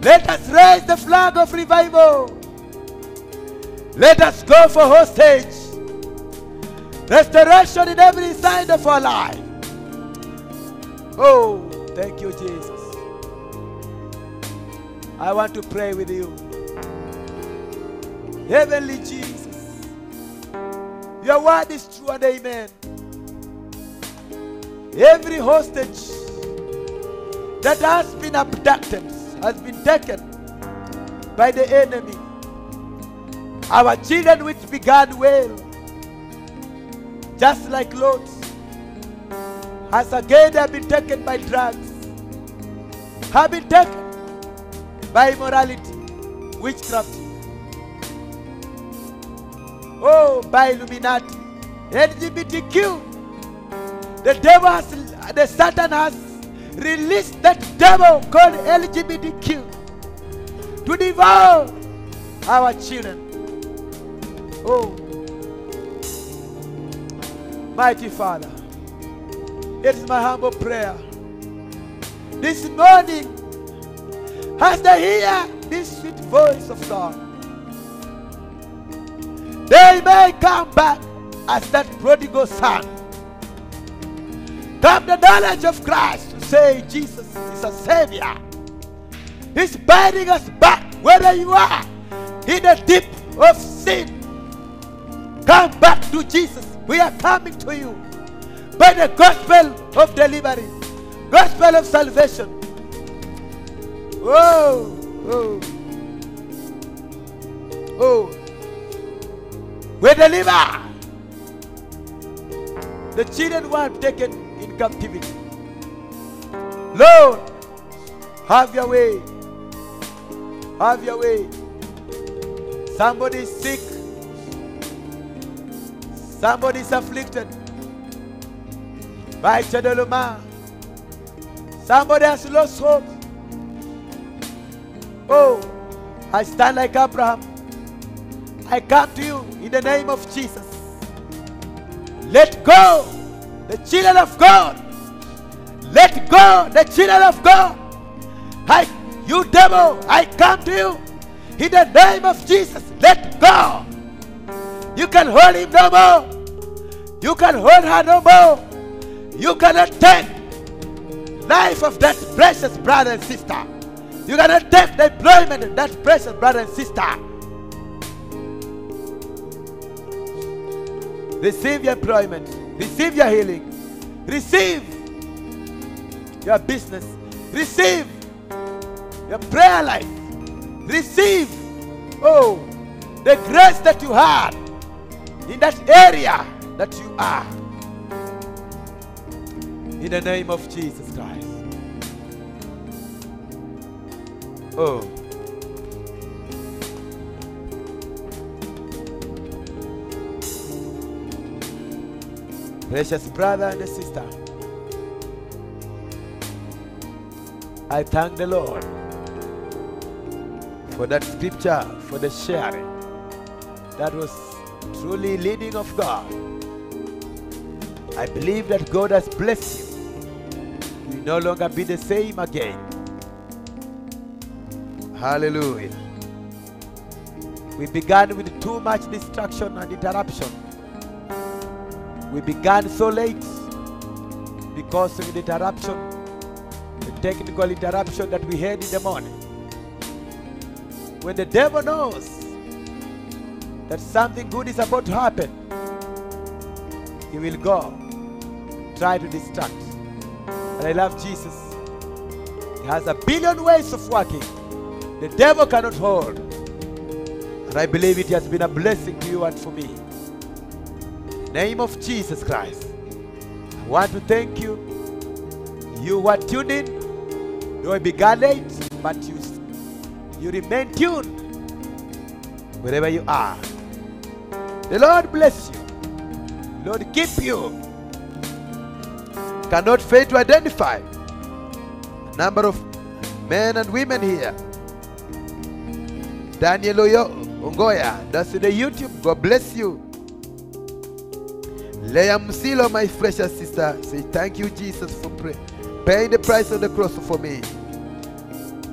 Let us raise the flag of revival. Let us go for hostage. Restoration in every side of our life. Oh, thank you, Jesus. I want to pray with you. Heavenly Jesus, your word is true and amen. Every hostage that has been abducted has been taken by the enemy. Our children, which began well, just like Lot, has again been taken by drugs, have been taken by immorality, witchcraft, oh, by Illuminati, LGBTQ. The devil has, the Satan has released that devil called LGBTQ to devour our children. Oh, mighty Father, it is my humble prayer. This morning, as they hear this sweet voice of God, they may come back as that prodigal son. Come the knowledge of Christ to say Jesus is a Savior. He's biting us back whether you are in the deep of sin. Come back to Jesus. We are coming to you by the gospel of delivery, gospel of salvation. Oh, oh, oh. We deliver the children who are taken in captivity. Lord, have your way. Have your way. Somebody sick. Somebody is afflicted by Chedorlaomer. Somebody has lost hope. Oh, I stand like Abraham. I come to you in the name of Jesus. Let go the children of God. Let go the children of God. I, you devil, I come to you in the name of Jesus. Let go. You can hold him no more. You can hold her no more. You cannot take life of that precious brother and sister. You cannot take the employment of that precious brother and sister. Receive your employment. Receive your healing. Receive your business. Receive your prayer life. Receive, oh, the grace that you had in that area that you are. In the name of Jesus Christ. Oh. Precious brother and sister, I thank the Lord for that scripture, for the sharing. That was truly leading of God. I believe that God has blessed you You will no longer be the same again. Hallelujah. We began with too much distraction and interruption. We began so late because of the interruption, the technical interruption that we had in the morning. When the devil knows that something good is about to happen, he will go try to distract. And I love Jesus. He has a billion ways of working. The devil cannot hold. And I believe it has been a blessing to you and for me. Name of Jesus Christ. I want to thank you. You were tuned in. Though I began late, but you, you remain tuned wherever you are. The Lord bless you. Lord keep you. Cannot fail to identify a number of men and women here. Daniel Ongoya, that's the YouTube. God bless you. Leah Musilo, my precious sister, say thank you, Jesus, for pray- paying the price on the cross for me.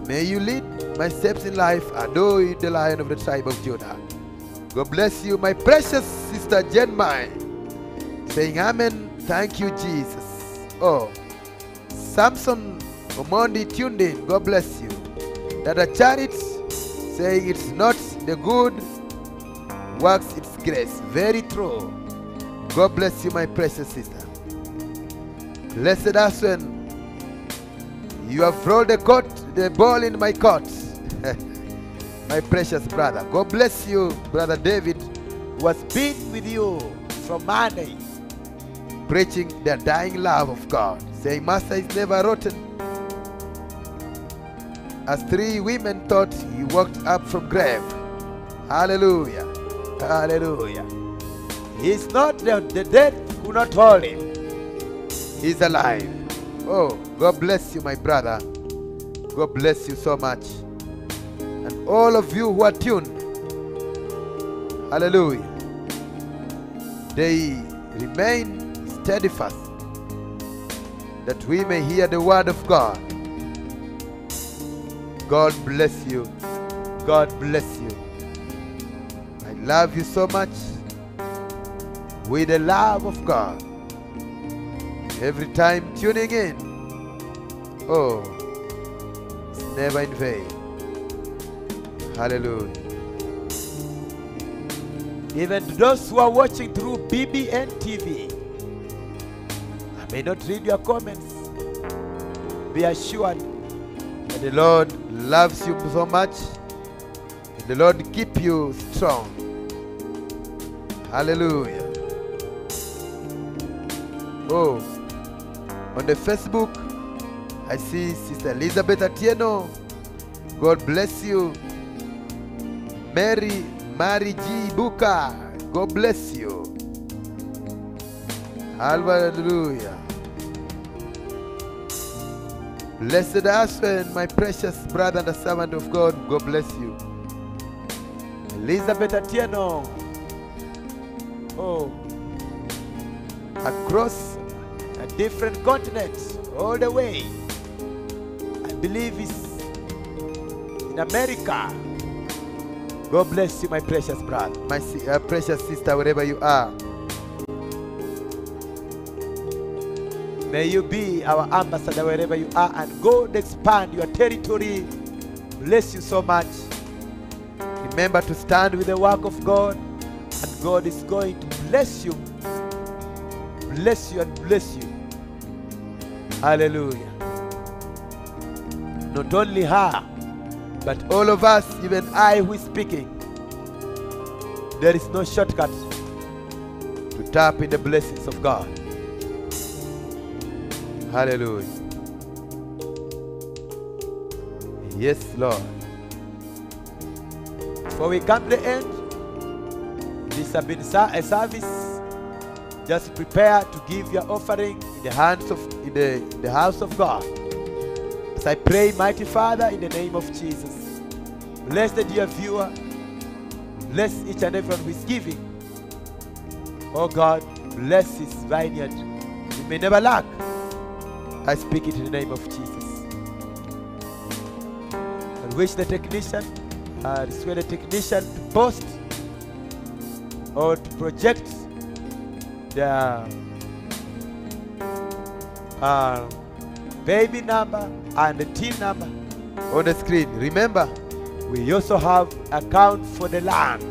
May you lead my steps in life. Adore the lion of the tribe of Judah. God bless you, my precious sister Jen Mai. Saying amen. Thank you, Jesus. Oh, Samson Omondi tuned in. God bless you. Dada Charit saying it's not the good works its grace. Very true. God bless you, my precious sister. Blessed us when you have rolled the court, the ball in my court. my precious brother. God bless you, brother David, who has been with you from Monday, preaching the dying love of God, saying, Master is never rotten. As three women thought he walked up from grave. Hallelujah. Hallelujah. He's not the, the dead could not hold him. He's alive. Oh, God bless you, my brother. God bless you so much. And all of you who are tuned. Hallelujah. They remain steadfast that we may hear the word of God. God bless you. God bless you. I love you so much with the love of God. Every time tuning in, oh, it's never in vain. Hallelujah. Even those who are watching through BBN TV, I may not read your comments. Be assured that the Lord loves you so much. And the Lord keep you strong. Hallelujah. Oh, on the Facebook, I see Sister Elizabeth Atieno. God bless you. Mary, Mary G. Buka. God bless you. Hallelujah. Blessed husband, my precious brother and the servant of God. God bless you. Elizabeth Atieno. Oh, across a different continent, all the way. I believe it's in America. God bless you, my precious brother, my uh, precious sister, wherever you are. May you be our ambassador wherever you are, and God expand your territory. Bless you so much. Remember to stand with the work of God, and God is going to bless you. Bless you and bless you. Hallelujah. Not only her, but all of us, even I who is speaking. There is no shortcut to tap in the blessings of God. Hallelujah. Yes, Lord. Before we come to the end, this has been a service. Just prepare to give your offering in the hands of in the, in the house of God. As I pray, mighty Father, in the name of Jesus, bless the dear viewer, bless each and everyone who is giving. Oh God, bless his vineyard. He may never lack. I speak it in the name of Jesus. I wish the technician, this way the technician to post or to project the uh, pay bill number and the till number on the screen. Remember, we also have account for the land.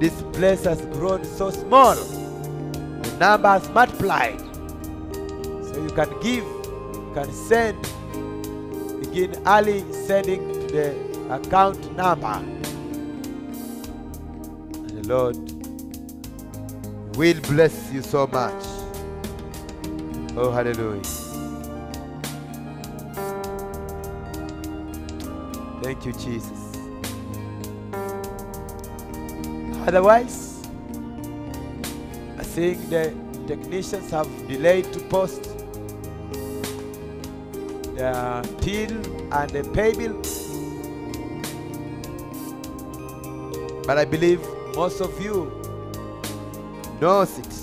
This place has grown so small. The number has multiplied. So you can give, you can send, begin early sending the account number. And the Lord will bless you so much. Oh, hallelujah. Thank you, Jesus. Otherwise, I think the technicians have delayed to post the till and the pay bill. But I believe most of you knows it.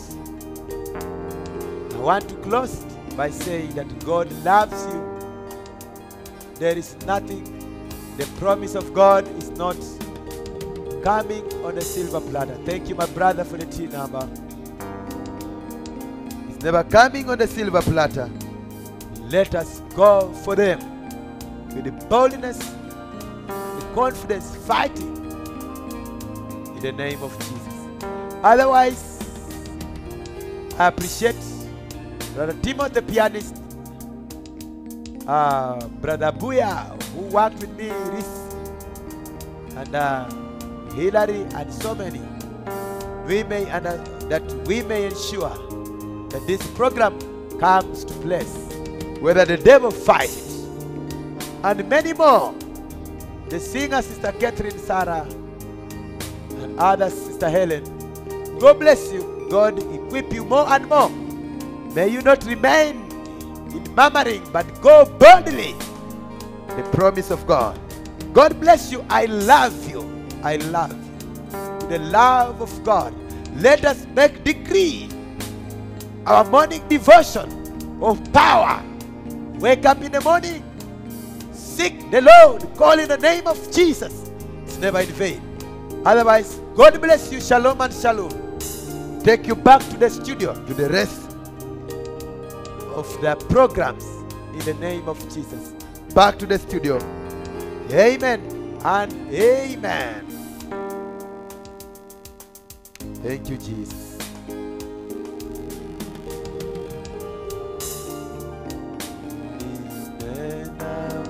I want to close by saying that God loves you. There is nothing, the promise of God is not coming on a silver platter. Thank you, my brother, for the T number. It's never coming on a silver platter. Let us go for them with the boldness, the confidence, fighting in the name of Jesus. Otherwise, I appreciate Brother Timothy, the pianist, uh, Brother Buya, who worked with me, Reese, and uh, Hillary, and so many. We may and that we may ensure that this program comes to place, whether the devil fights, and many more. The singer, Sister Catherine Sarah, and others, Sister Helen. God bless you. God equip you more and more. May you not remain in murmuring, but go boldly. The promise of God. God bless you. I love you. I love you. The love of God. Let us make decree our morning devotion of power. Wake up in the morning, seek the Lord, call in the name of Jesus. It's never in vain. Otherwise, God bless you. Shalom and shalom. Take you back to the studio to the rest of their programs in the name of Jesus. Back to the studio. Amen and amen. Thank you, Jesus. Amen.